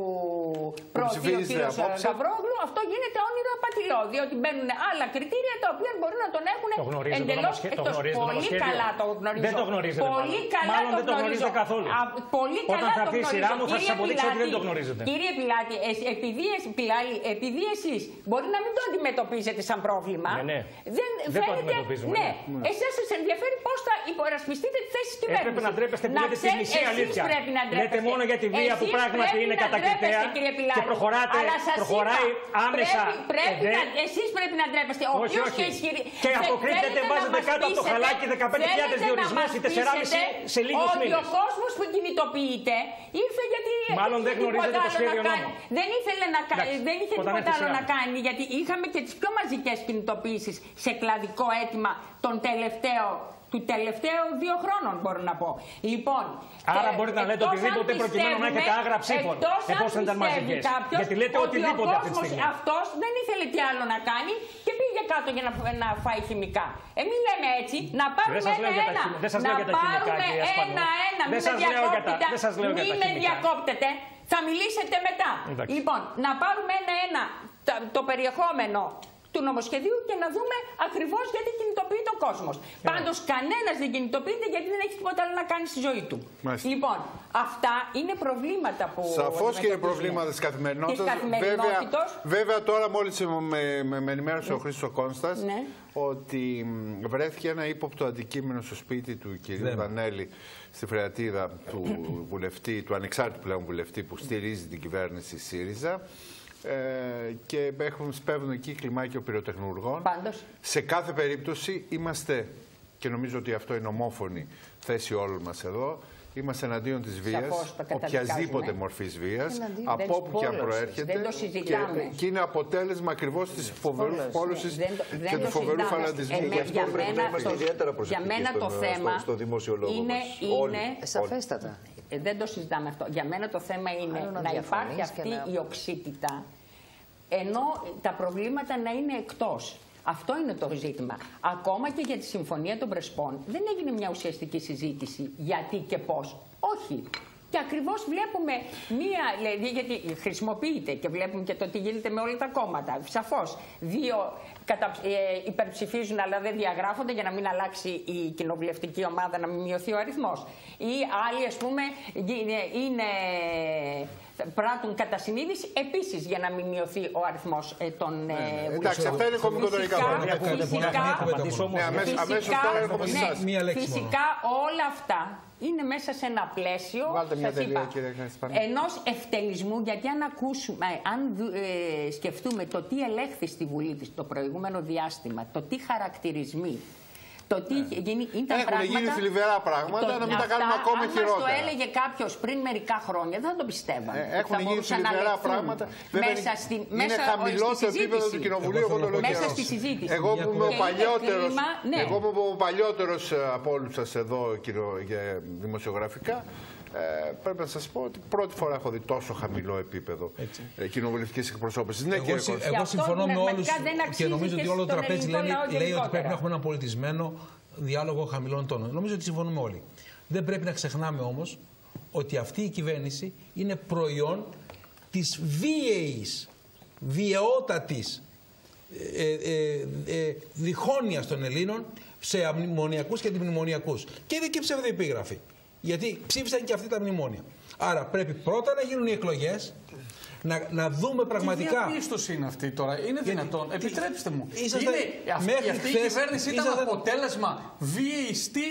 Speaker 6: προωθεί ο
Speaker 1: ψηφίζεται
Speaker 6: κ.
Speaker 1: απόψε.
Speaker 6: Γαβρόγλου αυτό γίνεται όνειρο απατηλό. Διότι μπαίνουν άλλα κριτήρια τα οποία μπορεί να τον έχουν
Speaker 9: Το γνωρίζετε το
Speaker 6: εντελώς
Speaker 9: νομοσχέ- το
Speaker 6: εκτός.
Speaker 9: γνωρίζετε το
Speaker 6: Πολύ
Speaker 9: νομοσχέδιο.
Speaker 6: καλά το γνωρίζω.
Speaker 9: Δεν το γνωρίζετε
Speaker 6: Πολύ
Speaker 9: μάλλον.
Speaker 6: καλά
Speaker 9: Μάλλον
Speaker 6: το
Speaker 9: δεν το γνωρίζετε
Speaker 6: γνωρίζω.
Speaker 9: καθόλου.
Speaker 6: Α, πολύ
Speaker 9: Όταν
Speaker 6: καλά
Speaker 9: θα
Speaker 6: το
Speaker 9: έρθει η σειρά
Speaker 6: γνωρίζω.
Speaker 9: μου, θα σας
Speaker 6: Κύριε
Speaker 9: αποδείξω ότι δεν το
Speaker 6: Πιλάτη,
Speaker 9: γνωρίζετε.
Speaker 6: Κύριε Πιλάτη, εσ- επειδή, εσ- Πιλάλη, επειδή εσείς μπορεί να μην το αντιμετωπίζετε σαν πρόβλημα.
Speaker 9: Ναι, ναι.
Speaker 6: Δεν,
Speaker 9: Δεν το
Speaker 6: φαίνεται-
Speaker 9: αντιμετωπίζουμε,
Speaker 6: Ναι.
Speaker 9: ναι.
Speaker 6: Εσάς σας ενδιαφέρει πώς θα υπερασπιστείτε τη θέση της κυβέρνησης.
Speaker 9: Έπρεπε να ντρέπεστε που
Speaker 6: Να
Speaker 9: λέτε τη
Speaker 6: ξέρετε,
Speaker 9: μισή
Speaker 6: εσείς
Speaker 9: αλήθεια.
Speaker 6: πρέπει να
Speaker 9: Λέτε
Speaker 6: ντρέπεστε.
Speaker 9: Μόνο για τη βία που
Speaker 6: Εσείς
Speaker 9: πράγματι
Speaker 6: πρέπει
Speaker 9: είναι
Speaker 6: να
Speaker 9: κατακριτέα
Speaker 6: ντρέπεστε, κύριε Πιλάτη.
Speaker 9: και προχωράτε-
Speaker 6: Αλλά σας
Speaker 9: προχωράει
Speaker 6: είπα,
Speaker 9: άμεσα
Speaker 6: Πρέπει, πρέπει
Speaker 9: εδέ.
Speaker 6: να, εσείς πρέπει να ντρέπεστε. Ο
Speaker 9: Όχι,
Speaker 6: οποίος
Speaker 9: όχι.
Speaker 6: και ισχυρή...
Speaker 9: Και
Speaker 6: Θε-
Speaker 9: αποκρύπτετε,
Speaker 6: θέλετε να
Speaker 9: βάζετε
Speaker 6: μας
Speaker 9: κάτω από το
Speaker 6: πείσετε-
Speaker 9: χαλάκι 15.000
Speaker 6: θέλετε να
Speaker 9: διορισμούς
Speaker 6: μας
Speaker 9: ή 4,5
Speaker 6: πείσετε
Speaker 9: σε λίγους
Speaker 6: Ότι
Speaker 9: μήνες.
Speaker 6: ο κόσμος που κινητοποιείται ήρθε γιατί
Speaker 9: Μάλλον
Speaker 6: δεν
Speaker 9: δεν
Speaker 6: είχε
Speaker 9: γνωρίζετε
Speaker 6: τίποτα
Speaker 9: το
Speaker 6: άλλο
Speaker 9: σχέδιο
Speaker 6: να κάνει.
Speaker 9: νόμου.
Speaker 6: Δεν ήθελε να κα-
Speaker 9: Εντάξει,
Speaker 6: δεν είχε
Speaker 9: όταν
Speaker 6: τίποτα
Speaker 9: έρθει η
Speaker 6: άλλο
Speaker 9: σειρά
Speaker 6: να
Speaker 9: μου.
Speaker 6: κάνει γιατί είχαμε και τις πιο μαζικές κινητοποιήσεις σε κλαδικό αίτημα τον τελευταίο του τελευταίου δύο χρόνων μπορώ να πω. Λοιπόν,
Speaker 9: Άρα
Speaker 6: ε,
Speaker 9: μπορείτε να λέτε
Speaker 6: εκτός
Speaker 9: οτιδήποτε
Speaker 6: αν
Speaker 9: προκειμένου να έχετε
Speaker 6: πιστεύουμε-
Speaker 9: άγρα ψήφων,
Speaker 6: εκτός αν
Speaker 9: εφόσον ήταν
Speaker 6: πιστεύει
Speaker 9: μαζικές.
Speaker 6: κάποιος
Speaker 9: Γιατί λέτε
Speaker 6: ότι
Speaker 9: οτιδήποτε
Speaker 6: ο
Speaker 9: αυτή τη
Speaker 6: κόσμος
Speaker 9: στιγμή.
Speaker 6: αυτός δεν ήθελε τι άλλο να κάνει και πήγε κάτω για να, να φάει χημικά. Εμείς λέμε έτσι, να πάρουμε
Speaker 9: σας λέω για τα
Speaker 6: ένα-ένα.
Speaker 9: χημικά- δεν σας
Speaker 6: Να
Speaker 9: λέω για τα χημικά,
Speaker 6: πάρουμε
Speaker 9: κυρία Σπανού.
Speaker 6: ένα-ένα.
Speaker 9: Δεν
Speaker 6: Μην
Speaker 9: σας
Speaker 6: με
Speaker 9: λέω για τα-
Speaker 6: διακόπτετε.
Speaker 9: δεν σας λέω για τα
Speaker 6: Μην με
Speaker 9: χημικά.
Speaker 6: διακόπτετε. Θα μιλήσετε μετά.
Speaker 9: Εντάξει.
Speaker 6: Λοιπόν, να πάρουμε ένα-ένα τα- το περιεχόμενο του νομοσχεδίου και να δούμε ακριβώς γιατί κινητοποιείται ο κόσμος. Πάντως, κανένας δεν κινητοποιείται γιατί δεν έχει τίποτα άλλο να κάνει στη ζωή του.
Speaker 1: Μάλιστα.
Speaker 6: Λοιπόν, αυτά είναι προβλήματα που.
Speaker 1: Σαφώς και είναι
Speaker 6: αντιμετωπίζουμε.
Speaker 1: προβλήματα της καθημερινότητας.
Speaker 6: Της καθημερινότητος.
Speaker 1: Βέβαια, βέβαια, τώρα μόλις με, με, με ενημέρωσε ο Χρήστος Κόνστα
Speaker 6: Ναι.
Speaker 1: ότι μ, βρέθηκε ένα ύποπτο αντικείμενο στο σπίτι του κυρίου Δανέλη στη Φρεατίδα του βουλευτή, του ανεξάρτητου πλέον βουλευτή που στηρίζει την κυβέρνηση ΣΥΡΙΖΑ. Ε, και έχουν σπέβδουν εκεί κλιμάκιο πυροτεχνουργών.
Speaker 6: Πάντως.
Speaker 1: Σε κάθε περίπτωση είμαστε, και νομίζω ότι αυτό είναι ομόφωνη θέση όλων μας εδώ, είμαστε εναντίον της βίας,
Speaker 6: Σαφώς, το καταδικάζουμε.
Speaker 1: οποιασδήποτε μορφής βίας,
Speaker 4: Εναντίον
Speaker 1: από
Speaker 6: της
Speaker 1: όπου και αν
Speaker 6: πόλωσης.
Speaker 1: προέρχεται.
Speaker 6: Δεν το συζητάμε.
Speaker 1: Και, και είναι αποτέλεσμα ακριβώς της φοβερούς
Speaker 4: Πόλωσης,
Speaker 1: πόλωσης
Speaker 6: Δεν το- δεν
Speaker 1: και
Speaker 6: το
Speaker 1: του φοβερού
Speaker 6: συζητάμε.
Speaker 1: φαλαντισμού.
Speaker 6: Εμέ-
Speaker 1: Γι' αυτό
Speaker 6: για
Speaker 1: πρέπει
Speaker 2: πρέπει
Speaker 6: μένα
Speaker 2: να είμαστε
Speaker 6: το-
Speaker 2: ιδιαίτερα
Speaker 6: Για
Speaker 2: προσεκτικοί
Speaker 6: μένα το
Speaker 2: στον-
Speaker 6: θέμα
Speaker 2: στο- στο δημόσιο λόγο
Speaker 6: είναι,
Speaker 2: μας.
Speaker 6: είναι
Speaker 2: Όλοι.
Speaker 4: Ε, Σαφέστατα.
Speaker 6: Ε, Δεν το συζητάμε αυτό. Για μένα το θέμα είναι
Speaker 4: Άλλο να
Speaker 6: να
Speaker 4: διαφωνείς
Speaker 6: υπάρχει
Speaker 4: και
Speaker 6: αυτή
Speaker 4: να-
Speaker 6: η οξύτητα, ενώ τα προβλήματα να είναι εκτός. Αυτό είναι το ζήτημα. Ακόμα και για τη Συμφωνία των Πρεσπών δεν έγινε μια ουσιαστική συζήτηση γιατί και πώς. Όχι. Και ακριβώς βλέπουμε μία, δηλαδή, γιατί χρησιμοποιείται και βλέπουμε και το τι γίνεται με όλα τα κόμματα. Σαφώς, δύο κατα, ε, υπερψηφίζουν αλλά δεν διαγράφονται για να μην αλλάξει η κοινοβουλευτική ομάδα, να μην μειωθεί ο αριθμός. Ή άλλοι, ας πούμε, είναι, είναι πράττουν κατά συνείδηση επίσης για να μην μειωθεί ο αριθμός ε, των... ε,
Speaker 1: Εντάξει, αυτά είναι κομικοτορικά
Speaker 6: Φυσικά,
Speaker 1: πράγματα.
Speaker 3: Ακούγεται πολλά,
Speaker 6: φυσικά,
Speaker 3: μην ακούμε τα
Speaker 9: απαντήσω
Speaker 3: μόνο.
Speaker 9: όμως.
Speaker 1: Ναι, αμέσως,
Speaker 6: Φυσικά,
Speaker 1: αμέσως τώρα έρχομαι σε
Speaker 6: ναι,
Speaker 1: εσάς.
Speaker 3: Μία λέξη μόνο.
Speaker 6: Φυσικά όλα αυτά είναι μέσα σε ένα πλαίσιο
Speaker 1: Βάλτε μια
Speaker 6: σας
Speaker 1: τελεία,
Speaker 6: είπα,
Speaker 1: κύριε Κασπανή.
Speaker 6: ενός ευτελισμού γιατί αν ακούσουμε, αν δου- ε, σκεφτούμε το τι ελέγχθη στη Βουλή της το προηγούμενο διάστημα, το τι χαρακτηρισμοί Το τι είχε γίνει ήταν
Speaker 1: Έχουν
Speaker 6: πράγματα...
Speaker 1: γίνει θλιβερά πράγματα, να μην τα κάνουμε
Speaker 6: αυτά,
Speaker 1: ακόμα
Speaker 6: αν μας
Speaker 1: χειρότερα.
Speaker 6: το έλεγε κάποιος πριν μερικά χρόνια, δεν θα το πιστεύαμε.
Speaker 1: Ε,
Speaker 6: ότι
Speaker 1: έχουν
Speaker 6: θα
Speaker 1: γίνει
Speaker 6: μπορούσαν να
Speaker 1: θλιβερά
Speaker 6: λεχθούν
Speaker 1: πράγματα. Βέβαια,
Speaker 6: Μέσα
Speaker 1: είναι-
Speaker 6: στην,
Speaker 1: είναι
Speaker 6: μέσα
Speaker 1: χαμηλό
Speaker 6: στη
Speaker 1: το επίπεδο
Speaker 6: συζήτηση.
Speaker 1: του Κοινοβουλίου, εγώ το λέω
Speaker 6: Μέσα
Speaker 1: καιρός.
Speaker 6: στη συζήτηση.
Speaker 1: Εγώ που είμαι ο
Speaker 6: Και είναι
Speaker 1: παλιότερος,
Speaker 6: κρίμα, ναι.
Speaker 1: εγώ που είμαι ο παλιότερος ε, από όλους σας εδώ κύριο, για δημοσιογραφικά, ε, πρέπει να σας πω ότι πρώτη φορά έχω δει τόσο χαμηλό επίπεδο ε, κοινοβουλευτικής εκπροσώπησης. Ναι,
Speaker 3: Εγώ,
Speaker 1: κύριε
Speaker 3: συ-
Speaker 1: Κώστα.
Speaker 3: εγώ
Speaker 6: αυτό
Speaker 3: συμφωνώ με όλους
Speaker 6: πνευματικά δεν
Speaker 3: και
Speaker 6: αξίζει
Speaker 3: νομίζω
Speaker 6: και
Speaker 3: ότι όλο το
Speaker 6: στον
Speaker 3: τραπέζι
Speaker 6: ελληνικό
Speaker 3: λέει,
Speaker 6: λαό
Speaker 3: λέει ότι
Speaker 6: γενικότερα.
Speaker 3: πρέπει να έχουμε ένα πολιτισμένο διάλογο χαμηλών τόνων. Νομίζω ότι συμφωνούμε όλοι. Δεν πρέπει να ξεχνάμε όμως ότι αυτή η κυβέρνηση είναι προϊόν της βίαιης, βιαιότατης ε, ε, ε, διχόνοιας των Ελλήνων σε αμνημονιακούς και αντιμνημονιακούς. Και είναι και ψευδοεπίγραφοι. Γιατί ψήφισαν και αυτοί τα μνημόνια. Άρα πρέπει πρώτα να γίνουν οι εκλογές, να, να δούμε
Speaker 5: Τι
Speaker 3: πραγματικά.
Speaker 5: διαπίστωση είναι αυτή τώρα, είναι δυνατόν;
Speaker 3: τι-
Speaker 5: Επιτρέψτε μου.
Speaker 3: Ήσασταν-
Speaker 5: είναι, αυτή,
Speaker 3: μέχρι
Speaker 5: αυτή η
Speaker 3: χθες
Speaker 5: κυβέρνηση ήταν
Speaker 3: ήσασταν-
Speaker 5: αποτέλεσμα βίαιιστή,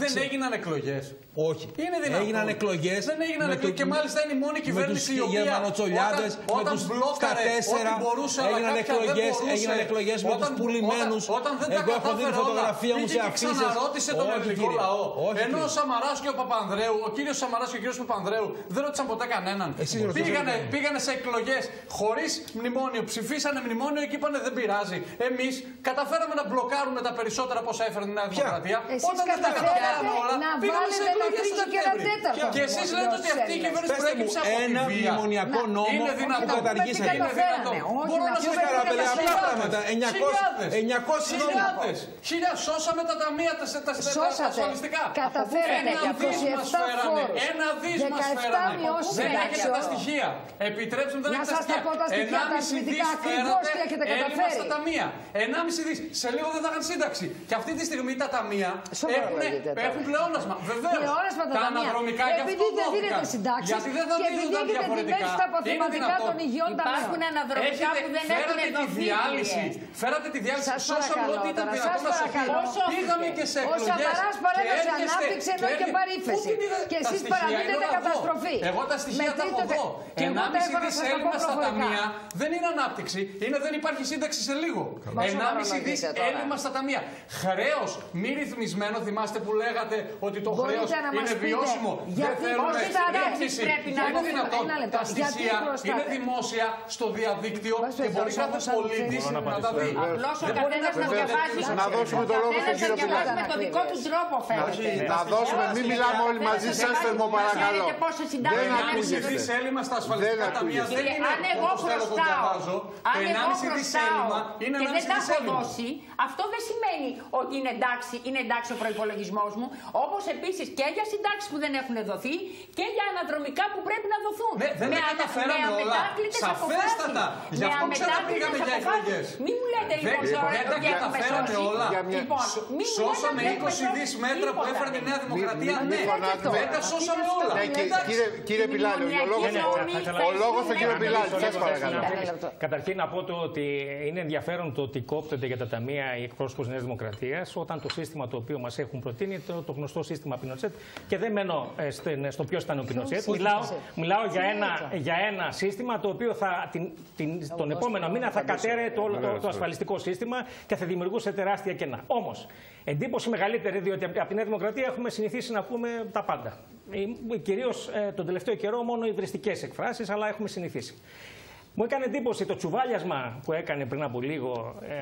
Speaker 5: δεν
Speaker 3: ξέρω.
Speaker 5: έγιναν εκλογές.
Speaker 3: Όχι.
Speaker 5: Είναι δυνατόν.
Speaker 3: Έγιναν εκλογές.
Speaker 5: Δεν έγιναν εκλογές και μάλιστα είναι η μόνη κυβέρνηση η οποία
Speaker 3: Γερμανοτσολιάδες,
Speaker 5: όταν-
Speaker 3: με
Speaker 5: όταν
Speaker 3: τους στα
Speaker 5: μπλόκαρε
Speaker 3: τέσσερα.
Speaker 5: ό,τι μπορούσε, αλλά
Speaker 3: Έγιναν
Speaker 5: κάποια δεν
Speaker 3: εκλογές
Speaker 5: μπορούσε.
Speaker 3: έγιναν εκλογές με τους
Speaker 5: Όταν-
Speaker 3: πουλημένους.
Speaker 5: Όταν, όταν δεν τα
Speaker 3: Εγώ έχω δει
Speaker 5: κατάφερε
Speaker 3: φωτογραφία
Speaker 5: όλα,
Speaker 3: μου σε
Speaker 5: πήγε και
Speaker 3: αφήσει.
Speaker 5: ξαναρώτησε τον ελληνικό λαό. Ενώ ο Σαμαράς και ο Παπανδρέου, ο κύριος Σαμαράς και ο κύριος Παπανδρέου δεν ρώτησαν ποτέ κανέναν.
Speaker 3: Εσείς ρωτήσατε
Speaker 5: πήγανε,
Speaker 3: κανέναν.
Speaker 5: πήγανε σε εκλογές χωρίς μνημόνιο, ψηφίσανε μνημόνιο και είπανε δεν πειράζει. Εμείς καταφέραμε να μπλοκάρουμε τα περισσότερα από όσα έφερε η Νέα Δημοκρατία.
Speaker 4: Εσείς
Speaker 5: Όταν δεν τα
Speaker 4: καταφέρατε
Speaker 5: καταφέραμε όλα,
Speaker 4: να
Speaker 5: πήγαμε σε
Speaker 4: βάλετε ένα
Speaker 5: εκλογές
Speaker 4: τρίτο
Speaker 5: το
Speaker 4: και ένα
Speaker 5: Σεπτέμβρη.
Speaker 4: τέταρτο
Speaker 5: Και εσείς
Speaker 4: δημόσιο
Speaker 5: λέτε ότι αυτή η
Speaker 4: Έλληνας.
Speaker 5: κυβέρνηση
Speaker 3: Πέστε μου
Speaker 5: προέκυψε από τη
Speaker 3: ένα
Speaker 5: βία.
Speaker 3: μνημονιακό
Speaker 4: Να,
Speaker 3: νόμο
Speaker 5: είναι
Speaker 3: που
Speaker 5: δυνατόν.
Speaker 3: καταργήσατε.
Speaker 5: Είναι δυνατόν.
Speaker 4: Όχι,
Speaker 5: Μπορώ
Speaker 4: να
Speaker 5: να
Speaker 4: πούμε
Speaker 5: σου
Speaker 4: τι
Speaker 5: πω
Speaker 3: Καραπέλα, απλά
Speaker 5: χιλιάδες.
Speaker 3: πράγματα. 900
Speaker 5: Χιλιάδες.
Speaker 3: 900 νόμους.
Speaker 5: Χιλιάδες. Χιλιάδες. Σώσαμε τα ταμεία, τα, τα, τα, τα
Speaker 4: Σώσατε.
Speaker 5: ασφαλιστικά.
Speaker 4: Καταφέρατε
Speaker 5: Ένα
Speaker 4: για
Speaker 5: δις μας
Speaker 4: 27
Speaker 5: φέρανε.
Speaker 4: φόρους.
Speaker 5: Ένα δις μας
Speaker 4: 17
Speaker 5: φέρανε.
Speaker 4: μειώσεις
Speaker 5: Δεν έχετε
Speaker 4: συντάξεων.
Speaker 5: τα στοιχεία. Επιτρέψτε μου, δεν
Speaker 4: Να
Speaker 5: έχετε τα
Speaker 4: σας τα
Speaker 5: στοιχεία.
Speaker 4: πω τα στοιχεία, τα
Speaker 5: 1,5
Speaker 4: αριθμητικά,
Speaker 5: δις
Speaker 4: ακριβώς
Speaker 5: φέρατε
Speaker 4: τι έχετε
Speaker 5: έλλειμμα
Speaker 4: καταφέρει.
Speaker 5: στα ταμεία. 1,5 δις. Σε λίγο δεν θα είχαν σύνταξη. Και αυτή τη στιγμή τα ταμεία έχουν,
Speaker 4: Σοβαρολογείτε τώρα.
Speaker 5: έχουν πλεόνασμα. Βεβαίως.
Speaker 4: Πλεόνασμα τα
Speaker 5: τα
Speaker 4: ταμεία.
Speaker 5: αναδρομικά και
Speaker 4: Επειδή
Speaker 5: αυτό
Speaker 4: δεν
Speaker 5: δόθηκαν.
Speaker 4: δίνετε συντάξεις
Speaker 5: Γιατί δεν θα
Speaker 4: και επειδή
Speaker 5: δίνονταν
Speaker 4: έχετε
Speaker 5: διαφορετικά.
Speaker 4: δημεύσει τα
Speaker 5: Είναι
Speaker 4: αποθεματικά
Speaker 5: δυνατόν.
Speaker 4: των υγιών
Speaker 6: Υπάρχουν
Speaker 4: ταμείων.
Speaker 6: αναδρομικά
Speaker 5: Έχετε-
Speaker 6: που δεν
Speaker 5: φέρατε
Speaker 6: έχουν
Speaker 5: τη
Speaker 6: δοθεί.
Speaker 5: διάλυση.
Speaker 6: κύριε.
Speaker 5: Φέρατε τη διάλυση.
Speaker 4: Σας
Speaker 5: Σώσαμε
Speaker 4: παρακαλώ
Speaker 5: ό,τι ήταν
Speaker 4: τώρα,
Speaker 5: δυνατόν
Speaker 4: σας
Speaker 5: να σωθεί.
Speaker 4: παρακαλώ.
Speaker 5: Πήγαμε και σε
Speaker 4: Ο
Speaker 5: εκλογές.
Speaker 4: Σαμαράς
Speaker 5: και
Speaker 4: παρέδωσε
Speaker 5: έρχεστε-
Speaker 4: ανάπτυξη ενώ και
Speaker 5: έρχε-
Speaker 4: παρήφεση.
Speaker 5: Πού την είδα-
Speaker 4: Και
Speaker 5: τα
Speaker 4: εσείς
Speaker 5: στοιχεία;
Speaker 4: παραδίδετε
Speaker 5: είναι όλα εδώ.
Speaker 4: καταστροφή.
Speaker 5: Εγώ τα στοιχεία
Speaker 4: Με
Speaker 5: τα έχω
Speaker 4: τρίτο τε-
Speaker 5: εδώ.
Speaker 4: και εγώ τα
Speaker 5: 1,5
Speaker 4: έχω να
Speaker 5: δις
Speaker 4: σας τα πω
Speaker 5: έλλειμμα στα
Speaker 4: προφορικά.
Speaker 5: ταμεία δεν είναι ανάπτυξη. Είναι δεν υπάρχει σύνταξη σε λίγο.
Speaker 4: Μα
Speaker 5: 1,5 δις
Speaker 4: σοβαρολογείτε τώρα.
Speaker 5: έλλειμμα στα ταμεία. Χρέο μη ρυθμισμένο, θυμάστε που λέγατε ότι το
Speaker 4: Μπορείτε
Speaker 5: χρέο
Speaker 4: να μας
Speaker 5: είναι
Speaker 4: πείτε
Speaker 5: βιώσιμο. Δεν
Speaker 4: γιατί
Speaker 5: θέλουμε
Speaker 4: πώς τα
Speaker 5: ρύθμιση.
Speaker 6: πρέπει να
Speaker 5: Δεν είναι
Speaker 6: δούμε.
Speaker 5: δυνατόν.
Speaker 4: Ένα λεπτό.
Speaker 5: Τα
Speaker 4: Γιατί
Speaker 5: στοιχεία
Speaker 4: χρωστάτε.
Speaker 5: είναι δημόσια στο διαδίκτυο
Speaker 4: Βάζετε
Speaker 5: και μπορεί
Speaker 4: εσάς
Speaker 5: κάθε
Speaker 4: όμως αν
Speaker 5: πολίτη
Speaker 4: θέλετε.
Speaker 5: να τα δει.
Speaker 6: Απλώς ο
Speaker 5: Δεν μπορεί
Speaker 6: καθένας
Speaker 5: να
Speaker 6: να
Speaker 5: βγάλετε
Speaker 6: διαβάζει.
Speaker 5: τις-
Speaker 1: Να δώσουμε το λόγο στον
Speaker 6: Καθένας
Speaker 1: κύριο
Speaker 6: να διαβάζει
Speaker 1: Πιλάκη.
Speaker 6: με τον δικό του τρόπο φαίνεται.
Speaker 1: Να δώσουμε, μην μιλάμε όλοι μαζί σας, θερμό παρακαλώ.
Speaker 6: Ξέρετε πόσες συντάξεις
Speaker 1: Δεν
Speaker 6: δεν
Speaker 5: Ένα
Speaker 6: έχουν
Speaker 1: ακούγεστε.
Speaker 5: δις έλλειμμα στα ασφαλιστικά
Speaker 1: Δεν
Speaker 5: ταμεία
Speaker 1: ακούγεται.
Speaker 5: Δεν
Speaker 6: Κύριε,
Speaker 5: είναι
Speaker 6: αν εγώ
Speaker 5: όπως θέλω το
Speaker 6: χρωστάω,
Speaker 5: διαβάζω.
Speaker 6: αν εγώ
Speaker 5: 1,5 δις
Speaker 6: χρωστάω
Speaker 5: έλλειμμα είναι
Speaker 6: και δεν
Speaker 5: 1,5
Speaker 6: τα
Speaker 5: δις
Speaker 6: έχω
Speaker 5: έλλειμμα.
Speaker 6: δώσει, αυτό δεν σημαίνει ότι είναι εντάξει, είναι εντάξει ο προπολογισμό μου. Όπως επίσης και για συντάξεις που δεν έχουν δοθεί και για αναδρομικά που πρέπει να δοθούν.
Speaker 5: Ναι, δεν τα
Speaker 6: ανα-
Speaker 5: καταφέραμε όλα.
Speaker 6: αμετάκλητες
Speaker 5: Σαφέστατα.
Speaker 6: αποφάσεις.
Speaker 5: Γι'
Speaker 6: Με
Speaker 5: αυτό ξαναπήγαμε
Speaker 6: αμετάκλητες
Speaker 5: για
Speaker 6: αποφάσεις.
Speaker 5: εκλογές.
Speaker 6: Μην μου λέτε
Speaker 5: Δεν-
Speaker 6: λοιπόν
Speaker 5: δεν
Speaker 6: τώρα
Speaker 5: τα
Speaker 6: ότι έχουμε
Speaker 5: καταφέραμε
Speaker 6: σώσει.
Speaker 5: όλα.
Speaker 1: Για μια-
Speaker 6: Λοιπόν, μην μου λέτε
Speaker 5: Σώσαμε
Speaker 6: ότι έχουμε
Speaker 5: 20 δις
Speaker 6: σώσει
Speaker 5: μέτρα που
Speaker 6: τίποτα.
Speaker 5: έφερε η Νέα Δημοκρατία.
Speaker 1: Μην-
Speaker 5: Ναι,
Speaker 1: μην φωνάζετε.
Speaker 5: δεν τα σώσαμε όλα.
Speaker 1: Ναι, και-
Speaker 5: Εντάξει.
Speaker 1: κύριε, κύριε
Speaker 6: Η
Speaker 1: Πιλάλη, ο
Speaker 6: μνημονιακή
Speaker 1: λόγος,
Speaker 6: ζώνη
Speaker 9: θα ήθελα-
Speaker 1: ο λόγος στον κύριο
Speaker 6: θα
Speaker 1: Πιλάλη,
Speaker 6: ίσχυε
Speaker 1: σας
Speaker 6: στο
Speaker 1: παρακαλώ.
Speaker 6: Σύνταγμα.
Speaker 4: Ένα λεπτό.
Speaker 9: Καταρχήν να πω το ότι είναι ενδιαφέρον το ότι κόπτονται για τα ταμεία οι εκπρόσωπο της Νέας Δημοκρατίας όταν το σύστημα το οποίο μας έχουν προτείνει είναι το, το γνωστό σύστημα Πινοτσέτ. Και δεν μένω ε, στην- στο ποιος ήταν ο Πινοτσέτ. Μιλάω, μιλάω για, ένα, για ένα σύστημα το οποίο θα, την, την, τον επόμενο μήνα θα κατέρε το, όλο το, το ασφαλιστικό σύστημα και θα δημιουργούσε τεράστια κενά. Όμως, εντύπωση μεγαλύτερη, διότι από τη Νέα Δημοκρατία έχουμε συνηθίσει να πούμε τα πάντα. Κυρίως τον τελευταίο καιρό μόνο υβριστικέ εκφράσεις, αλλά έχουμε συνηθίσει. Μου έκανε εντύπωση το τσουβάλιασμα που έκανε πριν από λίγο ε,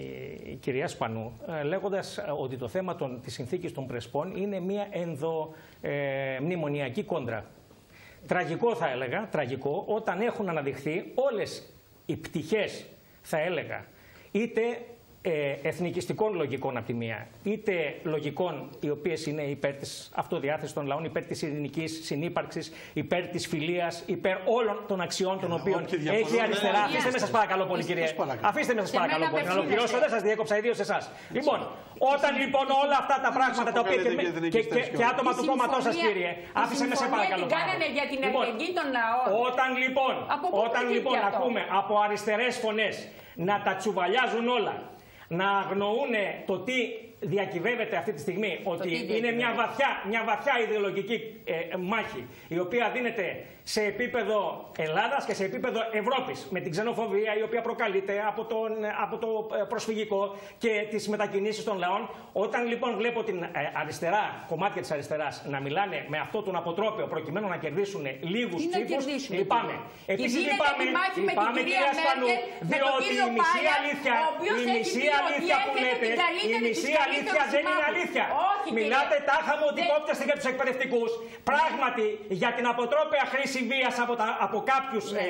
Speaker 9: η, η κυρία Σπανού, ε, λέγοντας ε, ότι το θέμα των, της συνθήκης των Πρεσπών είναι μια ενδομνημονιακή κόντρα. Τραγικό θα έλεγα, τραγικό, όταν έχουν αναδειχθεί όλες οι πτυχές, θα έλεγα, είτε ε, εθνικιστικών λογικών από τη μία, είτε λογικών οι οποίε είναι υπέρ τη αυτοδιάθεση των λαών, υπέρ τη ειρηνική συνύπαρξη, υπέρ τη φιλία, υπέρ όλων των αξιών των οποίων
Speaker 8: όποιοι διαφωνούν,
Speaker 9: έχει η αριστερά.
Speaker 8: δεν
Speaker 9: Αφήστε με, σα παρακαλώ πολύ,
Speaker 8: Είστε,
Speaker 9: κύριε.
Speaker 8: σας παρακαλώ.
Speaker 9: Αφήστε με, σα
Speaker 6: Σε
Speaker 9: παρακαλώ
Speaker 6: μένα
Speaker 9: πολύ. Να
Speaker 6: απευθύνεστε.
Speaker 9: ολοκληρώσω, δεν σα διέκοψα, ιδίω εσά. Λοιπόν, όταν λοιπόν όλα αυτά τα πράγματα τα οποία και,
Speaker 8: αποκαλείτε
Speaker 9: και,
Speaker 8: και
Speaker 9: και,
Speaker 8: εθνικιστές
Speaker 9: και άτομα
Speaker 6: Η
Speaker 9: του κόμματό σα,
Speaker 6: συμφωνία-
Speaker 9: κύριε,
Speaker 6: η
Speaker 9: άφησε με σε
Speaker 6: συμφωνία
Speaker 9: παρακαλώ.
Speaker 6: την κάνανε
Speaker 9: πάρα πολύ.
Speaker 6: για την
Speaker 9: Λοιπόν,
Speaker 6: αλληλεγγύη των λαών.
Speaker 9: Όταν λοιπόν,
Speaker 6: Από πού
Speaker 9: όταν
Speaker 6: προκύπτει
Speaker 9: λοιπόν
Speaker 6: αυτό?
Speaker 9: ακούμε από αριστερές φωνές να τα τσουβαλιάζουν όλα, να αγνοούν το τι διακυβεύεται αυτή τη στιγμή ότι
Speaker 6: τι
Speaker 9: είναι
Speaker 6: διακυβεύεται;
Speaker 9: μια βαθιά, μια βαθιά ιδεολογική ε, μάχη η οποία δίνεται σε επίπεδο Ελλάδας και σε επίπεδο Ευρώπης με την ξενοφοβία η οποία προκαλείται από, τον, από το ε, προσφυγικό και τις μετακινήσεις των λαών. Όταν λοιπόν βλέπω την ε, αριστερά, κομμάτια της αριστεράς να μιλάνε με αυτό τον αποτρόπαιο προκειμένου να κερδίσουν λίγους
Speaker 6: Τι να
Speaker 9: ψήφους,
Speaker 6: κερδίσουν,
Speaker 9: λυπάμαι.
Speaker 6: κύριε;
Speaker 9: Επίσης
Speaker 6: Και δίνετε
Speaker 9: λυπάμαι,
Speaker 6: τη μάχη με την
Speaker 9: λυπάμαι
Speaker 6: κυρία
Speaker 9: κυρία Σπανού,
Speaker 6: Μέρκελ, με τον
Speaker 9: διότι
Speaker 6: κύριο
Speaker 9: η μισή
Speaker 6: Πάλια,
Speaker 9: αλήθεια,
Speaker 6: ο οποίος
Speaker 9: η
Speaker 6: έχει
Speaker 9: μισή
Speaker 6: πει ότι
Speaker 9: αλήθεια που
Speaker 6: έχετε
Speaker 9: λέτε,
Speaker 6: την καλύτερη,
Speaker 9: η
Speaker 6: τους
Speaker 9: μισή
Speaker 6: καλύτερους
Speaker 9: αλήθεια δεν είναι
Speaker 6: συμμάχους.
Speaker 9: αλήθεια.
Speaker 6: Όχι, κύριε.
Speaker 9: Μιλάτε τάχα μου ότι
Speaker 6: Δεν-
Speaker 9: κόπτεστε για τους εκπαιδευτικούς. Πράγματι, για την αποτρόπαια χρήση βίας από, τα, από κάποιους
Speaker 6: Ναι.
Speaker 9: ε,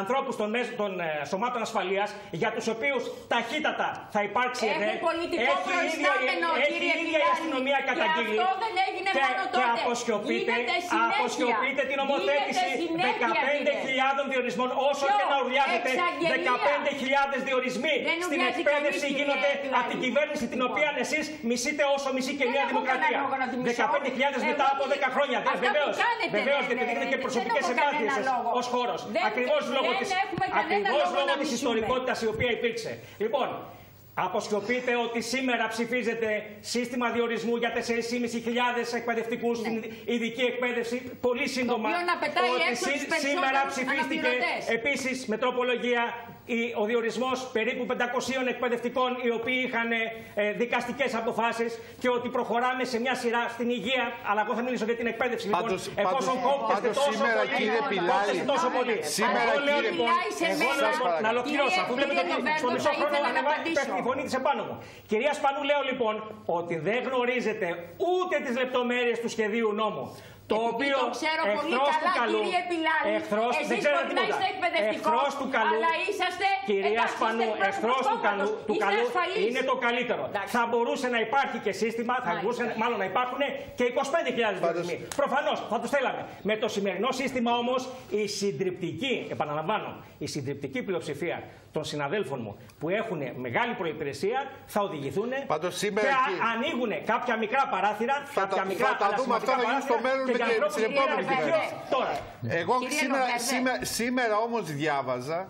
Speaker 9: ανθρώπους των, μέσ- των ε, σωμάτων ασφαλείας, για τους οποίους ταχύτατα θα υπάρξει
Speaker 6: Έχουν
Speaker 9: ΕΔΕ.
Speaker 6: πολιτικό προϊστάμενο,
Speaker 9: έχει
Speaker 6: κύριε
Speaker 9: η ίδια η
Speaker 6: Πιλάλη.
Speaker 9: αστυνομία
Speaker 6: Και
Speaker 9: καταγγείλει.
Speaker 6: αυτό δεν έγινε
Speaker 9: και,
Speaker 6: μόνο
Speaker 9: και
Speaker 6: τότε.
Speaker 9: αποσιωπείτε,
Speaker 6: Γίνεται συνέχεια.
Speaker 9: αποσιωπείτε την νομοθέτηση
Speaker 6: Γίνεται συνέχεια,
Speaker 9: 15.000 διορισμών. Όσο
Speaker 6: Ποιο;
Speaker 9: και να ουρλιάζετε,
Speaker 6: Εξαγγελία.
Speaker 9: 15.000 διορισμοί
Speaker 6: Δεν
Speaker 9: στην
Speaker 6: ουρλιάζει
Speaker 9: εκπαίδευση
Speaker 6: κανείς,
Speaker 9: γίνονται
Speaker 6: κύριε Πιλάλη.
Speaker 9: από την κυβέρνηση την
Speaker 6: Λοιπόν.
Speaker 9: οποία εσεί μισείτε όσο μισεί και η
Speaker 6: Δεν
Speaker 9: Νέα
Speaker 6: έχω
Speaker 9: Δημοκρατία.
Speaker 6: κανένα λόγο να τη μισώ.
Speaker 9: 15.000 μετά
Speaker 6: Εγώ
Speaker 9: από
Speaker 6: τι-
Speaker 9: 10 χρόνια.
Speaker 6: Αυτά που
Speaker 9: Βεβαίως,
Speaker 6: κάνετε,
Speaker 9: βεβαίως,
Speaker 6: ναι,
Speaker 9: γιατί
Speaker 6: ναι,
Speaker 9: δίνετε και
Speaker 6: ναι,
Speaker 9: προσωπικές
Speaker 6: δεν έχω
Speaker 9: εμπάθειε
Speaker 6: κανένα λόγο.
Speaker 9: ως χώρος.
Speaker 6: Δεν-
Speaker 9: Ακριβώς λόγω
Speaker 6: δεν
Speaker 9: τη
Speaker 6: έχουμε κανένα λόγο να
Speaker 9: λόγω της
Speaker 6: μισούμε.
Speaker 9: ιστορικότητας η οποία υπήρξε. Λοιπόν, Αποσκοπείτε ότι σήμερα ψηφίζεται σύστημα διορισμού για 4.500 εκπαιδευτικούς στην ειδική εκπαίδευση. Πολύ σύντομα.
Speaker 6: οποίο να πετάει
Speaker 9: ότι
Speaker 6: έξω τους
Speaker 9: σήμερα
Speaker 6: περισσότερους
Speaker 9: ψηφίστηκε
Speaker 6: αναπληρωτές.
Speaker 9: επίσης με τροπολογία η- ο διορισμός περίπου 500 εκπαιδευτικών οι οποίοι είχαν ε, δικαστικές αποφάσεις και ότι προχωράμε σε μια σειρά στην υγεία. Αλλά εγώ θα μιλήσω για την εκπαίδευση. Λοιπόν,
Speaker 1: Πάντως-
Speaker 9: εφόσον
Speaker 1: πάντως-
Speaker 9: κόπτεστε
Speaker 1: πάντως
Speaker 9: τόσο
Speaker 1: σήμερα,
Speaker 9: πολύ,
Speaker 1: κύριε
Speaker 9: κόπτεστε
Speaker 1: Πιλάλη,
Speaker 9: τόσο πολύ.
Speaker 1: σήμερα,
Speaker 9: εγώ λέω
Speaker 1: κύριε-
Speaker 9: λοιπόν,
Speaker 6: Μιλάει σε
Speaker 9: εγώ
Speaker 6: μένα.
Speaker 9: λέω λοιπόν, να
Speaker 1: παρακαλώ.
Speaker 9: ολοκληρώσω, αφού
Speaker 6: Κύριε-
Speaker 9: βλέπετε
Speaker 6: κύριε
Speaker 9: ότι στο
Speaker 6: Λοβέρδο,
Speaker 9: μισό
Speaker 6: θα
Speaker 9: χρόνο
Speaker 6: ήθελα να
Speaker 9: ανεβάζει
Speaker 6: απαντήσω.
Speaker 9: πέφτει η φωνή της επάνω μου. Κυρία Σπανού, λέω λοιπόν ότι δεν γνωρίζετε ούτε τις λεπτομέρειες του σχεδίου νόμου. Το
Speaker 6: Επειδή
Speaker 9: οποίο
Speaker 6: το ξέρω πολύ
Speaker 9: εχθρός του
Speaker 6: καλά,
Speaker 9: καλού,
Speaker 6: κύριε Πιλάλη,
Speaker 9: εχθρός,
Speaker 6: εσείς
Speaker 9: δεν ξέρω
Speaker 6: μπορεί να
Speaker 9: τίποτα.
Speaker 6: είστε εκπαιδευτικός,
Speaker 9: Εχθρός του καλού,
Speaker 6: αλλά είσαστε-
Speaker 9: κυρία
Speaker 6: εντάξει,
Speaker 9: Σπανού,
Speaker 6: είστε εκπρόσωπος
Speaker 9: εχθρός του καλού,
Speaker 6: κόμματος,
Speaker 9: του
Speaker 6: είστε
Speaker 9: καλού
Speaker 6: ασφαλής.
Speaker 9: είναι το καλύτερο.
Speaker 6: Εντάξει.
Speaker 9: Θα μπορούσε να υπάρχει και σύστημα, θα
Speaker 6: Μάλιστα.
Speaker 9: μπορούσε μάλλον να υπάρχουν και 25.000 διορισμοί. Προφανώς θα τους θέλαμε. Με το σημερινό σύστημα όμως η συντριπτική, επαναλαμβάνω, η συντριπτική πλειοψηφία των συναδέλφων μου που έχουν μεγάλη προπηρεσία θα οδηγηθούν
Speaker 1: Πάντως σήμερα
Speaker 9: και
Speaker 1: εκεί-
Speaker 9: α- ανοίγουν κάποια μικρά παράθυρα,
Speaker 1: Θα
Speaker 9: κάποια
Speaker 1: τα-
Speaker 9: μικρά
Speaker 1: θα τα
Speaker 9: αλλά
Speaker 1: δούμε αυτά,
Speaker 9: σημαντικά
Speaker 1: θα γίνει στο
Speaker 9: παράθυρα
Speaker 1: μέλλον
Speaker 9: και
Speaker 1: με
Speaker 9: για
Speaker 1: την-
Speaker 9: ανθρώπους
Speaker 1: την
Speaker 9: που
Speaker 1: επόμενη
Speaker 9: είναι
Speaker 1: κυβέρνηση.
Speaker 9: Τώρα,
Speaker 1: Εγώ
Speaker 6: Κύριε
Speaker 1: σήμερα,
Speaker 6: Λοβέρδε.
Speaker 1: σήμερα, σήμερα όμως διάβαζα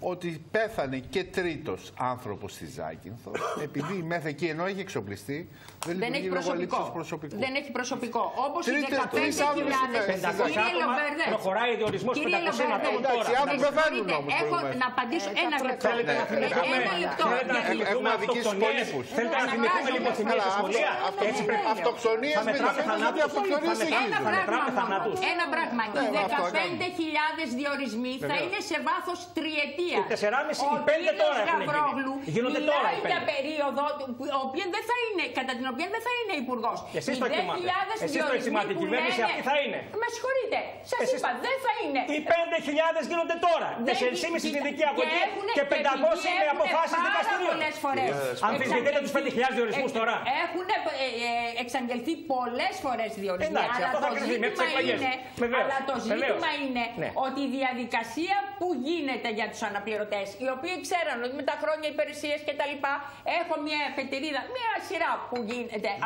Speaker 1: ότι πέθανε και τρίτος άνθρωπος στη Ζάκυνθο επειδή μέχρι εκεί ενώ έχει εξοπλιστεί δεν,
Speaker 6: Δεν έχει
Speaker 1: λειτουργεί λόγω
Speaker 6: προσωπικό.
Speaker 1: λήψης προσωπικού.
Speaker 6: Δεν έχει προσωπικό. Όπως οι
Speaker 1: Τρίτε-
Speaker 6: 15.000.
Speaker 1: τρεις άνθρωποι στην
Speaker 6: Κύριε
Speaker 9: 500 άτομα,
Speaker 6: Λοβέρδε.
Speaker 9: προχωράει ο διορισμός
Speaker 6: Κύριε
Speaker 9: 500
Speaker 6: Λοβέρδε,
Speaker 9: ατόμων
Speaker 1: Εντάξει,
Speaker 9: τώρα.
Speaker 1: οι άνθρωποι
Speaker 6: με
Speaker 1: πεθαίνουν
Speaker 6: συγχωρείτε,
Speaker 1: όμως
Speaker 6: Έχω
Speaker 1: προηγουμένως.
Speaker 6: να απαντήσω
Speaker 4: Ε,
Speaker 6: ένα
Speaker 4: θα
Speaker 6: λεπτό.
Speaker 9: Θέλετε να
Speaker 1: Ναι,
Speaker 9: θυμηθούμε,
Speaker 6: Ένα λεπτό.
Speaker 9: θέλετε να
Speaker 6: γιατί-
Speaker 9: θυμηθούμε
Speaker 1: Έχουμε αδικήσει
Speaker 9: αυτοκτονίες,
Speaker 1: υπολείπους.
Speaker 9: θέλετε να θυμηθούμε λιποθυμίες στη
Speaker 1: Αλλά
Speaker 9: σχολεία.
Speaker 1: αυτό-
Speaker 9: Έτσι πρέπει.
Speaker 1: Αυτοκτονίες
Speaker 9: Θα μετράμε
Speaker 1: μιλάμε,
Speaker 9: θανάτους.
Speaker 1: γιατί αυτοκτονίες
Speaker 9: Θα μετράμε-
Speaker 1: συνεχίζουν.
Speaker 9: θα
Speaker 6: Ένα
Speaker 9: μετράμε
Speaker 6: πράγμα,
Speaker 9: θανάτους.
Speaker 6: μόνο. ένα πράγμα.
Speaker 1: Ναι,
Speaker 6: Οι
Speaker 1: μα αυτό
Speaker 6: 15.000 διορισμοί θα
Speaker 9: Βεβαίως.
Speaker 6: είναι σε βάθος τριετίας.
Speaker 9: Οι 4,5, οι πέντε τώρα έχουν γίνει. Γίνονται τώρα οι
Speaker 6: μιλάει για
Speaker 9: πέντε.
Speaker 6: περίοδο που- ο οποίο δεν θα είναι, κατά την οποία δεν θα είναι υπουργός.
Speaker 9: Και εσείς το εκτιμάτε. Εσείς το εκτιμάτε. Η κυβέρνηση αυτή θα είναι.
Speaker 6: Με συγχωρείτε. Σας
Speaker 9: Εσείς-
Speaker 6: είπα, δεν θα είναι.
Speaker 9: Οι 5.000 γίνονται τώρα.
Speaker 6: Δεν
Speaker 9: 4,5
Speaker 6: γι-
Speaker 9: στη δική από
Speaker 6: και
Speaker 9: εκεί
Speaker 6: έχουνε-
Speaker 9: και 500
Speaker 6: επειδή
Speaker 9: με
Speaker 6: έχουνε
Speaker 9: αποφάσεις
Speaker 6: πάρα
Speaker 9: δικαστηρίων.
Speaker 6: πολλές φορές.
Speaker 9: Αμφισβητείτε τους 5.000 διορισμούς τώρα.
Speaker 6: Έχουν ε, ε, εξαγγελθεί πολλές φορές διορισμοί.
Speaker 9: Εντάξει,
Speaker 6: αλλά
Speaker 9: αυτό θα
Speaker 6: το
Speaker 9: κρυφτεί με τις
Speaker 6: ζήτημα
Speaker 9: εκλογές.
Speaker 6: είναι,
Speaker 9: Βεβαίως,
Speaker 6: αλλά το
Speaker 9: βεβαίως.
Speaker 6: ζήτημα είναι
Speaker 9: Ναι.
Speaker 6: ότι η διαδικασία που γίνεται για τους αναπληρωτές, οι οποίοι ξέραν ότι με τα χρόνια υπηρεσίες κτλ. έχω μια πετερίδα, μια σειρά που γίνεται.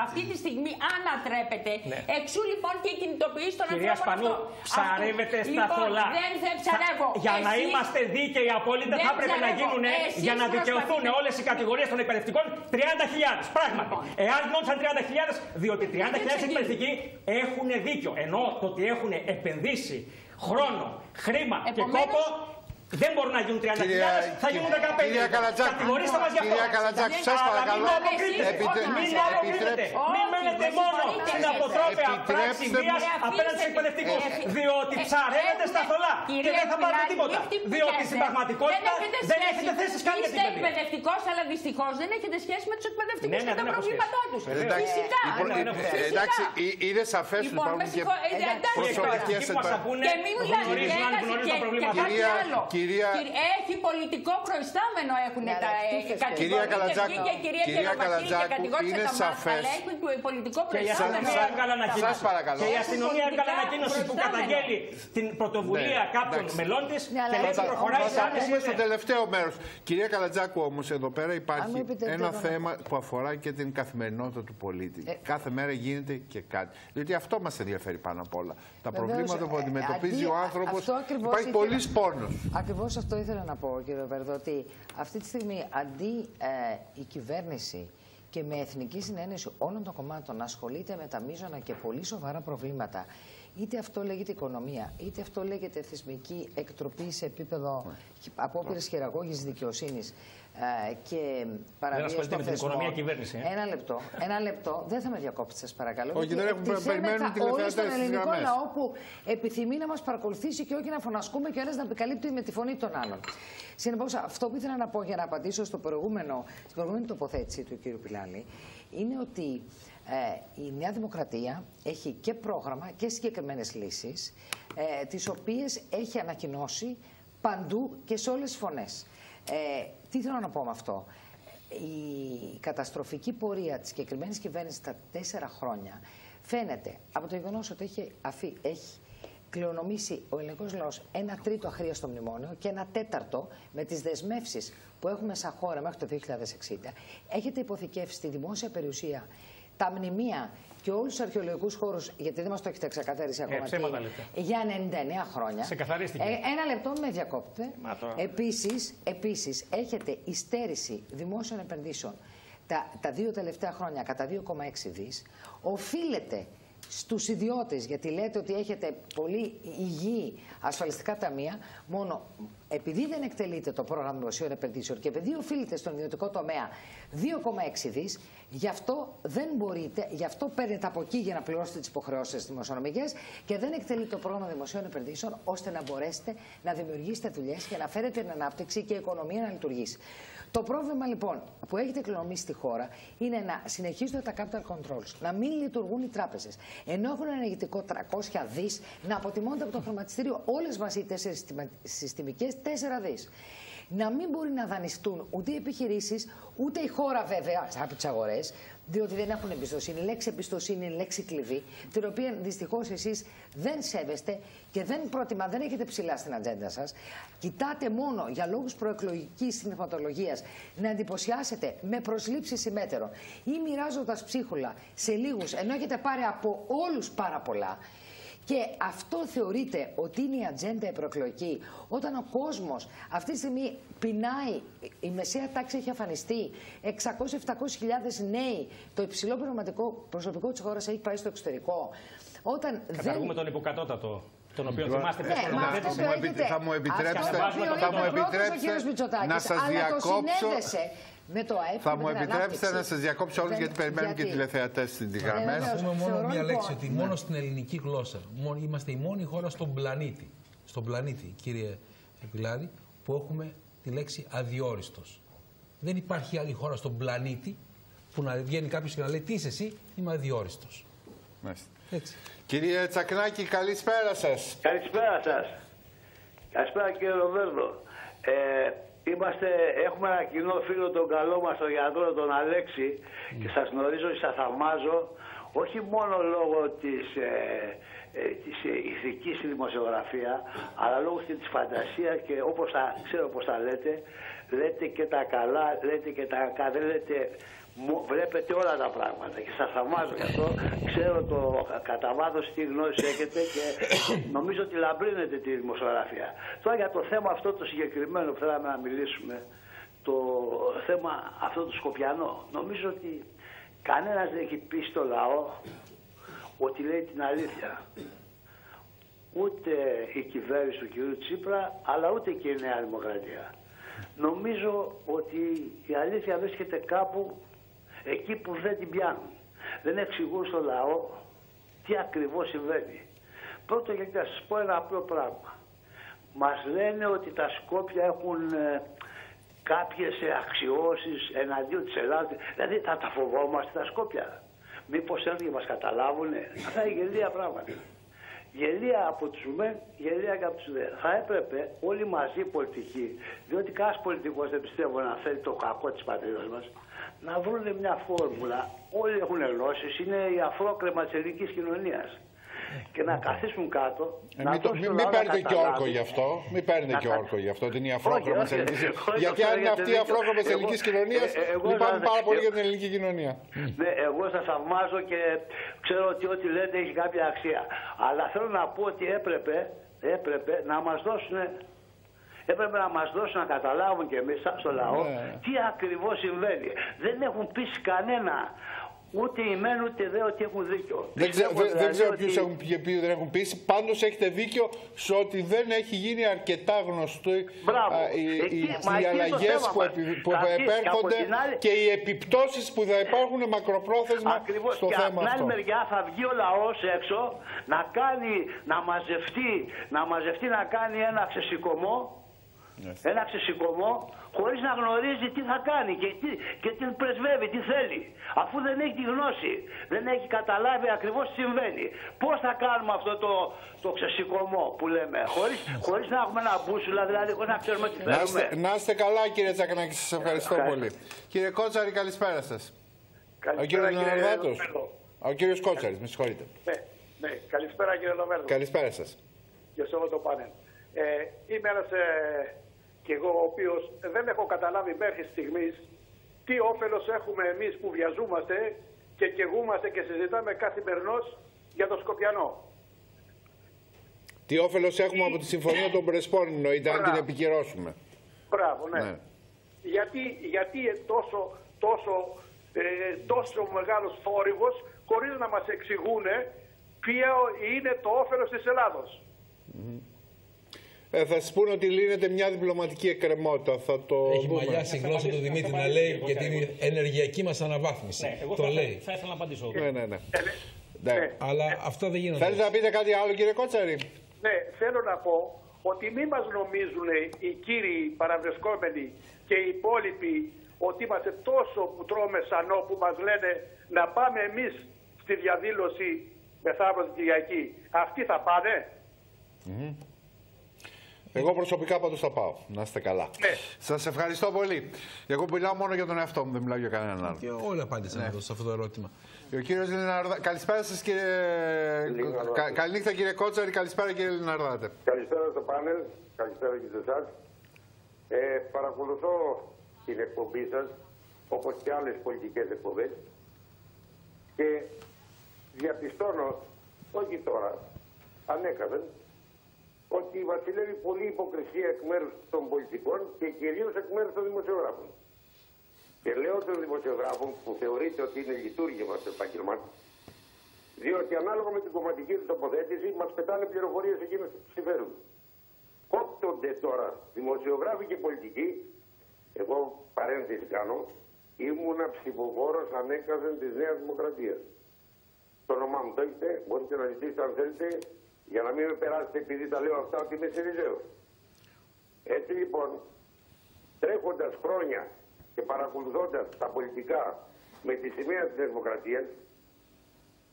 Speaker 6: Αυτή τη στιγμή ανατρέπεται.
Speaker 9: Ναι.
Speaker 6: Εξού λοιπόν και η κινητοποίηση των
Speaker 9: Κυρία
Speaker 6: ανθρώπων
Speaker 9: Σπανού,
Speaker 6: αυτών.
Speaker 9: ψαρεύετε
Speaker 6: Αυτού-
Speaker 9: στα
Speaker 6: λοιπόν,
Speaker 9: θολά.
Speaker 6: Δεν θα ψαρεύω.
Speaker 9: Θα- Για να
Speaker 6: Εσείς-
Speaker 9: είμαστε δίκαιοι απόλυτα,
Speaker 6: Δεν
Speaker 9: θα έπρεπε να
Speaker 6: ψαρεύω.
Speaker 9: γίνουν
Speaker 6: Εσείς
Speaker 9: για να δικαιωθούν
Speaker 6: προσπαθείτε.
Speaker 9: όλες οι κατηγορίες των εκπαιδευτικών 30.000. Πράγματι.
Speaker 6: Λοιπόν.
Speaker 9: Εάν γινόντουσαν 30.000, διότι 30.000
Speaker 6: Δεν
Speaker 9: εκπαιδευτικοί έχουν δίκιο. Ενώ το ότι έχουν επενδύσει χρόνο, χρήμα και
Speaker 6: Επομένως-
Speaker 9: κόπο. Δεν μπορούν να γίνουν 30.000,
Speaker 1: Κυρία-
Speaker 9: θα γίνουν 15.
Speaker 1: Κυρία Καλατζάκη,
Speaker 9: Κατηγορήστε μας γι' αυτό.
Speaker 1: κυρία Καλατζάκη,
Speaker 6: Δεν-
Speaker 1: σας
Speaker 6: Αλλά
Speaker 1: παρακαλώ.
Speaker 9: Μην με αποκρίνετε.
Speaker 1: Επιτρέ-
Speaker 9: Μην με αποκρίνετε.
Speaker 1: επιτρέψτε-
Speaker 9: Μην
Speaker 6: Όχι,
Speaker 9: μένετε
Speaker 6: με
Speaker 9: μόνο
Speaker 6: συγχωρείτε,
Speaker 9: στην
Speaker 6: εσείς.
Speaker 9: αποτρόπαια πράξης
Speaker 1: Επιτρέψτε
Speaker 9: βίας
Speaker 6: μου.
Speaker 9: απέναντι στους εκπαιδευτικούς.
Speaker 6: Ε,
Speaker 9: Διότι
Speaker 6: ε,
Speaker 9: ψαρεύετε στα
Speaker 6: έχετε-
Speaker 9: θολά και
Speaker 6: Κυρία
Speaker 9: δεν θα πάρετε
Speaker 6: Πιλάλη,
Speaker 9: τίποτα.
Speaker 6: μην χτυπάτε.
Speaker 9: Διότι στην πραγματικότητα δεν έχετε θέσεις καν για την
Speaker 6: Είστε
Speaker 9: παιδεία.
Speaker 6: εκπαιδευτικός, αλλά δυστυχώς δεν έχετε σχέση με τους εκπαιδευτικούς
Speaker 9: Ναι, ναι,
Speaker 6: και τα
Speaker 9: δεν έχω
Speaker 6: προβλήματά τους.
Speaker 1: Εντάξει,
Speaker 6: Φυσικά.
Speaker 1: λοιπόν,
Speaker 9: ναι, ναι,
Speaker 1: ε,
Speaker 9: φυσικά.
Speaker 1: εντάξει, ε, είναι σαφές ότι
Speaker 6: Λοιπόν, με
Speaker 1: υπάρχουν και
Speaker 6: συγχωρείτε, ε, εντάξει,
Speaker 1: προσωπικές
Speaker 9: Εκεί που μας
Speaker 1: επα-
Speaker 9: ακούνε
Speaker 6: Και μην μιλάτε
Speaker 9: γνωρίζουν
Speaker 6: και
Speaker 9: αν
Speaker 6: ένας
Speaker 9: γνωρίζουν
Speaker 6: και-
Speaker 9: τα
Speaker 6: και
Speaker 9: προβλήματά
Speaker 6: κάτι
Speaker 1: Κυρία-
Speaker 6: άλλο.
Speaker 1: Κυρία-
Speaker 6: Κυριε- Έχει πολιτικό προϊστάμενο έχουν
Speaker 4: Ναι,
Speaker 6: τα
Speaker 4: αλλά
Speaker 6: ε,
Speaker 4: αυτούς
Speaker 6: κατηγορίες.
Speaker 1: Κυρία Καλατζάκου,
Speaker 6: Βγήκε η κυρία
Speaker 1: κυρία
Speaker 6: Γεροβασίλη και
Speaker 1: Καλατζάκου,
Speaker 6: κατηγόρησε
Speaker 1: είναι
Speaker 6: τα μάτια,
Speaker 1: σαφές.
Speaker 6: αλλά έχει πολιτικό
Speaker 9: Και η
Speaker 6: προϊστάμενο.
Speaker 9: αστυνομία έβγαλε ανακοίνωση.
Speaker 1: Σας παρακαλώ.
Speaker 9: Και η
Speaker 6: Έχει
Speaker 9: αστυνομία έβγαλε
Speaker 6: πολιτικά
Speaker 9: ανακοίνωση που
Speaker 6: προϊστάμενο.
Speaker 9: καταγγέλει την πρωτοβουλία
Speaker 1: Ναι,
Speaker 9: κάποιων
Speaker 1: εντάξει.
Speaker 9: μελών της
Speaker 4: Ναι, αλλά
Speaker 9: και λέει
Speaker 4: θα-
Speaker 9: ότι προχωράει
Speaker 1: Θα
Speaker 9: σε
Speaker 1: τα
Speaker 9: άμεση
Speaker 1: πούμε στο
Speaker 9: ιδέα.
Speaker 1: τελευταίο μέρος. Κυρία Καλατζάκου όμως εδώ πέρα
Speaker 4: Αν μου
Speaker 1: υπάρχει
Speaker 4: επιτρέπετε
Speaker 1: ένα
Speaker 4: εγώ να
Speaker 1: θέμα που αφορά και την καθημερινότητα του πολίτη.
Speaker 4: Ε.
Speaker 1: Κάθε μέρα γίνεται και κάτι. Διότι αυτό μας ενδιαφέρει πάνω απ' όλα. Τα
Speaker 4: Βεβαίως,
Speaker 1: προβλήματα που
Speaker 4: ε,
Speaker 1: αντιμετωπίζει
Speaker 4: αντί-
Speaker 1: ο άνθρωπος
Speaker 4: αυτό ακριβώς
Speaker 1: υπάρχει
Speaker 4: ήθελα-
Speaker 1: πολύς πόνος.
Speaker 4: Ακριβώς αυτό ήθελα να πω, κύριε Βερδό, ότι αυτή τη στιγμή αντί ε, η κυβέρνηση και με εθνική συνένεση όλων των κομμάτων να ασχολείται με τα μείζωνα και πολύ σοβαρά προβλήματα, είτε αυτό λέγεται οικονομία, είτε αυτό λέγεται θεσμική εκτροπή σε επίπεδο απόπειρε χειραγώγησης δικαιοσύνης ε, και παραβίαση
Speaker 9: ασχολείται
Speaker 4: των
Speaker 9: με την
Speaker 4: θεσμών.
Speaker 9: οικονομία κυβέρνηση, ε.
Speaker 4: Ένα λεπτό, ένα λεπτό, δεν θα με διακόψετε σας παρακαλώ.
Speaker 1: Όχι,
Speaker 4: γιατί
Speaker 1: δεν έχουμε-
Speaker 4: εκτιθέμεθα
Speaker 1: περιμένουν οι
Speaker 4: όλοι
Speaker 1: τηλεθεατές
Speaker 4: στον
Speaker 1: στις
Speaker 4: ελληνικό
Speaker 1: γραμμές.
Speaker 4: λαό που επιθυμεί να μας παρακολουθήσει και όχι να φωνασκούμε και ο ένας να επικαλύπτει με τη φωνή των άλλων. Συνεπώς, αυτό που ήθελα να πω για να απαντήσω στο προηγούμενο, στην προηγούμενη τοποθέτηση του κ. Πιλάλη είναι ότι ε, η Νέα Δημοκρατία έχει και πρόγραμμα και συγκεκριμένες λύσεις ε, τις οποίες έχει ανακοινώσει παντού και σε όλες τις φωνές. Ε, τι θέλω να πω με αυτό; Η καταστροφική πορεία της συγκεκριμένης κυβέρνησης τα τέσσερα χρόνια φαίνεται από το γεγονός ότι έχει, αφή, έχει κληρονομήσει ο ελληνικός λαός ένα τρίτο αχρίαστο μνημόνιο και ένα τέταρτο με τις δεσμεύσεις που έχουμε σαν χώρα μέχρι το 2060. Έχετε υποθηκεύσει στη δημόσια περιουσία τα μνημεία και όλους τους αρχαιολογικούς χώρους, γιατί δεν μας το έχετε ξεκαθαρίσει ακόμα. τι
Speaker 9: ψέματα
Speaker 4: είναι,
Speaker 9: λέτε.
Speaker 4: Για 99 χρόνια.
Speaker 9: Ξεκαθαρίστηκε.
Speaker 4: Ε, ένα λεπτό με διακόπτε.
Speaker 9: Μα τώρα.
Speaker 4: Επίσης, επίσης, έχετε υστέρηση δημόσιων επενδύσεων τα, τα δύο τελευταία χρόνια κατά 2,6 δις. Οφείλεται στους ιδιώτες, γιατί λέτε ότι έχετε πολύ υγιή ασφαλιστικά ταμεία, μόνο επειδή δεν εκτελείτε το πρόγραμμα δημοσίων επενδύσεων και επειδή οφείλετε στον ιδιωτικό τομέα 2,6 δις, γι' αυτό δεν μπορείτε, γι' αυτό παίρνετε από εκεί για να πληρώσετε τις υποχρεώσεις σας δημοσιονομικές και δεν εκτελείτε το πρόγραμμα δημοσίων επενδύσεων ώστε να μπορέσετε να δημιουργήσετε δουλειές και να φέρετε την ανάπτυξη και η οικονομία να λειτουργήσει. Το πρόβλημα λοιπόν που έχετε κληρονομήσει στη χώρα είναι να συνεχίζονται τα capital controls, να μην λειτουργούν οι τράπεζες. Ενώ έχουν ένα ενεργητικό 300 δις, να αποτιμώνται από το χρηματιστήριο όλες μαζί οι τέσσερις συστημικές 4 δις. Να μην μπορεί να δανειστούν ούτε οι επιχειρήσεις, ούτε η χώρα βέβαια από τις αγορές, διότι δεν έχουν εμπιστοσύνη. Η λέξη εμπιστοσύνη είναι λέξη κλειδί, την οποία δυστυχώς εσείς δεν σέβεστε και δεν πρότιμα, δεν έχετε ψηλά στην ατζέντα σας. Κοιτάτε μόνο για λόγους προεκλογικής συνθηματολογίας να εντυπωσιάσετε με προσλήψει συμμέτερων ή μοιράζοντας ψίχουλα σε λίγους, ενώ έχετε πάρει από όλους πάρα πολλά. Και αυτό θεωρείται ότι είναι η ατζέντα η προεκλογική. Όταν ο κόσμος αυτή τη στιγμή πεινάει, η μεσαία τάξη έχει αφανιστεί, 600-700 νέοι, το υψηλό πνευματικό προσωπικό της χώρας έχει πάει στο εξωτερικό. Όταν
Speaker 9: Καταργούμε
Speaker 4: δεν...
Speaker 9: τον υποκατώτατο, τον οποίο
Speaker 1: Λοιπόν,
Speaker 9: θυμάστε
Speaker 4: Ναι,
Speaker 9: πες
Speaker 4: μα αυτό
Speaker 9: τον
Speaker 4: που
Speaker 1: μου
Speaker 4: έχετε-
Speaker 1: επι- θα μου επιτρέψετε-
Speaker 4: αυτό το οποίο
Speaker 9: θα
Speaker 4: είπε
Speaker 9: μου
Speaker 4: πρώτος ο
Speaker 1: επιτρέψετε
Speaker 4: κύριος Μητσοτάκης,
Speaker 1: να σας
Speaker 4: αλλά το
Speaker 1: διακόψω.
Speaker 4: Συνέδεσε με το ΑΕΠ
Speaker 1: Θα
Speaker 4: και
Speaker 1: μου
Speaker 4: με την
Speaker 1: επιτρέψετε
Speaker 4: ανάπτυξη.
Speaker 1: να σας διακόψω όλους
Speaker 4: Δεν-
Speaker 1: γιατί περιμένουν και οι
Speaker 4: γιατί-
Speaker 1: τηλεθεατές στι
Speaker 4: Ε,
Speaker 1: γραμμέ.
Speaker 4: βεβαίως.
Speaker 3: Να πούμε μόνο
Speaker 4: Θεωρώ,
Speaker 3: μία
Speaker 4: λοιπόν,
Speaker 3: λέξη, ότι
Speaker 4: ναι.
Speaker 3: μόνο στην ελληνική γλώσσα, μόνο- είμαστε η μόνη χώρα στον πλανήτη, στον πλανήτη, κύριε Επιλάδη, που έχουμε τη λέξη αδιόριστος. Δεν υπάρχει άλλη χώρα στον πλανήτη που να βγαίνει κάποιος και να λέει Τι είσαι εσύ, είμαι αδιόριστος.
Speaker 1: Μάλιστα.
Speaker 3: Έτσι.
Speaker 1: Κύριε Τσακνάκη, καλησπέρα σας.
Speaker 7: Καλησπέρα σας. Καλησπέρα κύριε Ροβέρδο. Ε, είμαστε, έχουμε ένα κοινό φίλο τον καλό μας τον γιατρό τον Αλέξη και σας γνωρίζω και σας θαυμάζω όχι μόνο λόγω της, ε, ε, της ε, ηθικής στη δημοσιογραφίας αλλά λόγω και της φαντασίας και όπως τα, ξέρω πώς τα λέτε λέτε και τα καλά, λέτε και τα κακά, δεν λέτε Μου- βλέπετε όλα τα πράγματα και σας θαυμάζω γι' αυτό. Ξέρω το κατά βάθος τι γνώση έχετε και νομίζω ότι λαμπρύνετε τη δημοσιογραφία. Τώρα για το θέμα αυτό το συγκεκριμένο που θέλαμε να μιλήσουμε, το θέμα αυτό το σκοπιανό, νομίζω ότι κανένας δεν έχει πει στο λαό ότι λέει την αλήθεια. Ούτε η κυβέρνηση του κ. Τσίπρα, αλλά ούτε και η Νέα Δημοκρατία. Νομίζω ότι η αλήθεια βρίσκεται κάπου εκεί που δεν την πιάνουν. Δεν εξηγούν στο λαό τι ακριβώς συμβαίνει. Πρώτο γιατί θα σας πω ένα απλό πράγμα. Μας λένε ότι τα Σκόπια έχουν ε, κάποιες ε, αξιώσεις εναντίον της Ελλάδας. Δηλαδή θα τα φοβόμαστε τα Σκόπια. Μήπως έρθουν και μας καταλάβουνε. Αυτά είναι γελία πράγματα. Γελία από τους μεν, γελία και από τους δε. Θα έπρεπε όλοι μαζί οι πολιτικοί, διότι κανένα πολιτικός δεν πιστεύω να θέλει το κακό της πατρίδας μας, να βρουν μια φόρμουλα. Όλοι έχουν γνώσεις, είναι η αφρόκρεμα της ελληνικής κοινωνίας. Και να καθίσουν κάτω.
Speaker 1: Ε,
Speaker 7: να
Speaker 1: μην, το,
Speaker 7: δώσουν
Speaker 1: μην,
Speaker 7: στο
Speaker 1: μην
Speaker 7: λαό να
Speaker 1: παίρνετε και όρκο
Speaker 7: καταλάβει.
Speaker 1: γι' αυτό. Μην παίρνετε
Speaker 7: Να
Speaker 1: και
Speaker 7: κα-
Speaker 1: όρκο γι' αυτό. Ότι είναι η αφρόκρεμα
Speaker 7: Όχι,
Speaker 1: της
Speaker 7: όχι,
Speaker 1: ελληνική
Speaker 7: όχι,
Speaker 1: Γιατί
Speaker 7: όχι,
Speaker 1: αν είναι
Speaker 7: γιατί
Speaker 1: αυτή η
Speaker 7: δεν-
Speaker 1: αφρόκρεμα της
Speaker 7: εγώ-
Speaker 1: ελληνικής κοινωνίας,
Speaker 7: ε, εγώ
Speaker 1: λυπάμαι
Speaker 7: θα-
Speaker 1: πάρα πολύ
Speaker 7: ε,
Speaker 1: για την ελληνική κοινωνία.
Speaker 7: Ναι, εγώ σας θαυμάζω και ξέρω ότι ό,τι λέτε έχει κάποια αξία. Αλλά θέλω να πω ότι έπρεπε, έπρεπε να μας δώσουν έπρεπε να μας δώσουν να καταλάβουν και εμείς σαν στο λαό
Speaker 1: Ναι.
Speaker 7: τι ακριβώς συμβαίνει. Δεν έχουν πείσει κανένα. Ούτε οι μεν ούτε δε ότι έχουν δίκιο.
Speaker 1: Δεν ξέρω,
Speaker 7: Πιστεύω
Speaker 1: δεν, δεν
Speaker 7: δηλαδή
Speaker 1: ξέρω
Speaker 7: ότι-
Speaker 1: ποιους έχουν, ποιοι- ποιοι δεν έχουν πείσει. Πάντως έχετε δίκιο σε ότι δεν έχει γίνει αρκετά γνωστό
Speaker 7: Μπράβο.
Speaker 1: α, οι,
Speaker 7: Εκεί-
Speaker 1: οι,
Speaker 7: μα
Speaker 1: οι
Speaker 7: εκεί είναι το
Speaker 1: αλλαγές
Speaker 7: θέμα
Speaker 1: που,
Speaker 7: μας.
Speaker 1: επι- που
Speaker 7: Αυτή- και από
Speaker 1: επέρχονται
Speaker 7: την άλλη-
Speaker 1: και οι επιπτώσεις που θα υπάρχουν μακροπρόθεσμα
Speaker 7: Ακριβώς.
Speaker 1: στο
Speaker 7: και
Speaker 1: θέμα
Speaker 7: από την άλλη
Speaker 1: αυτό.
Speaker 7: μεριά θα βγει ο λαός έξω να κάνει, να μαζευτεί, να μαζευτεί να κάνει ένα ξεσηκωμό,
Speaker 1: Ναι.
Speaker 7: Ένα ξεσηκωμό, χωρίς να γνωρίζει τι θα κάνει και τι, και τι πρεσβεύει, τι θέλει. Αφού δεν έχει τη γνώση, δεν έχει καταλάβει ακριβώς τι συμβαίνει. Πώς θα κάνουμε αυτό το, το ξεσηκωμό που λέμε, χωρίς, χωρίς να έχουμε ένα μπούσουλα, δηλαδή χωρίς να ξέρουμε τι
Speaker 1: Να
Speaker 7: θέλουμε.
Speaker 1: είστε, να είστε καλά κύριε Τσακανάκη, σας ευχαριστώ
Speaker 7: Ευχαριστώ.
Speaker 1: πολύ. Κύριε Κότσαρη, καλησπέρα σας. Ο
Speaker 10: Καλησπέρα,
Speaker 1: κύριος
Speaker 10: κύριε
Speaker 1: Λεωναρδάτος.
Speaker 10: Λοβέρδο.
Speaker 1: Ο κύριος Κότσαρης, με συγχωρείτε.
Speaker 10: Ναι, ναι. Καλησπέρα κύριε Λοβέρδο
Speaker 1: Καλησπέρα σας.
Speaker 10: και σε όλο το πάνελ. Ε, είμαι ένας ε, και εγώ ο οποίος δεν έχω καταλάβει μέχρι στιγμής τι όφελος έχουμε εμείς που βιαζούμαστε και κεγούμαστε και συζητάμε καθημερινώς για το Σκοπιανό.
Speaker 1: Τι όφελος έχουμε από τη Συμφωνία των Πρεσπών, εννοείται, αν την
Speaker 10: Μπράβο.
Speaker 1: επικυρώσουμε.
Speaker 10: Μπράβο, ναι.
Speaker 1: Ναι.
Speaker 10: Γιατί, γιατί τόσο, τόσο, ε, τόσο μεγάλος θόρυβος χωρίς να μας εξηγούν ποιο είναι το όφελος της Ελλάδος.
Speaker 1: Ε, θα σας πούνε ότι λύνεται μια διπλωματική εκκρεμότητα. Θα το
Speaker 3: Έχει
Speaker 1: δούμε.
Speaker 3: μαλλιάσει η
Speaker 9: Θα
Speaker 3: γλώσσα του
Speaker 9: απαντήσω,
Speaker 3: Δημήτρη
Speaker 9: θα
Speaker 3: να
Speaker 9: απαντήσω
Speaker 3: λέει
Speaker 9: εγώ
Speaker 3: για
Speaker 9: και
Speaker 3: την
Speaker 9: εγώ.
Speaker 3: ενεργειακή μας αναβάθμιση.
Speaker 9: Ναι, εγώ
Speaker 3: το
Speaker 9: θα,
Speaker 3: λέει.
Speaker 9: θα ήθελα να απαντήσω.
Speaker 1: Ναι, ναι, ναι.
Speaker 10: Ε, ναι.
Speaker 1: ναι.
Speaker 10: Ναι.
Speaker 3: Αλλά αυτά δεν γίνονται.
Speaker 1: Θέλετε να πείτε κάτι άλλο, κύριε Κότσαρη;
Speaker 10: Ναι, θέλω να πω ότι μην μας νομίζουν οι κύριοι παραβρεσκόμενοι και οι υπόλοιποι ότι είμαστε τόσο που τρώμε σανό που μας λένε να πάμε εμείς στη διαδήλωση μεθαύριο την Κυριακή. Αυτοί θα πάνε;
Speaker 1: Εγώ προσωπικά πάντως θα πάω. Να είστε καλά.
Speaker 10: Ναι.
Speaker 1: Σας ευχαριστώ πολύ. Εγώ μιλάω μόνο για τον εαυτό μου, δεν μιλάω για κανέναν άλλο.
Speaker 3: Και όλοι απάντησαν εδώ σε αυτό το ερώτημα.
Speaker 1: Ο κύριος Λιναρδά... Καλησπέρα σας κύριε... Κα... Καληνύχτα κύριε Κότσαρη, καλησπέρα κύριε Λιναρδάτε.
Speaker 11: Καλησπέρα στο πάνελ, καλησπέρα και σε εσάς. Ε, παρακολουθώ την εκπομπή σας, όπως και άλλες πολιτικές εκπομπές και διαπιστώνω, όχι τώρα, ανέκαθεν, ότι βασιλεύει πολλή υποκρισία εκ μέρους των πολιτικών και κυρίως εκ μέρους των δημοσιογράφων. Και λέω των δημοσιογράφων που θεωρείται ότι είναι λειτουργήμα στο επάγγελμά τους, διότι ανάλογα με την κομματική τους τοποθέτηση μας πετάνε πληροφορίες εκείνες που τους συμφέρουν. Κόπτονται τώρα δημοσιογράφοι και πολιτικοί, εγώ παρένθεση κάνω, ήμουνα ψηφοφόρος ανέκαθεν της Νέας Δημοκρατίας. Το όνομά μου το έχετε, μπορείτε να ζητήσετε αν θέλετε, για να μην με περάσετε επειδή τα λέω αυτά ότι είμαι Σιριζέος. Έτσι λοιπόν, τρέχοντας χρόνια και παρακολουθώντας τα πολιτικά με τη σημαία της Δημοκρατίας,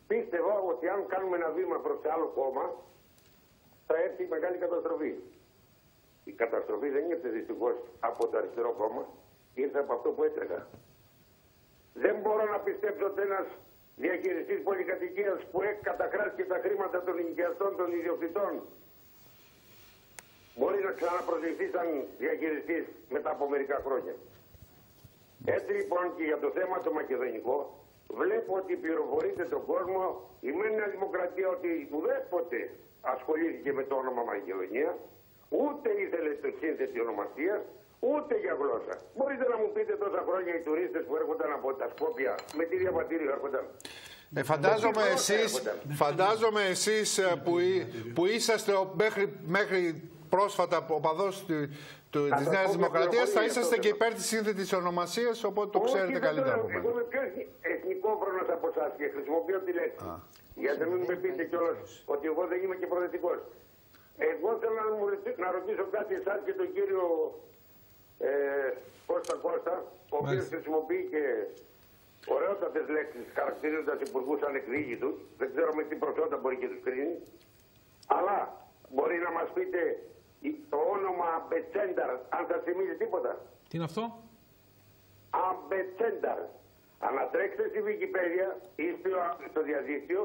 Speaker 11: πίστευα ότι αν κάνουμε ένα βήμα προς άλλο κόμμα, θα έρθει η μεγάλη καταστροφή. Η καταστροφή δεν ήρθε δυστυχώς από το αριστερό κόμμα, ήρθε από αυτό που έτρεχα. Δεν μπορώ να πιστέψω ότι ένας διαχειριστής πολυκατοικίας που έχει καταχράσει τα χρήματα των ενοικιαστών των ιδιοκτητών μπορεί να ξαναπροσληφθεί σαν διαχειριστής μετά από μερικά χρόνια. Έτσι λοιπόν και για το θέμα το μακεδονικό, βλέπω ότι πληροφορείται τον κόσμο η Μένια Δημοκρατία ότι ουδέποτε ασχολήθηκε με το όνομα Μακεδονία, ούτε ήθελε το σύνθετη ονομασία, ούτε για γλώσσα. Μπορείτε να μου πείτε τόσα χρόνια οι τουρίστες που έρχονταν από τα Σκόπια, με τι διαβατήριο έρχονταν;
Speaker 1: Ε, φαντάζομαι
Speaker 11: Με τι γλώσσα
Speaker 1: εσείς,
Speaker 11: έρχονταν;
Speaker 1: φαντάζομαι εσείς ε, που, εί- που είσαστε ο- μέχρι, μέχρι πρόσφατα οπαδός του, του,
Speaker 11: Θα
Speaker 1: της
Speaker 11: σας
Speaker 1: Νέας
Speaker 11: πω μια
Speaker 1: Δημοκρατίας θα
Speaker 11: πληροφορία
Speaker 1: είσαστε
Speaker 11: για
Speaker 1: και
Speaker 11: το
Speaker 1: υπέρ της σύνθετης ονομασίας, οπότε το
Speaker 11: Όχι,
Speaker 1: ξέρετε
Speaker 11: δεν
Speaker 1: καλύτερα
Speaker 11: το-
Speaker 1: από
Speaker 11: Εγώ
Speaker 1: μένα.
Speaker 11: είμαι πιο εθνικόφρονος από εσάς και χρησιμοποιώ τη λέξη. Για να μην με πείτε κιόλας ότι εγώ δεν είμαι και προοδευτικό. Εγώ θέλω να, μου, ρωτήσω- να ρωτήσω κάτι εσάς και τον κύριο ε, Κώστα Κώστα, ο οποίος
Speaker 3: Μάλιστα.
Speaker 11: χρησιμοποιεί και ωραιότατε λέξεις χαρακτηρίζοντας υπουργούς ανεκδίκητους. Δεν ξέρω με τι προσόντα μπορεί και τους κρίνει. Αλλά μπορεί να μας πείτε το όνομα Μπετσένταρ, αν σας θυμίζει τίποτα.
Speaker 3: Τι είναι αυτό;
Speaker 11: Αμπετσένταρ. Ανατρέξτε στη Wikipedia ή στο- στο διαδίκτυο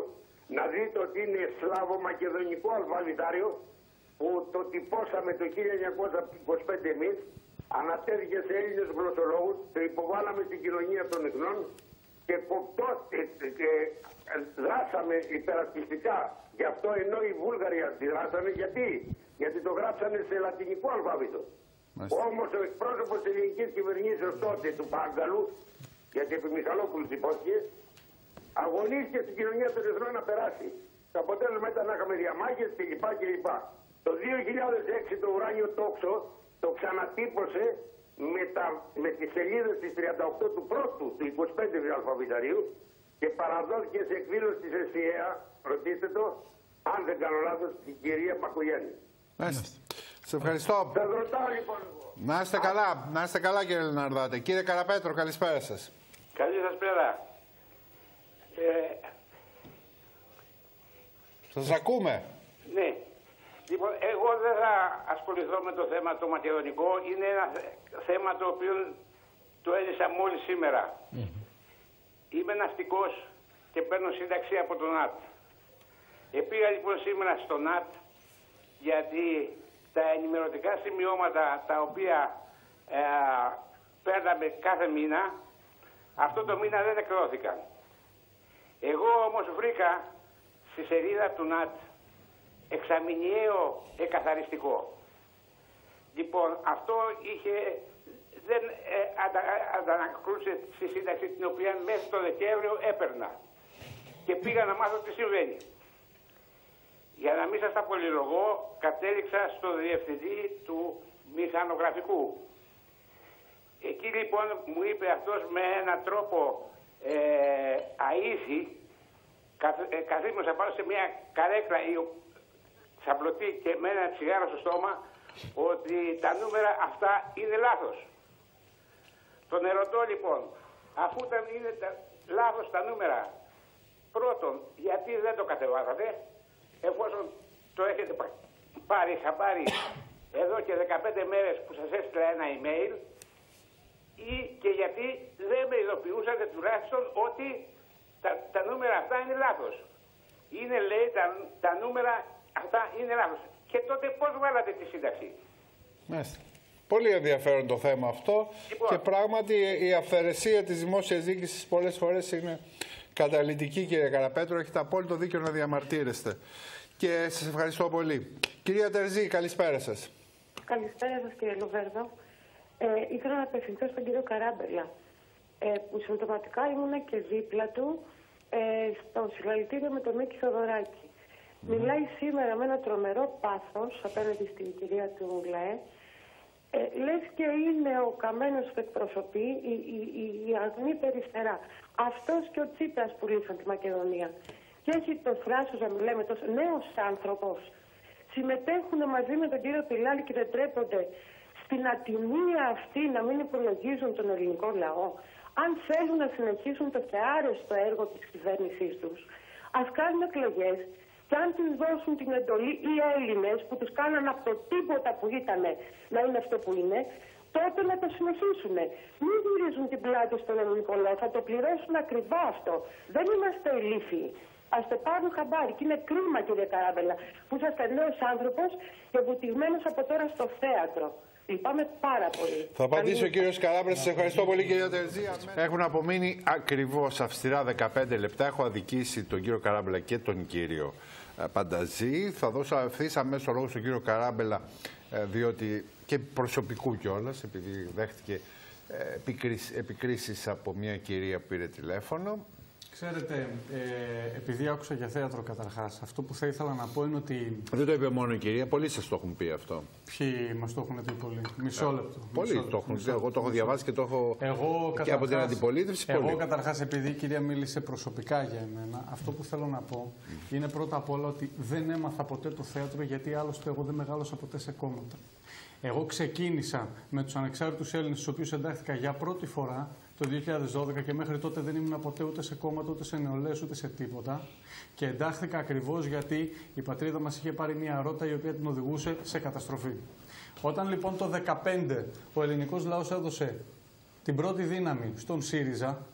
Speaker 11: να δείτε ότι είναι σλάβο-μακεδονικό αλφαβητάριο που το τυπώσαμε το 1925 εμείς, ανατέθηκε σε Έλληνες γλωσσολόγους, το υποβάλαμε στην κοινωνία των εθνών και κοπτώ, ε, ε, και δράσαμε υπερασπιστικά. Γι' αυτό ενώ οι Βούλγαροι αντιδράσανε, γιατί; Γιατί το γράψανε σε λατινικό αλφάβητο.
Speaker 1: Μάλιστα.
Speaker 11: Όμως ο εκπρόσωπος της ελληνικής κυβερνήσεως τότε του Πάγκαλου, γιατί επί Μιχαλόπουλου υπόθηκε, αγωνίστηκε στην κοινωνία των εθνών να περάσει. Το αποτέλεσμα ήταν να είχαμε διαμάχες κλπ. κλπ. Το 2006 το ουράνιο τόξο το ξανατύπωσε με, τα, με τις σελίδες της 38 του πρώτου, του 25 αλφαβηταρίου και παραδόθηκε σε εκδήλωση της ΕΣΥΑ, ρωτήστε το, αν δεν κάνω λάθος, την κυρία Πακογιάννη.
Speaker 1: Μάλιστα. Σε ευχαριστώ.
Speaker 11: Σας ρωτάω λοιπόν εγώ.
Speaker 1: Να είστε καλά, να είστε καλά κύριε Λεναρδάτε. Κύριε Καραπέτρο, καλησπέρα σας.
Speaker 12: Καλή σας πέρα. Ε,
Speaker 1: Σας ακούμε.
Speaker 12: ναι. Λοιπόν, εγώ δεν θα ασχοληθώ με το θέμα το μακεδονικό. Είναι ένα θε- θέμα το οποίο το έζησα μόλις σήμερα. Είμαι ναυτικός και παίρνω σύνταξη από τον ΝΑΤ. Επήγα λοιπόν σήμερα στο ΝΑΤ γιατί τα ενημερωτικά σημειώματα τα οποία ε, παίρναμε κάθε μήνα, αυτό το μήνα δεν εκδόθηκαν. Εγώ όμως βρήκα στη σελίδα του ΝΑΤ εξαμηνιαίο εκαθαριστικό. Λοιπόν, αυτό είχε, δεν ε, αντα, αντανακλούσε στη σύνταξη την οποία μέσα το Δεκέμβριο έπαιρνα. Και πήγα να μάθω τι συμβαίνει. Για να μην σας τα πολυλογώ, κατέληξα στο διευθυντή του μηχανογραφικού. Εκεί λοιπόν μου είπε αυτός με έναν τρόπο ε, αήθη, καθ, ε, καθήμωσα πάνω σε μια καρέκλα η ο- σαμπλωτή και με ένα τσιγάρο στο στόμα, ότι τα νούμερα αυτά είναι λάθος. Τον ερωτώ λοιπόν, αφού τα είναι τα, λάθος τα νούμερα, πρώτον, γιατί δεν το κατεβάσατε, εφόσον το έχετε πα- πάρει χαμπάρι εδώ και 15 μέρες που σας έστειλα ένα email, ή και γιατί δεν με ειδοποιούσατε τουλάχιστον ότι τα, τα νούμερα αυτά είναι λάθος. Είναι λέει τα, τα νούμερα αυτά είναι λάθος. Και τότε πώς βάλατε τη σύνταξη;
Speaker 1: Μάλιστα. Πολύ ενδιαφέρον το θέμα αυτό
Speaker 12: Λοιπόν.
Speaker 1: και πράγματι η αυθαιρεσία της δημόσιας διοίκησης πολλές φορές είναι καταλητική κύριε Καραπέτρο. Έχετε απόλυτο δίκιο να διαμαρτύρεστε. Και σας ευχαριστώ πολύ. Κυρία Τερζή, καλησπέρα σας.
Speaker 13: Καλησπέρα σας κύριε Λοβέρδο. Ε, ήθελα να απευθυνθώ στον κύριο Καράμπελα, ε, που συμπτωματικά ήμουν και δίπλα του ε, στο συλλαλητήριο με τον Μίκη Θοδωράκη. Μιλάει σήμερα με ένα τρομερό πάθος απέναντι στην κυρία του ΛΑΕ. Ε, λες και είναι ο καμένος που εκπροσωπεί η, η, η, η αγνή περιστερά. Αυτός και ο Τσίπρας που λύσαν τη Μακεδονία. Και έχει το θράσος να μιλάει με τόσο νέος άνθρωπος. Συμμετέχουν μαζί με τον κύριο Πιλάλη και δεν τρέπονται στην ατιμία αυτή να μην υπολογίζουν τον ελληνικό λαό. Αν θέλουν να συνεχίσουν το θεάρεστο έργο της κυβέρνησής τους, ας κάνουν εκλογές και αν τους δώσουν την εντολή οι Έλληνες που τους κάναν από το τίποτα που ήταν να είναι αυτό που είναι, τότε να το συνεχίσουν. Μην γυρίζουν την πλάτη στον ελληνικό λαό, θα το πληρώσουν ακριβά αυτό. Δεν είμαστε ηλίθιοι. Α το πάρουν χαμπάρι. Και είναι κρίμα, κύριε Καράβελα, που είσαστε νέος άνθρωπος και βουτυγμένος από τώρα στο θέατρο. Λυπάμαι πάρα πολύ.
Speaker 1: Θα απαντήσει ο κύριος Καράμπρα. Σας ευχαριστώ πολύ, κυρία Τερζή. Έχουν απομείνει ακριβώς αυστηρά 15 λεπτά. Έχω αδικήσει τον κύριο Καράμπελα και τον κύριο ε, Πανταζή. Θα δώσω ευθύς αμέσως λόγο στον κύριο Καράμπελα, ε, διότι και προσωπικού κιόλας, επειδή δέχτηκε ε, επικρίσεις- επικρίσεις από μια κυρία που πήρε τηλέφωνο.
Speaker 5: Ξέρετε, ε, επειδή άκουσα για θέατρο καταρχάς, αυτό που θα ήθελα να πω είναι ότι
Speaker 1: Δεν το είπε μόνο η κυρία, πολλοί σας το έχουν πει αυτό.
Speaker 5: ποιοι μας το έχουν πει πολύ. Μισό λεπτό.
Speaker 1: Πολλοί
Speaker 5: μισό λεπτό,
Speaker 1: το έχουν
Speaker 5: μισό
Speaker 1: πει. Εγώ το έχω
Speaker 5: λεπτό.
Speaker 1: διαβάσει και το έχω.
Speaker 5: Εγώ,
Speaker 1: και από την
Speaker 5: καταρχάς-
Speaker 1: αντιπολίτευση.
Speaker 5: Εγώ
Speaker 1: πολλοί.
Speaker 5: καταρχάς επειδή η κυρία μίλησε προσωπικά για εμένα, αυτό που θέλω να πω είναι πρώτα απ' όλα ότι δεν έμαθα ποτέ το θέατρο γιατί άλλωστε εγώ δεν μεγάλωσα ποτέ σε κόμματα. Εγώ ξεκίνησα με τους ανεξάρτητους Έλληνες, στους οποίους εντάχθηκα για πρώτη φορά το 2012 και μέχρι τότε δεν ήμουν ποτέ ούτε σε κόμματα, ούτε σε νεολαίες, ούτε σε τίποτα. Και εντάχθηκα ακριβώς γιατί η πατρίδα μας είχε πάρει μια ρότα η οποία την οδηγούσε σε καταστροφή. Όταν λοιπόν το 2015 ο ελληνικός λαός έδωσε την πρώτη δύναμη στον ΣΥΡΙΖΑ,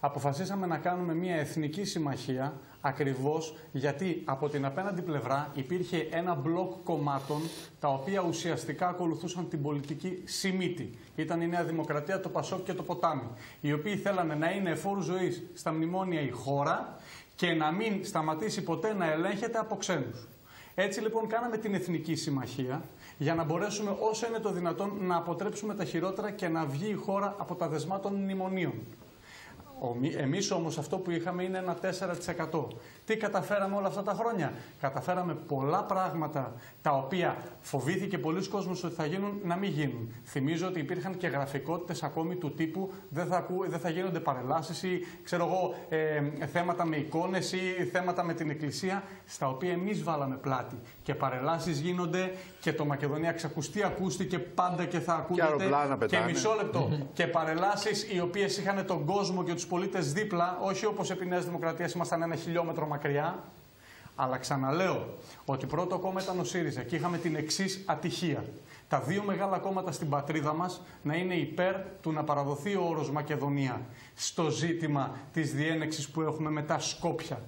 Speaker 5: αποφασίσαμε να κάνουμε μια εθνική συμμαχία ακριβώς γιατί από την απέναντι πλευρά υπήρχε ένα μπλοκ κομμάτων τα οποία ουσιαστικά ακολουθούσαν την πολιτική Σιμίτη. Ήταν η Νέα Δημοκρατία, το Πασόκ και το Ποτάμι, οι οποίοι θέλανε να είναι εφόρου ζωής στα μνημόνια η χώρα και να μην σταματήσει ποτέ να ελέγχεται από ξένους. Έτσι λοιπόν κάναμε την Εθνική Συμμαχία για να μπορέσουμε όσο είναι το δυνατόν να αποτρέψουμε τα χειρότερα και να βγει η χώρα από τα δεσμά των μνημονίων. Εμείς όμως αυτό που είχαμε είναι ένα 4%. Τι καταφέραμε όλα αυτά τα χρόνια; Καταφέραμε πολλά πράγματα τα οποία φοβήθηκε πολλοί κόσμος ότι θα γίνουν να μην γίνουν. Θυμίζω ότι υπήρχαν και γραφικότητες ακόμη του τύπου δεν θα, ακού, δεν θα γίνονται παρελάσεις ή ξέρω εγώ, ε, θέματα με εικόνες ή θέματα με την εκκλησία στα οποία εμείς βάλαμε πλάτη. Και παρελάσεις γίνονται και το Μακεδονία ξακουστεί ακούστηκε πάντα και θα ακούγεται.
Speaker 1: Και,
Speaker 5: και μισό λεπτό. και παρελάσεις οι οποίες είχαν τον κόσμο και τους πολίτες δίπλα, όχι όπως επί Νέας Δημοκρατίας ήμασταν ένα χιλιόμετρο μακριά. Αλλά ξαναλέω ότι πρώτο κόμμα ήταν ο ΣΥΡΙΖΑ και είχαμε την εξής ατυχία. Τα δύο μεγάλα κόμματα στην πατρίδα μας να είναι υπέρ του να παραδοθεί ο όρος Μακεδονία στο ζήτημα της διένεξης που έχουμε με τα Σκόπια.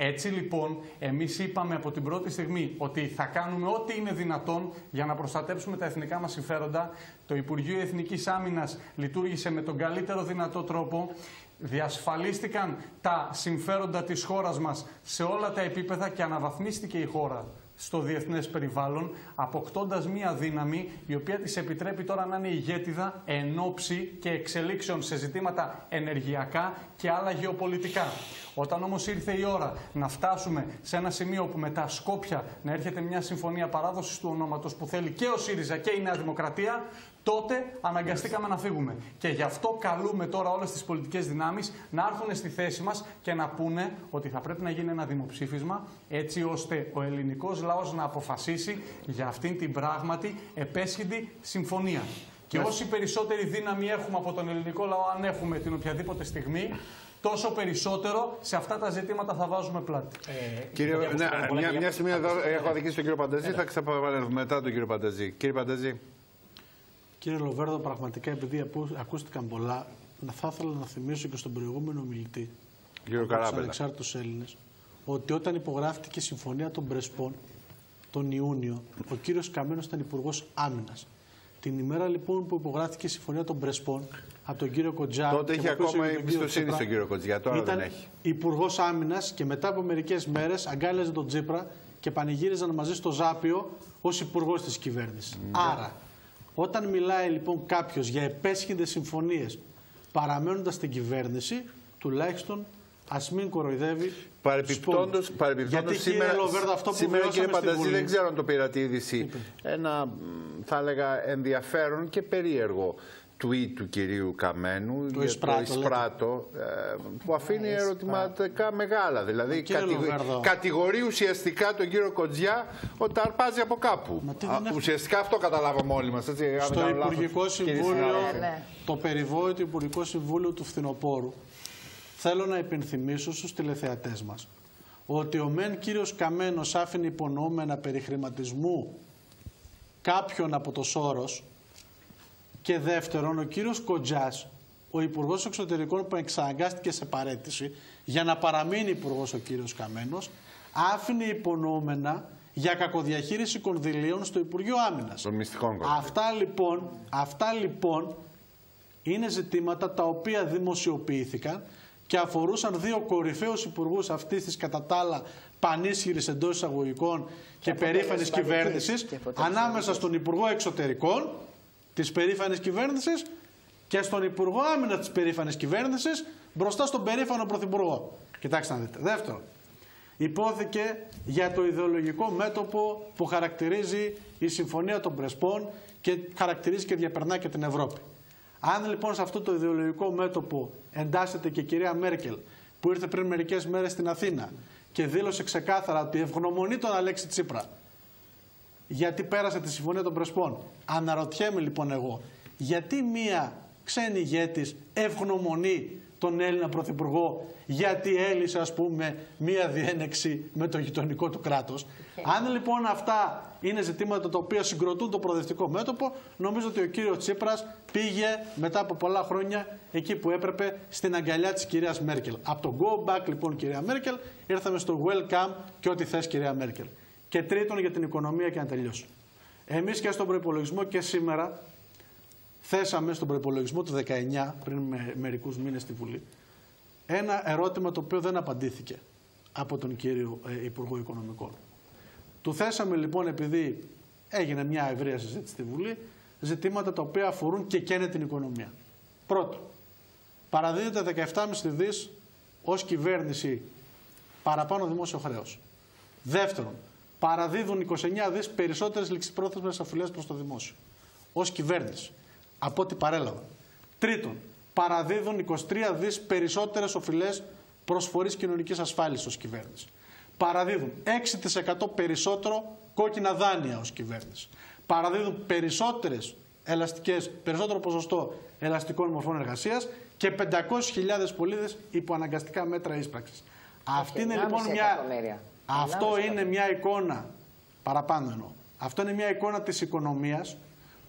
Speaker 5: Έτσι λοιπόν, εμείς είπαμε από την πρώτη στιγμή ότι θα κάνουμε ό,τι είναι δυνατόν για να προστατέψουμε τα εθνικά μας συμφέροντα. Το Υπουργείο Εθνικής Άμυνας λειτουργήσε με τον καλύτερο δυνατό τρόπο διασφαλίστηκαν τα συμφέροντα της χώρας μας σε όλα τα επίπεδα και αναβαθμίστηκε η χώρα στο διεθνές περιβάλλον, αποκτώντας μία δύναμη η οποία της επιτρέπει τώρα να είναι ηγέτιδα ενόψη και εξελίξεων σε ζητήματα ενεργειακά και άλλα γεωπολιτικά. Όταν όμως ήρθε η ώρα να φτάσουμε σε ένα σημείο που με τα Σκόπια να έρχεται μια συμφωνία παράδοσης του ονόματος που θέλει και ο ΣΥΡΙΖΑ και η Νέα Δημοκρατία, τότε αναγκαστήκαμε να φύγουμε. Και γι' αυτό καλούμε τώρα όλες τις πολιτικές δυνάμεις να έρθουν στη θέση μας και να πούνε ότι θα πρέπει να γίνει ένα δημοψήφισμα έτσι ώστε ο ελληνικός λαός να αποφασίσει για αυτήν την πράγματι επέσχυντη συμφωνία. Και όση περισσότερη δύναμη έχουμε από τον ελληνικό λαό, αν έχουμε την οποιαδήποτε στιγμή, τόσο περισσότερο σε αυτά τα ζητήματα θα βάζουμε πλάτη.
Speaker 1: Ε, Κύριε, ναι, μια, μια στιγμή εδώ έχω αδικήσει τον κύριο Πανταζή, θα ξαναπαρέλθουμε μετά τον κύριο Πανταζή. Κύριε Πανταζή.
Speaker 8: Κύριε Λοβέρδο, πραγματικά επειδή ακούστηκαν πολλά, θα ήθελα να θυμίσω και στον προηγούμενο μιλητή,
Speaker 1: κύριο Καράπελα,
Speaker 8: ανεξάρτητους Έλληνες, ότι όταν υπογράφτηκε η Συμφωνία των Πρεσπών τον Ιούνιο, ο κύριος Καμένος ήταν υπουργός Άμυνας. Την ημέρα λοιπόν που υπογράφτηκε η Συμφωνία των Πρεσπών από τον κύριο Κοντζά.
Speaker 1: Τότε είχε ακόμα εμπιστοσύνη στον κύριο Κοντζιά, τώρα
Speaker 8: ήταν
Speaker 1: δεν έχει.
Speaker 8: Υπουργός Άμυνας και μετά από μερικές μέρες αγκάλιαζε τον Τζίπρα και πανηγύριζαν μαζί στο Ζάπιο ως υπουργός της κυβέρνησης. Ναι. Άρα, όταν μιλάει λοιπόν κάποιος για επέσχυντες συμφωνίες παραμένοντας στην κυβέρνηση, τουλάχιστον ας μην κοροϊδεύει.
Speaker 1: Παρεπιπτόντω, σήμερα,
Speaker 8: Λοβέρδο, αυτό που
Speaker 1: σήμερα κύριε Πανταζή, δεν ξέρω αν το πήρατε είδηση. Ένα, θα έλεγα, ενδιαφέρον και περίεργο tweet του κυρίου Καμένου
Speaker 8: το
Speaker 1: για
Speaker 8: Ισπράτο,
Speaker 1: το Ισπράτο ε, που αφήνει ερωτηματικά μεγάλα. Δηλαδή
Speaker 8: κατηγο...
Speaker 1: κατηγορεί ουσιαστικά τον κύριο Κοντζιά ότι τα αρπάζει από κάπου. Α, ουσιαστικά αυτό καταλάβαμε όλοι μας. Έτσι,
Speaker 8: Στο Υπουργικό Συμβούλιο, ναι. το περιβόητο Υπουργικό Συμβούλιο του Φθινοπόρου θέλω να υπενθυμίσω στους τηλεθεατές μας ότι ο μεν κύριος Καμένος άφηνε υπονοούμενα περί χρηματισμού κάποιον από το Σόρος και δεύτερον, ο κύριος Κοντζάς, ο Υπουργός Εξωτερικών που εξαναγκάστηκε σε παρέτηση για να παραμείνει υπουργός ο κύριος Καμένος, άφηνε υπονοούμενα για κακοδιαχείριση κονδυλίων στο Υπουργείο Άμυνας.
Speaker 1: Των μυστικών
Speaker 8: Αυτά λοιπόν, αυτά λοιπόν είναι ζητήματα τα οποία δημοσιοποιήθηκαν και αφορούσαν δύο κορυφαίους υπουργούς αυτής της κατά τα άλλα πανίσχυρης εντός εισαγωγικών και, και περήφανης κυβέρνησης ανάμεσα στον Υπουργό Εξωτερικών της περήφανης κυβέρνησης και στον Υπουργό Άμυνα της περήφανης κυβέρνησης μπροστά στον περήφανο Πρωθυπουργό. Κοιτάξτε να δείτε. Δεύτερον, υπόθηκε για το ιδεολογικό μέτωπο που χαρακτηρίζει η Συμφωνία των Πρεσπών και χαρακτηρίζει και διαπερνά και την Ευρώπη. Αν λοιπόν σε αυτό το ιδεολογικό μέτωπο εντάσσεται και η κυρία Μέρκελ που ήρθε πριν μερικές μέρες στην Αθήνα και δήλωσε ξεκάθαρα ότι ευγνωμονεί τον Αλέξη Τσίπρα γιατί πέρασε τη Συμφωνία των Πρεσπών. Αναρωτιέμαι λοιπόν εγώ, γιατί μία ξένη ηγέτης ευγνωμονεί τον Έλληνα Πρωθυπουργό γιατί έλυσε ας πούμε μία διένεξη με το γειτονικό του κράτος. Αν λοιπόν αυτά είναι ζητήματα τα οποία συγκροτούν το προοδευτικό μέτωπο, νομίζω ότι ο κύριος Τσίπρας πήγε μετά από πολλά χρόνια εκεί που έπρεπε στην αγκαλιά της κυρίας Μέρκελ. Από το go back λοιπόν κυρία Μέρκελ ήρθαμε στο welcome και ό,τι θες κυρία Μέρκελ. Και τρίτον για την οικονομία και να τελειώσω. Εμείς και στον προπολογισμό και σήμερα θέσαμε στον προπολογισμό του 19 πριν με μερικούς μήνες στη Βουλή ένα ερώτημα το οποίο δεν απαντήθηκε από τον κύριο ε, Υπουργό Οικονομικών. Του θέσαμε λοιπόν, επειδή έγινε μια ευρεία συζήτηση στη Βουλή, ζητήματα τα οποία αφορούν και καίνε την οικονομία. Πρώτον, παραδίδεται 17,5 δις ως κυβέρνηση παραπάνω δημόσιο χρέος. Δεύτερον, παραδίδουν 29 δις περισσότερες ληξιπρόθεσμες αφιλές προς το δημόσιο. Ως κυβέρνηση. Από ό,τι παρέλαβαν. Τρίτον, παραδίδουν 23 δις περισσότερες οφειλές προσφορής κοινωνικής ασφάλισης ως κυβέρνηση. Παραδίδουν 6% περισσότερο κόκκινα δάνεια ως κυβέρνηση. Παραδίδουν περισσότερες ελαστικές, περισσότερο ποσοστό ελαστικών μορφών εργασίας και 500.000 πολίτες υπό αναγκαστικά μέτρα ίσπραξης. Αυτή είναι λοιπόν μια... Αυτό είναι μια εικόνα, παραπάνω εννοώ. Αυτό είναι μια εικόνα της οικονομίας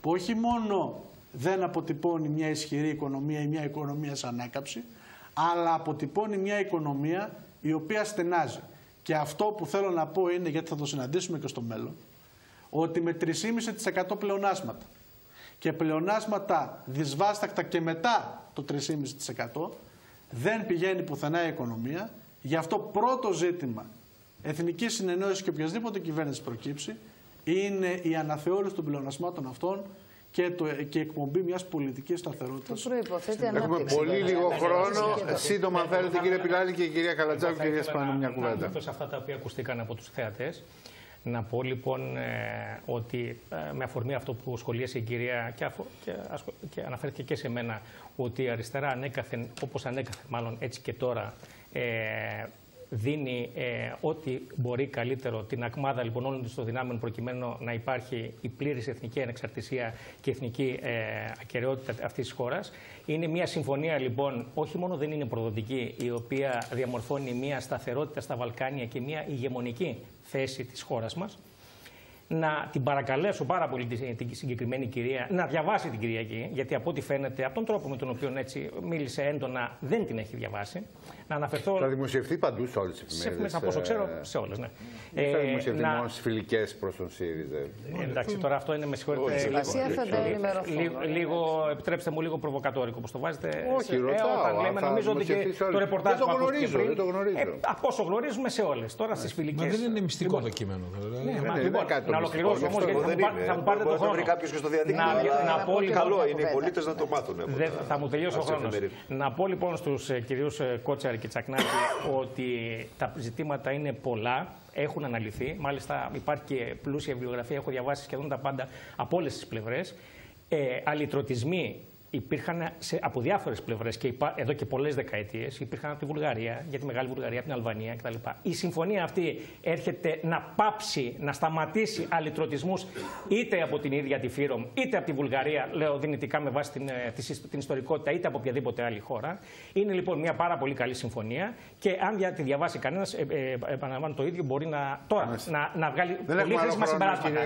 Speaker 8: που όχι μόνο δεν αποτυπώνει μια ισχυρή οικονομία ή μια οικονομία σαν έκαψη, αλλά αποτυπώνει μια οικονομία η οποία στενάζει. Και αυτό που θέλω να πω είναι, γιατί θα το συναντήσουμε και στο μέλλον, ότι με 3,5% πλεονάσματα και πλεονάσματα δυσβάστακτα και μετά το 3,5% δεν πηγαίνει πουθενά η οικονομία. Γι' αυτό πρώτο ζήτημα εθνική συνεννόηση και οποιασδήποτε κυβέρνηση προκύψει είναι η αναθεώρηση των πλεονασμάτων αυτών και, το, και εκπομπή μιας πολιτικής σταθερότητας.
Speaker 1: Έχουμε πολύ λίγο χρόνο. Σύντομα, θέλετε, κύριε Πιλάλη και η κυρία Καλατζάκου και η κυρία Σπάνου, μια κουβέντα.
Speaker 9: Να σε αυτά τα οποία ακούστηκαν από τους θέατε. Να πω λοιπόν ε, ότι ε, με αφορμή αυτό που σχολίασε η κυρία και, αφο, και, και αναφέρθηκε και σε μένα ότι η αριστερά ανέκαθεν, όπως ανέκαθεν μάλλον έτσι και τώρα, ε, δίνει ε, ό,τι μπορεί καλύτερο την ακμάδα λοιπόν όλων των δυνάμεων προκειμένου να υπάρχει η πλήρης εθνική ανεξαρτησία και εθνική ε, ακαιρεότητα αυτής της χώρας. Είναι μια συμφωνία λοιπόν, όχι μόνο δεν είναι προδοτική, η οποία διαμορφώνει μια σταθερότητα στα Βαλκάνια και μια ηγεμονική θέση της χώρας μας, να την παρακαλέσω πάρα πολύ την συγκεκριμένη κυρία να διαβάσει την Κυριακή, γιατί από ό,τι φαίνεται, από τον τρόπο με τον οποίο έτσι μίλησε έντονα, δεν την έχει διαβάσει. Να αναφερθώ.
Speaker 1: Θα δημοσιευτεί παντού σε όλες τις εφημερίδες.
Speaker 9: Από όσο ξέρω, σε όλες. Ναι.
Speaker 1: Δεν θα ε, δημοσιευτεί να... μόνος στις φιλικές προς τον ΣΥΡΙΖΑ.
Speaker 9: Ε, εντάξει, τώρα αυτό είναι με συγχωρείτε. Λίγο, λίγο, επιτρέψτε μου λίγο προβοκατόρικο όπως το βάζετε.
Speaker 1: Όχι, ρωτάω.
Speaker 9: Όταν λέμε, νομίζω ότι το ρεπορτάζ
Speaker 1: που γνωρίζω. Δεν το γνωρίζω. Ε,
Speaker 9: από όσο γνωρίζουμε σε όλες. Τώρα στις φιλικέ.
Speaker 3: δεν είναι μυστικό λοιπόν, το κείμενο.
Speaker 9: Ναι, λοιπόν, να ολοκληρώσω όμω γιατί θα μου πάρετε το χρόνο.
Speaker 2: βρει κάποιος και στο διαδίκτυο. Να πω λοιπόν. Καλό είναι οι πολίτες να το μάθουν.
Speaker 9: Θα μου τελειώσει ο χρόνος. Να πω λοιπόν στους κυρίου Κότσαρη και Τσακνάκη ότι τα ζητήματα είναι πολλά, έχουν αναλυθεί. Μάλιστα υπάρχει και πλούσια βιβλιογραφία, έχω διαβάσει σχεδόν τα πάντα από όλες τις πλευρές. Ε, αλυτρωτισμοί υπήρχαν σε, από διάφορες πλευρές και υπά, εδώ και πολλές δεκαετίες. Υπήρχαν από τη Βουλγαρία, για τη Μεγάλη Βουλγαρία, από την Αλβανία κτλ. Η συμφωνία αυτή έρχεται να πάψει, να σταματήσει αλυτρωτισμούς είτε από την ίδια τη Φύρομ, είτε από τη Βουλγαρία, λέω δυνητικά με βάση την, ε, την ιστορικότητα, είτε από οποιαδήποτε άλλη χώρα. Είναι λοιπόν μια πάρα πολύ καλή συμφωνία και αν τη διαβάσει κανένας, ε, ε, επαναλαμβάνω το ίδιο, μπορεί να, τώρα να, να βγάλει πολύ χρήσιμα συμπεράσματα.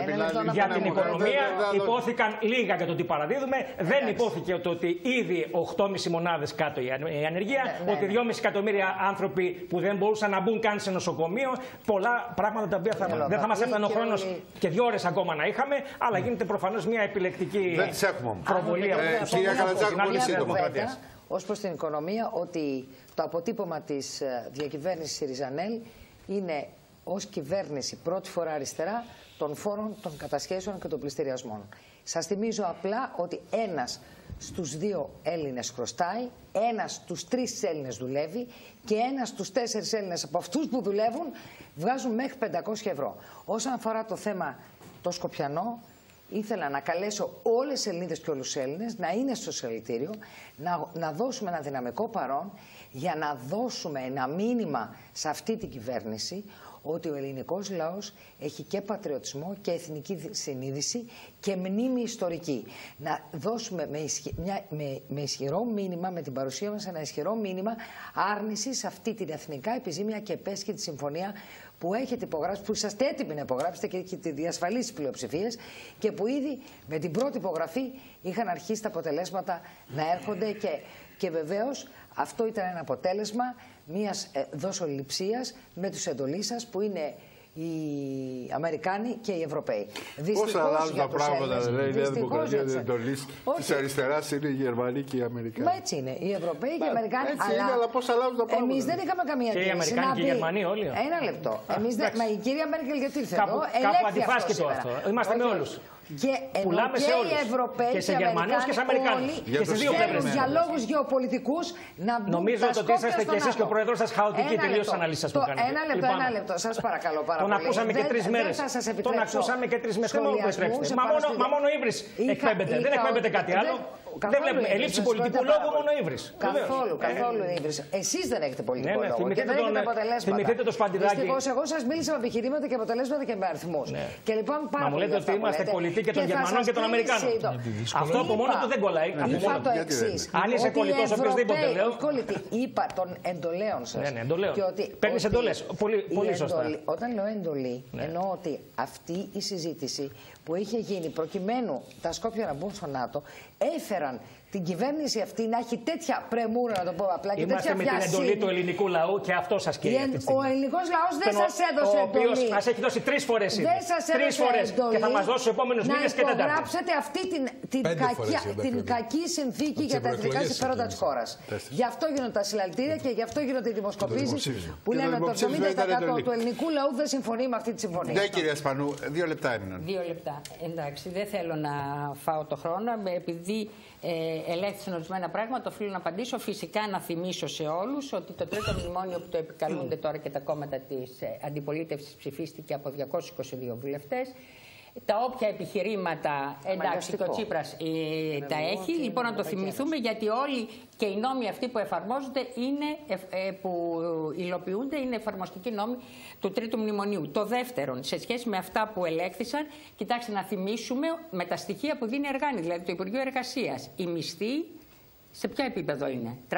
Speaker 9: Για την οικονομία υπόθηκαν λίγα για το τι παραδίδουμε, δεν υπόθηκε το ότι ήδη 8,5 μονάδες κάτω η ανεργία, ναι, ναι, ότι 2,5 ναι. εκατομμύρια άνθρωποι που δεν μπορούσαν να μπουν καν σε νοσοκομείο. Πολλά πράγματα τα οποία θα, δεν θα μας έφτανε ο χρόνος και δύο ώρες ακόμα να είχαμε, αλλά γίνεται προφανώς μια επιλεκτική προβολή από
Speaker 4: την Ω προς την οικονομία, ότι το αποτύπωμα της ε, διακυβέρνησης Ριζανέλ είναι ως κυβέρνηση πρώτη φορά αριστερά των φόρων, των κατασχέσεων και των πληστηριασμών. Σας θυμίζω απλά ότι ένας στους δύο Έλληνες χρωστάει, ένας στους τρεις Έλληνες δουλεύει και ένας στους τέσσερις Έλληνες από αυτούς που δουλεύουν βγάζουν μέχρι 500 ευρώ. Όσον αφορά το θέμα το Σκοπιανό, ήθελα να καλέσω όλες τις Ελληνίδες και όλους τους Έλληνες να είναι στο σελητήριο, να, να δώσουμε ένα δυναμικό παρόν για να δώσουμε ένα μήνυμα σε αυτή την κυβέρνηση ότι ο ελληνικός λαός έχει και πατριωτισμό και εθνική συνείδηση και μνήμη ιστορική. Να δώσουμε με, μια, με, με ισχυρό μήνυμα, με την παρουσία μας ένα ισχυρό μήνυμα άρνηση σε αυτή την εθνικά επιζήμια και επέσχετη συμφωνία που έχετε υπογράψει, που είσαστε έτοιμοι να υπογράψετε και έχετε διασφαλίσει πλειοψηφίες και που ήδη με την πρώτη υπογραφή είχαν αρχίσει τα αποτελέσματα να έρχονται και, και βεβαίως αυτό ήταν ένα αποτέλεσμα μιας ε, δοσοληψίας με τους εντολείς σας που είναι οι Αμερικάνοι και οι Ευρωπαίοι.
Speaker 1: Πώ
Speaker 4: Δυστυχώς
Speaker 1: αλλάζουν
Speaker 4: για
Speaker 1: τα
Speaker 4: τους
Speaker 1: πράγματα,
Speaker 4: Έλληνες-
Speaker 1: λέει η Νέα
Speaker 4: δυστυχώς
Speaker 1: Δημοκρατία
Speaker 4: για τους-
Speaker 1: τη εντολή
Speaker 4: Όχι.
Speaker 1: της αριστεράς είναι οι Γερμανοί και οι Αμερικανοί.
Speaker 4: Μα έτσι είναι. Οι Ευρωπαίοι και οι
Speaker 1: Μα,
Speaker 4: Αμερικάνοι.
Speaker 1: έτσι είναι, αλλά πώς αλλάζουν τα πράγματα.
Speaker 4: Εμείς δεν είχαμε καμία
Speaker 9: Και οι
Speaker 4: αντίρρηση.
Speaker 9: Αμερικάνοι
Speaker 4: να
Speaker 9: και οι
Speaker 4: πει-
Speaker 9: Γερμανοί όλοι.
Speaker 4: Ένα λεπτό. Εμείς δεν...
Speaker 9: εντάξει.
Speaker 4: Μα η κυρία Μέρκελ γιατί ήρθε
Speaker 9: Κάπου-
Speaker 4: εδώ.
Speaker 9: κάπου
Speaker 4: ελέγχθη
Speaker 9: αντιφάσκητο
Speaker 4: σήμερα.
Speaker 9: αυτό. Είμαστε με
Speaker 4: Όχι.
Speaker 9: Όλους.
Speaker 4: Και ενώ
Speaker 9: Πουλάμε
Speaker 4: και
Speaker 9: σε
Speaker 4: οι
Speaker 9: όλους.
Speaker 4: Ευρωπαίοι
Speaker 9: Και σε
Speaker 4: οι
Speaker 9: Γερμανούς και σε
Speaker 4: Αμερικάνοι
Speaker 9: Αμερικάνους.
Speaker 4: όλοι
Speaker 1: Για τους
Speaker 4: θέλουν
Speaker 1: συγκεκριμένους.
Speaker 4: για λόγους γεωπολιτικούς να μπουν
Speaker 9: Νομίζω
Speaker 4: τα
Speaker 9: ότι
Speaker 4: Σκόπια
Speaker 9: είσαστε
Speaker 4: στο
Speaker 9: και εσείς και ο
Speaker 4: ΝΑΤΟ.
Speaker 9: Πρόεδρος σας χαοτικοί
Speaker 4: Ένα
Speaker 9: τελείως
Speaker 4: λεπτό.
Speaker 9: αναλύσεις σας
Speaker 4: Το-
Speaker 9: που κάνετε.
Speaker 4: Ένα λεπτό,
Speaker 9: Λυπάμαι.
Speaker 4: ένα λεπτό. Σας παρακαλώ πάρα
Speaker 9: Τον
Speaker 4: πολύ.
Speaker 9: ακούσαμε και
Speaker 4: Δεν-
Speaker 9: τρεις
Speaker 4: δεν
Speaker 9: μέρες.
Speaker 4: θα σας
Speaker 9: Τον
Speaker 4: επιτρέψω
Speaker 9: ακούσαμε και τρεις μέρες. Δεν μου
Speaker 4: σχολιασμούς
Speaker 9: επιτρέψετε.
Speaker 4: σε
Speaker 9: Μα μόνο-
Speaker 4: παραστηρία.
Speaker 9: μα μόνο ύβρις
Speaker 4: Είχα-
Speaker 9: εκπέμπεται. Δεν
Speaker 4: είχα
Speaker 9: εκπέμπεται
Speaker 4: ότι-
Speaker 9: κάτι άλλο.
Speaker 4: Δεν-
Speaker 9: Δεν
Speaker 4: καθόλου
Speaker 9: βλέπουμε.
Speaker 4: ύβρις,
Speaker 9: Ελλείψη
Speaker 4: σας
Speaker 9: πολιτικού
Speaker 4: συγχωρείτε
Speaker 9: λόγου
Speaker 4: πάρα
Speaker 9: μόνο
Speaker 4: πολύ.
Speaker 9: ύβρις.
Speaker 4: Καθόλου,
Speaker 9: Βεβαίως.
Speaker 4: καθόλου ύβρις. Εσείς δεν έχετε πολιτικό
Speaker 9: Ναι, ναι,
Speaker 4: λόγο. Και
Speaker 9: θυμηθείτε
Speaker 4: δεν έχετε
Speaker 9: τον-
Speaker 4: αποτελέσματα.
Speaker 9: θυμηθείτε το σπαντιδάκι.
Speaker 4: Δυστυχώς, εγώ σας μίλησα με επιχειρήματα και αποτελέσματα και με αριθμούς. Και λοιπόν πάρα
Speaker 9: Μα μου
Speaker 4: πολύ
Speaker 9: λέτε
Speaker 4: για αυτά
Speaker 9: ότι
Speaker 4: που
Speaker 9: είμαστε
Speaker 4: λέτε.
Speaker 9: πολιτικοί και των
Speaker 4: θα
Speaker 9: Γερμανών
Speaker 4: σας
Speaker 9: και των
Speaker 4: κλείσει
Speaker 9: Αμερικάνων.
Speaker 4: το-
Speaker 9: Αυτό από μόνο του δεν κολλάει. Από
Speaker 4: Είπα
Speaker 9: μόνο
Speaker 4: το
Speaker 9: του.
Speaker 4: εξής.
Speaker 9: Αν είσαι κολλητός οποιοδήποτε, λέω.
Speaker 4: Είπα των εντολέων σας.
Speaker 9: Ναι, ναι, εντολέων. Παίρνεις εντολές. Πολύ- πολύ σωστά.
Speaker 4: Όταν λέω εντολή,
Speaker 9: Ναι.
Speaker 4: εννοώ ότι αυτή η συζήτηση που είχε γίνει προκειμένου τα Σκόπια να μπουν στο ΝΑΤΟ έφεραν την κυβέρνηση αυτή να έχει τέτοια πρεμούρα, να το πω απλά, και
Speaker 9: Είμαστε
Speaker 4: τέτοια
Speaker 9: με την εντολή
Speaker 4: βιασύνη.
Speaker 9: του ελληνικού λαού και αυτό σας καίει.
Speaker 4: Η
Speaker 9: αυτή
Speaker 4: εν-
Speaker 9: τη στιγμή.
Speaker 4: ο ελληνικός λαός δεν
Speaker 9: Τον-
Speaker 4: σας έδωσε
Speaker 9: Ο οποίος
Speaker 4: εντολή.
Speaker 9: μα έχει δώσει τρεις φορές ήδη.
Speaker 4: Δεν σας
Speaker 9: Τρεις
Speaker 4: έδωσε
Speaker 9: φορές.
Speaker 4: εντολή
Speaker 9: Και θα μας δώσει του επόμενους
Speaker 4: να
Speaker 9: μήνες και τετάρτη.
Speaker 4: υπογράψετε αυτή την, την,
Speaker 3: Πέντε
Speaker 4: κακιά-
Speaker 3: φορές για τα
Speaker 4: την
Speaker 3: πέντε.
Speaker 4: κακή συνθήκη
Speaker 3: Από
Speaker 4: για
Speaker 3: τις
Speaker 4: τα εθνικά
Speaker 3: ευρωεκλογές
Speaker 4: συμφέροντα της χώρας.
Speaker 1: Τέσσερις.
Speaker 4: Γι' αυτό γίνονται τα συλλαλητήρια και γι' αυτό γίνονται οι δημοσκοπήσεις
Speaker 1: δημοψήφισμα.
Speaker 4: που
Speaker 1: Και το
Speaker 4: λένε ότι το
Speaker 1: δημοψήφισμα ήταν
Speaker 4: 70%
Speaker 1: εντολή.
Speaker 4: του ελληνικού λαού δεν συμφωνεί με αυτή τη συμφωνία.
Speaker 1: Ναι, κυρία Σπανού, δύο λεπτά έμειναν.
Speaker 6: Δύο λεπτά. Εντάξει, δεν θέλω να φάω το χρόνο. Επειδή ε, ελέγχθησαν ορισμένα πράγματα, οφείλω να απαντήσω. Φυσικά να θυμίσω σε όλους ότι το τρίτο μνημόνιο που το επικαλούνται τώρα και τα κόμματα της ε, αντιπολίτευσης ψηφίστηκε από 222 βουλευτές. Τα όποια επιχειρήματα, εντάξει,
Speaker 4: Μαγιαστικό.
Speaker 6: το Τσίπρας ε, τα έχει. Λοιπόν, να το θυμηθούμε γιατί όλοι και οι νόμοι αυτοί που εφαρμόζονται είναι, ε, ε, που υλοποιούνται είναι εφαρμοστικοί νόμοι του Τρίτου Μνημονίου. Το δεύτερον, σε σχέση με αυτά που ελέγχθησαν, κοιτάξτε να θυμίσουμε με τα στοιχεία που δίνει η Εργάνη, δηλαδή το Υπουργείο Εργασίας. Η μισθή σε ποιο επίπεδο είναι, 300-400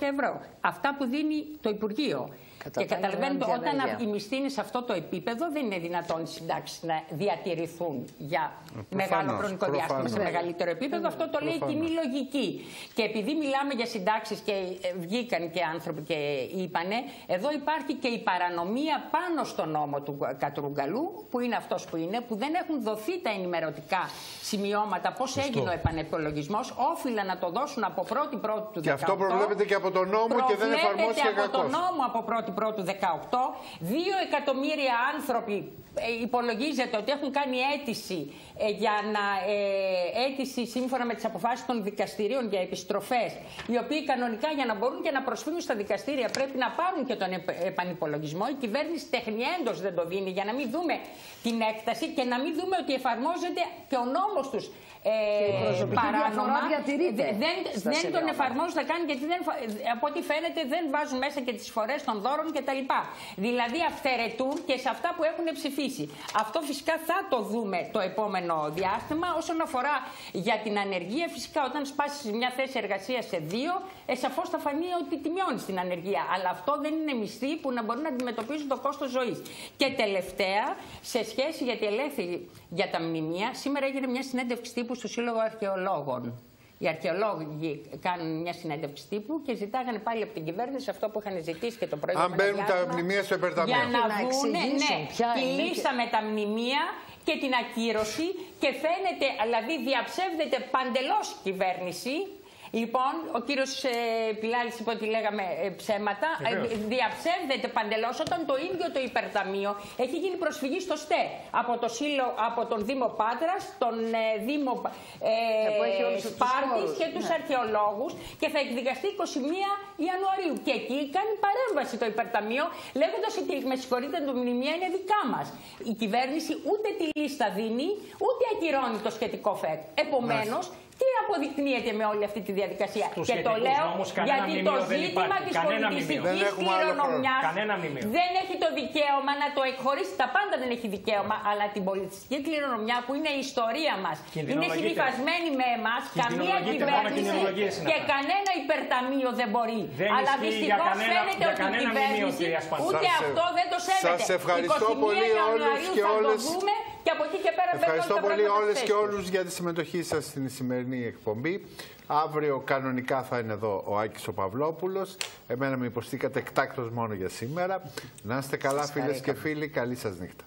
Speaker 6: ευρώ. Αυτά που δίνει το Υπουργείο.
Speaker 4: Κατά
Speaker 6: και
Speaker 4: τα άλλα,
Speaker 6: καταλαβαίνετε,
Speaker 4: είναι
Speaker 6: όταν
Speaker 4: ανεργία.
Speaker 6: η μισθή είναι σε αυτό το επίπεδο, δεν είναι δυνατόν οι συντάξεις να διατηρηθούν για μεγάλο χρονικό διάστημα σε
Speaker 1: προφανώς.
Speaker 6: μεγαλύτερο επίπεδο. Αυτό το λέει η κοινή λογική. Και επειδή μιλάμε για συντάξεις και ε, βγήκαν και άνθρωποι και είπανε, εδώ υπάρχει και η παρανομία πάνω στο νόμο του Κατρούγκαλου, που είναι αυτός που είναι, που δεν έχουν δοθεί τα ενημερωτικά σημειώματα πώς έγινε ο επανεπολογισμό. Όφυλαν να το δώσουν από 1η Πρώτη του 2018.
Speaker 1: Και αυτό προβλέπεται και από τον νόμο και δεν
Speaker 6: Προβλέπεται
Speaker 1: εφαρμόστηκε
Speaker 6: από τον
Speaker 1: κακώς.
Speaker 6: νόμο από 1η Πρώτου 18. Δύο εκατομμύρια άνθρωποι ε, υπολογίζεται ότι έχουν κάνει αίτηση ε, για να, ε, αίτηση σύμφωνα με τις αποφάσεις των δικαστηρίων για επιστροφές οι οποίοι κανονικά για να μπορούν και να προσφύγουν στα δικαστήρια πρέπει να πάρουν και τον επ- επανυπολογισμό η κυβέρνηση τεχνιέντος δεν το δίνει για να μην δούμε την έκταση και να μην δούμε ότι εφαρμόζεται και ο νόμος τους ε,
Speaker 4: προσωπική
Speaker 6: παράνομα
Speaker 4: διαφορά διατηρείται
Speaker 6: Δε- δεν,
Speaker 4: στα
Speaker 6: δεν τον
Speaker 4: σημειώματα.
Speaker 6: εφαρμόζουν να κάνει γιατί δεν, φα- από ό,τι φαίνεται δεν βάζουν μέσα και τις φορές των δώρων κτλ. Δηλαδή αυθαιρετούν και σε αυτά που έχουν ψηφίσει. Αυτό φυσικά θα το δούμε το επόμενο διάστημα. Όσον αφορά για την ανεργία, φυσικά όταν σπάσεις μια θέση εργασίας σε δύο, ε, σαφώς θα φανεί ότι τη μειώνεις την ανεργία. Αλλά αυτό δεν είναι μισθή που να μπορούν να αντιμετωπίζουν το κόστος ζωής. Και τελευταία, σε σχέση γιατί ελέγχθη για τα μνημεία, σήμερα έγινε μια συνέντευξη τύπου στο Σύλλογο Αρχαιολόγων. Οι αρχαιολόγοι κάνουν μια συνέντευξη τύπου και ζητάγανε πάλι από την κυβέρνηση αυτό που είχαν ζητήσει και το προηγούμενο
Speaker 1: Αν μπαίνουν τα
Speaker 6: διάστημα,
Speaker 1: μνημεία στο υπερταμείο.
Speaker 6: Για να,
Speaker 4: Να
Speaker 6: δούνε,
Speaker 4: εξηγήσουν
Speaker 6: ναι,
Speaker 4: ποια είναι και-
Speaker 6: κλείσαμε τα μνημεία και την ακύρωση και φαίνεται, δηλαδή διαψεύδεται παντελώς η κυβέρνηση Λοιπόν, ο κύριος ε, Πιλάλης είπε ότι λέγαμε ε, ψέματα. Ε, διαψεύδεται παντελώς όταν το ίδιο το υπερταμείο έχει γίνει προσφυγή στο ΣΤΕ από, το σύλλο, από τον Δήμο Πάτρας, τον ε, Δήμο ε,
Speaker 4: που έχει όλους τους
Speaker 6: Σπάρτης
Speaker 4: χώρους.
Speaker 6: και τους
Speaker 4: Ναι.
Speaker 6: αρχαιολόγους και θα εκδικαστεί 21 Ιανουαρίου. Και εκεί κάνει παρέμβαση το υπερταμείο λέγοντας ότι με συγχωρείτε το μνημεία είναι δικά μας. Η κυβέρνηση ούτε τη λίστα δίνει, ούτε ακυρώνει το σχετικό ΦΕΚ. Επομένως, τι αποδεικνύεται με όλη αυτή τη διαδικασία;
Speaker 9: Στους
Speaker 6: και το
Speaker 9: σχετικούς
Speaker 6: λέω
Speaker 9: νόμους κανένα
Speaker 6: γιατί το
Speaker 9: μνημείο δεν
Speaker 6: ζήτημα
Speaker 9: υπάρχει.
Speaker 6: της
Speaker 9: Κανένα
Speaker 6: πολιτιστική
Speaker 9: μνημείο.
Speaker 1: Δεν έχουμε άλλο χρόνο.
Speaker 6: κληρονομιά
Speaker 9: Κανένα μνημείο.
Speaker 6: δεν έχει το δικαίωμα να το εκχωρήσει. Τα πάντα δεν έχει δικαίωμα, αλλά την πολιτιστική κληρονομιά που είναι η ιστορία μας είναι
Speaker 9: Κινδυνολογείται.
Speaker 6: συνυφασμένη με εμάς. Καμία
Speaker 9: Κινδυνολογείται, μόνο
Speaker 6: κυβέρνηση
Speaker 9: κινδυνολογίες είναι
Speaker 6: και
Speaker 9: αυτά.
Speaker 6: κανένα υπερταμείο δεν μπορεί.
Speaker 9: Δεν
Speaker 6: αλλά
Speaker 9: ισχύει για
Speaker 6: δυστυχώς
Speaker 9: κανένα-
Speaker 6: φαίνεται
Speaker 9: για
Speaker 6: ότι η
Speaker 9: κανένα μνημείο,
Speaker 6: κυβέρνηση
Speaker 9: κυρία Σπανού.
Speaker 6: ούτε
Speaker 1: Σας-
Speaker 6: αυτό δεν το σέβεται.
Speaker 1: σας ευχαριστώ
Speaker 6: 21
Speaker 1: πολύ όλους
Speaker 6: Ιανουαρίου
Speaker 1: και
Speaker 6: θα
Speaker 1: όλες.
Speaker 6: το δούμε και από εκεί και πέρα μπαίνουν
Speaker 1: Ευχαριστώ
Speaker 6: όλα τα
Speaker 1: πολύ
Speaker 6: πράγματα
Speaker 1: όλες
Speaker 6: στη
Speaker 1: και
Speaker 6: θέση τους.
Speaker 1: όλους για τη συμμετοχή σας στην σημερινή εκπομπή. Αύριο κανονικά θα είναι εδώ ο Άκης ο Παυλόπουλος. Εμένα με υποστήκατε εκτάκτος μόνο για σήμερα. Να είστε καλά
Speaker 4: Σας
Speaker 1: φίλες και
Speaker 4: χαρήκαμε.
Speaker 1: φίλοι. Καλή σας νύχτα.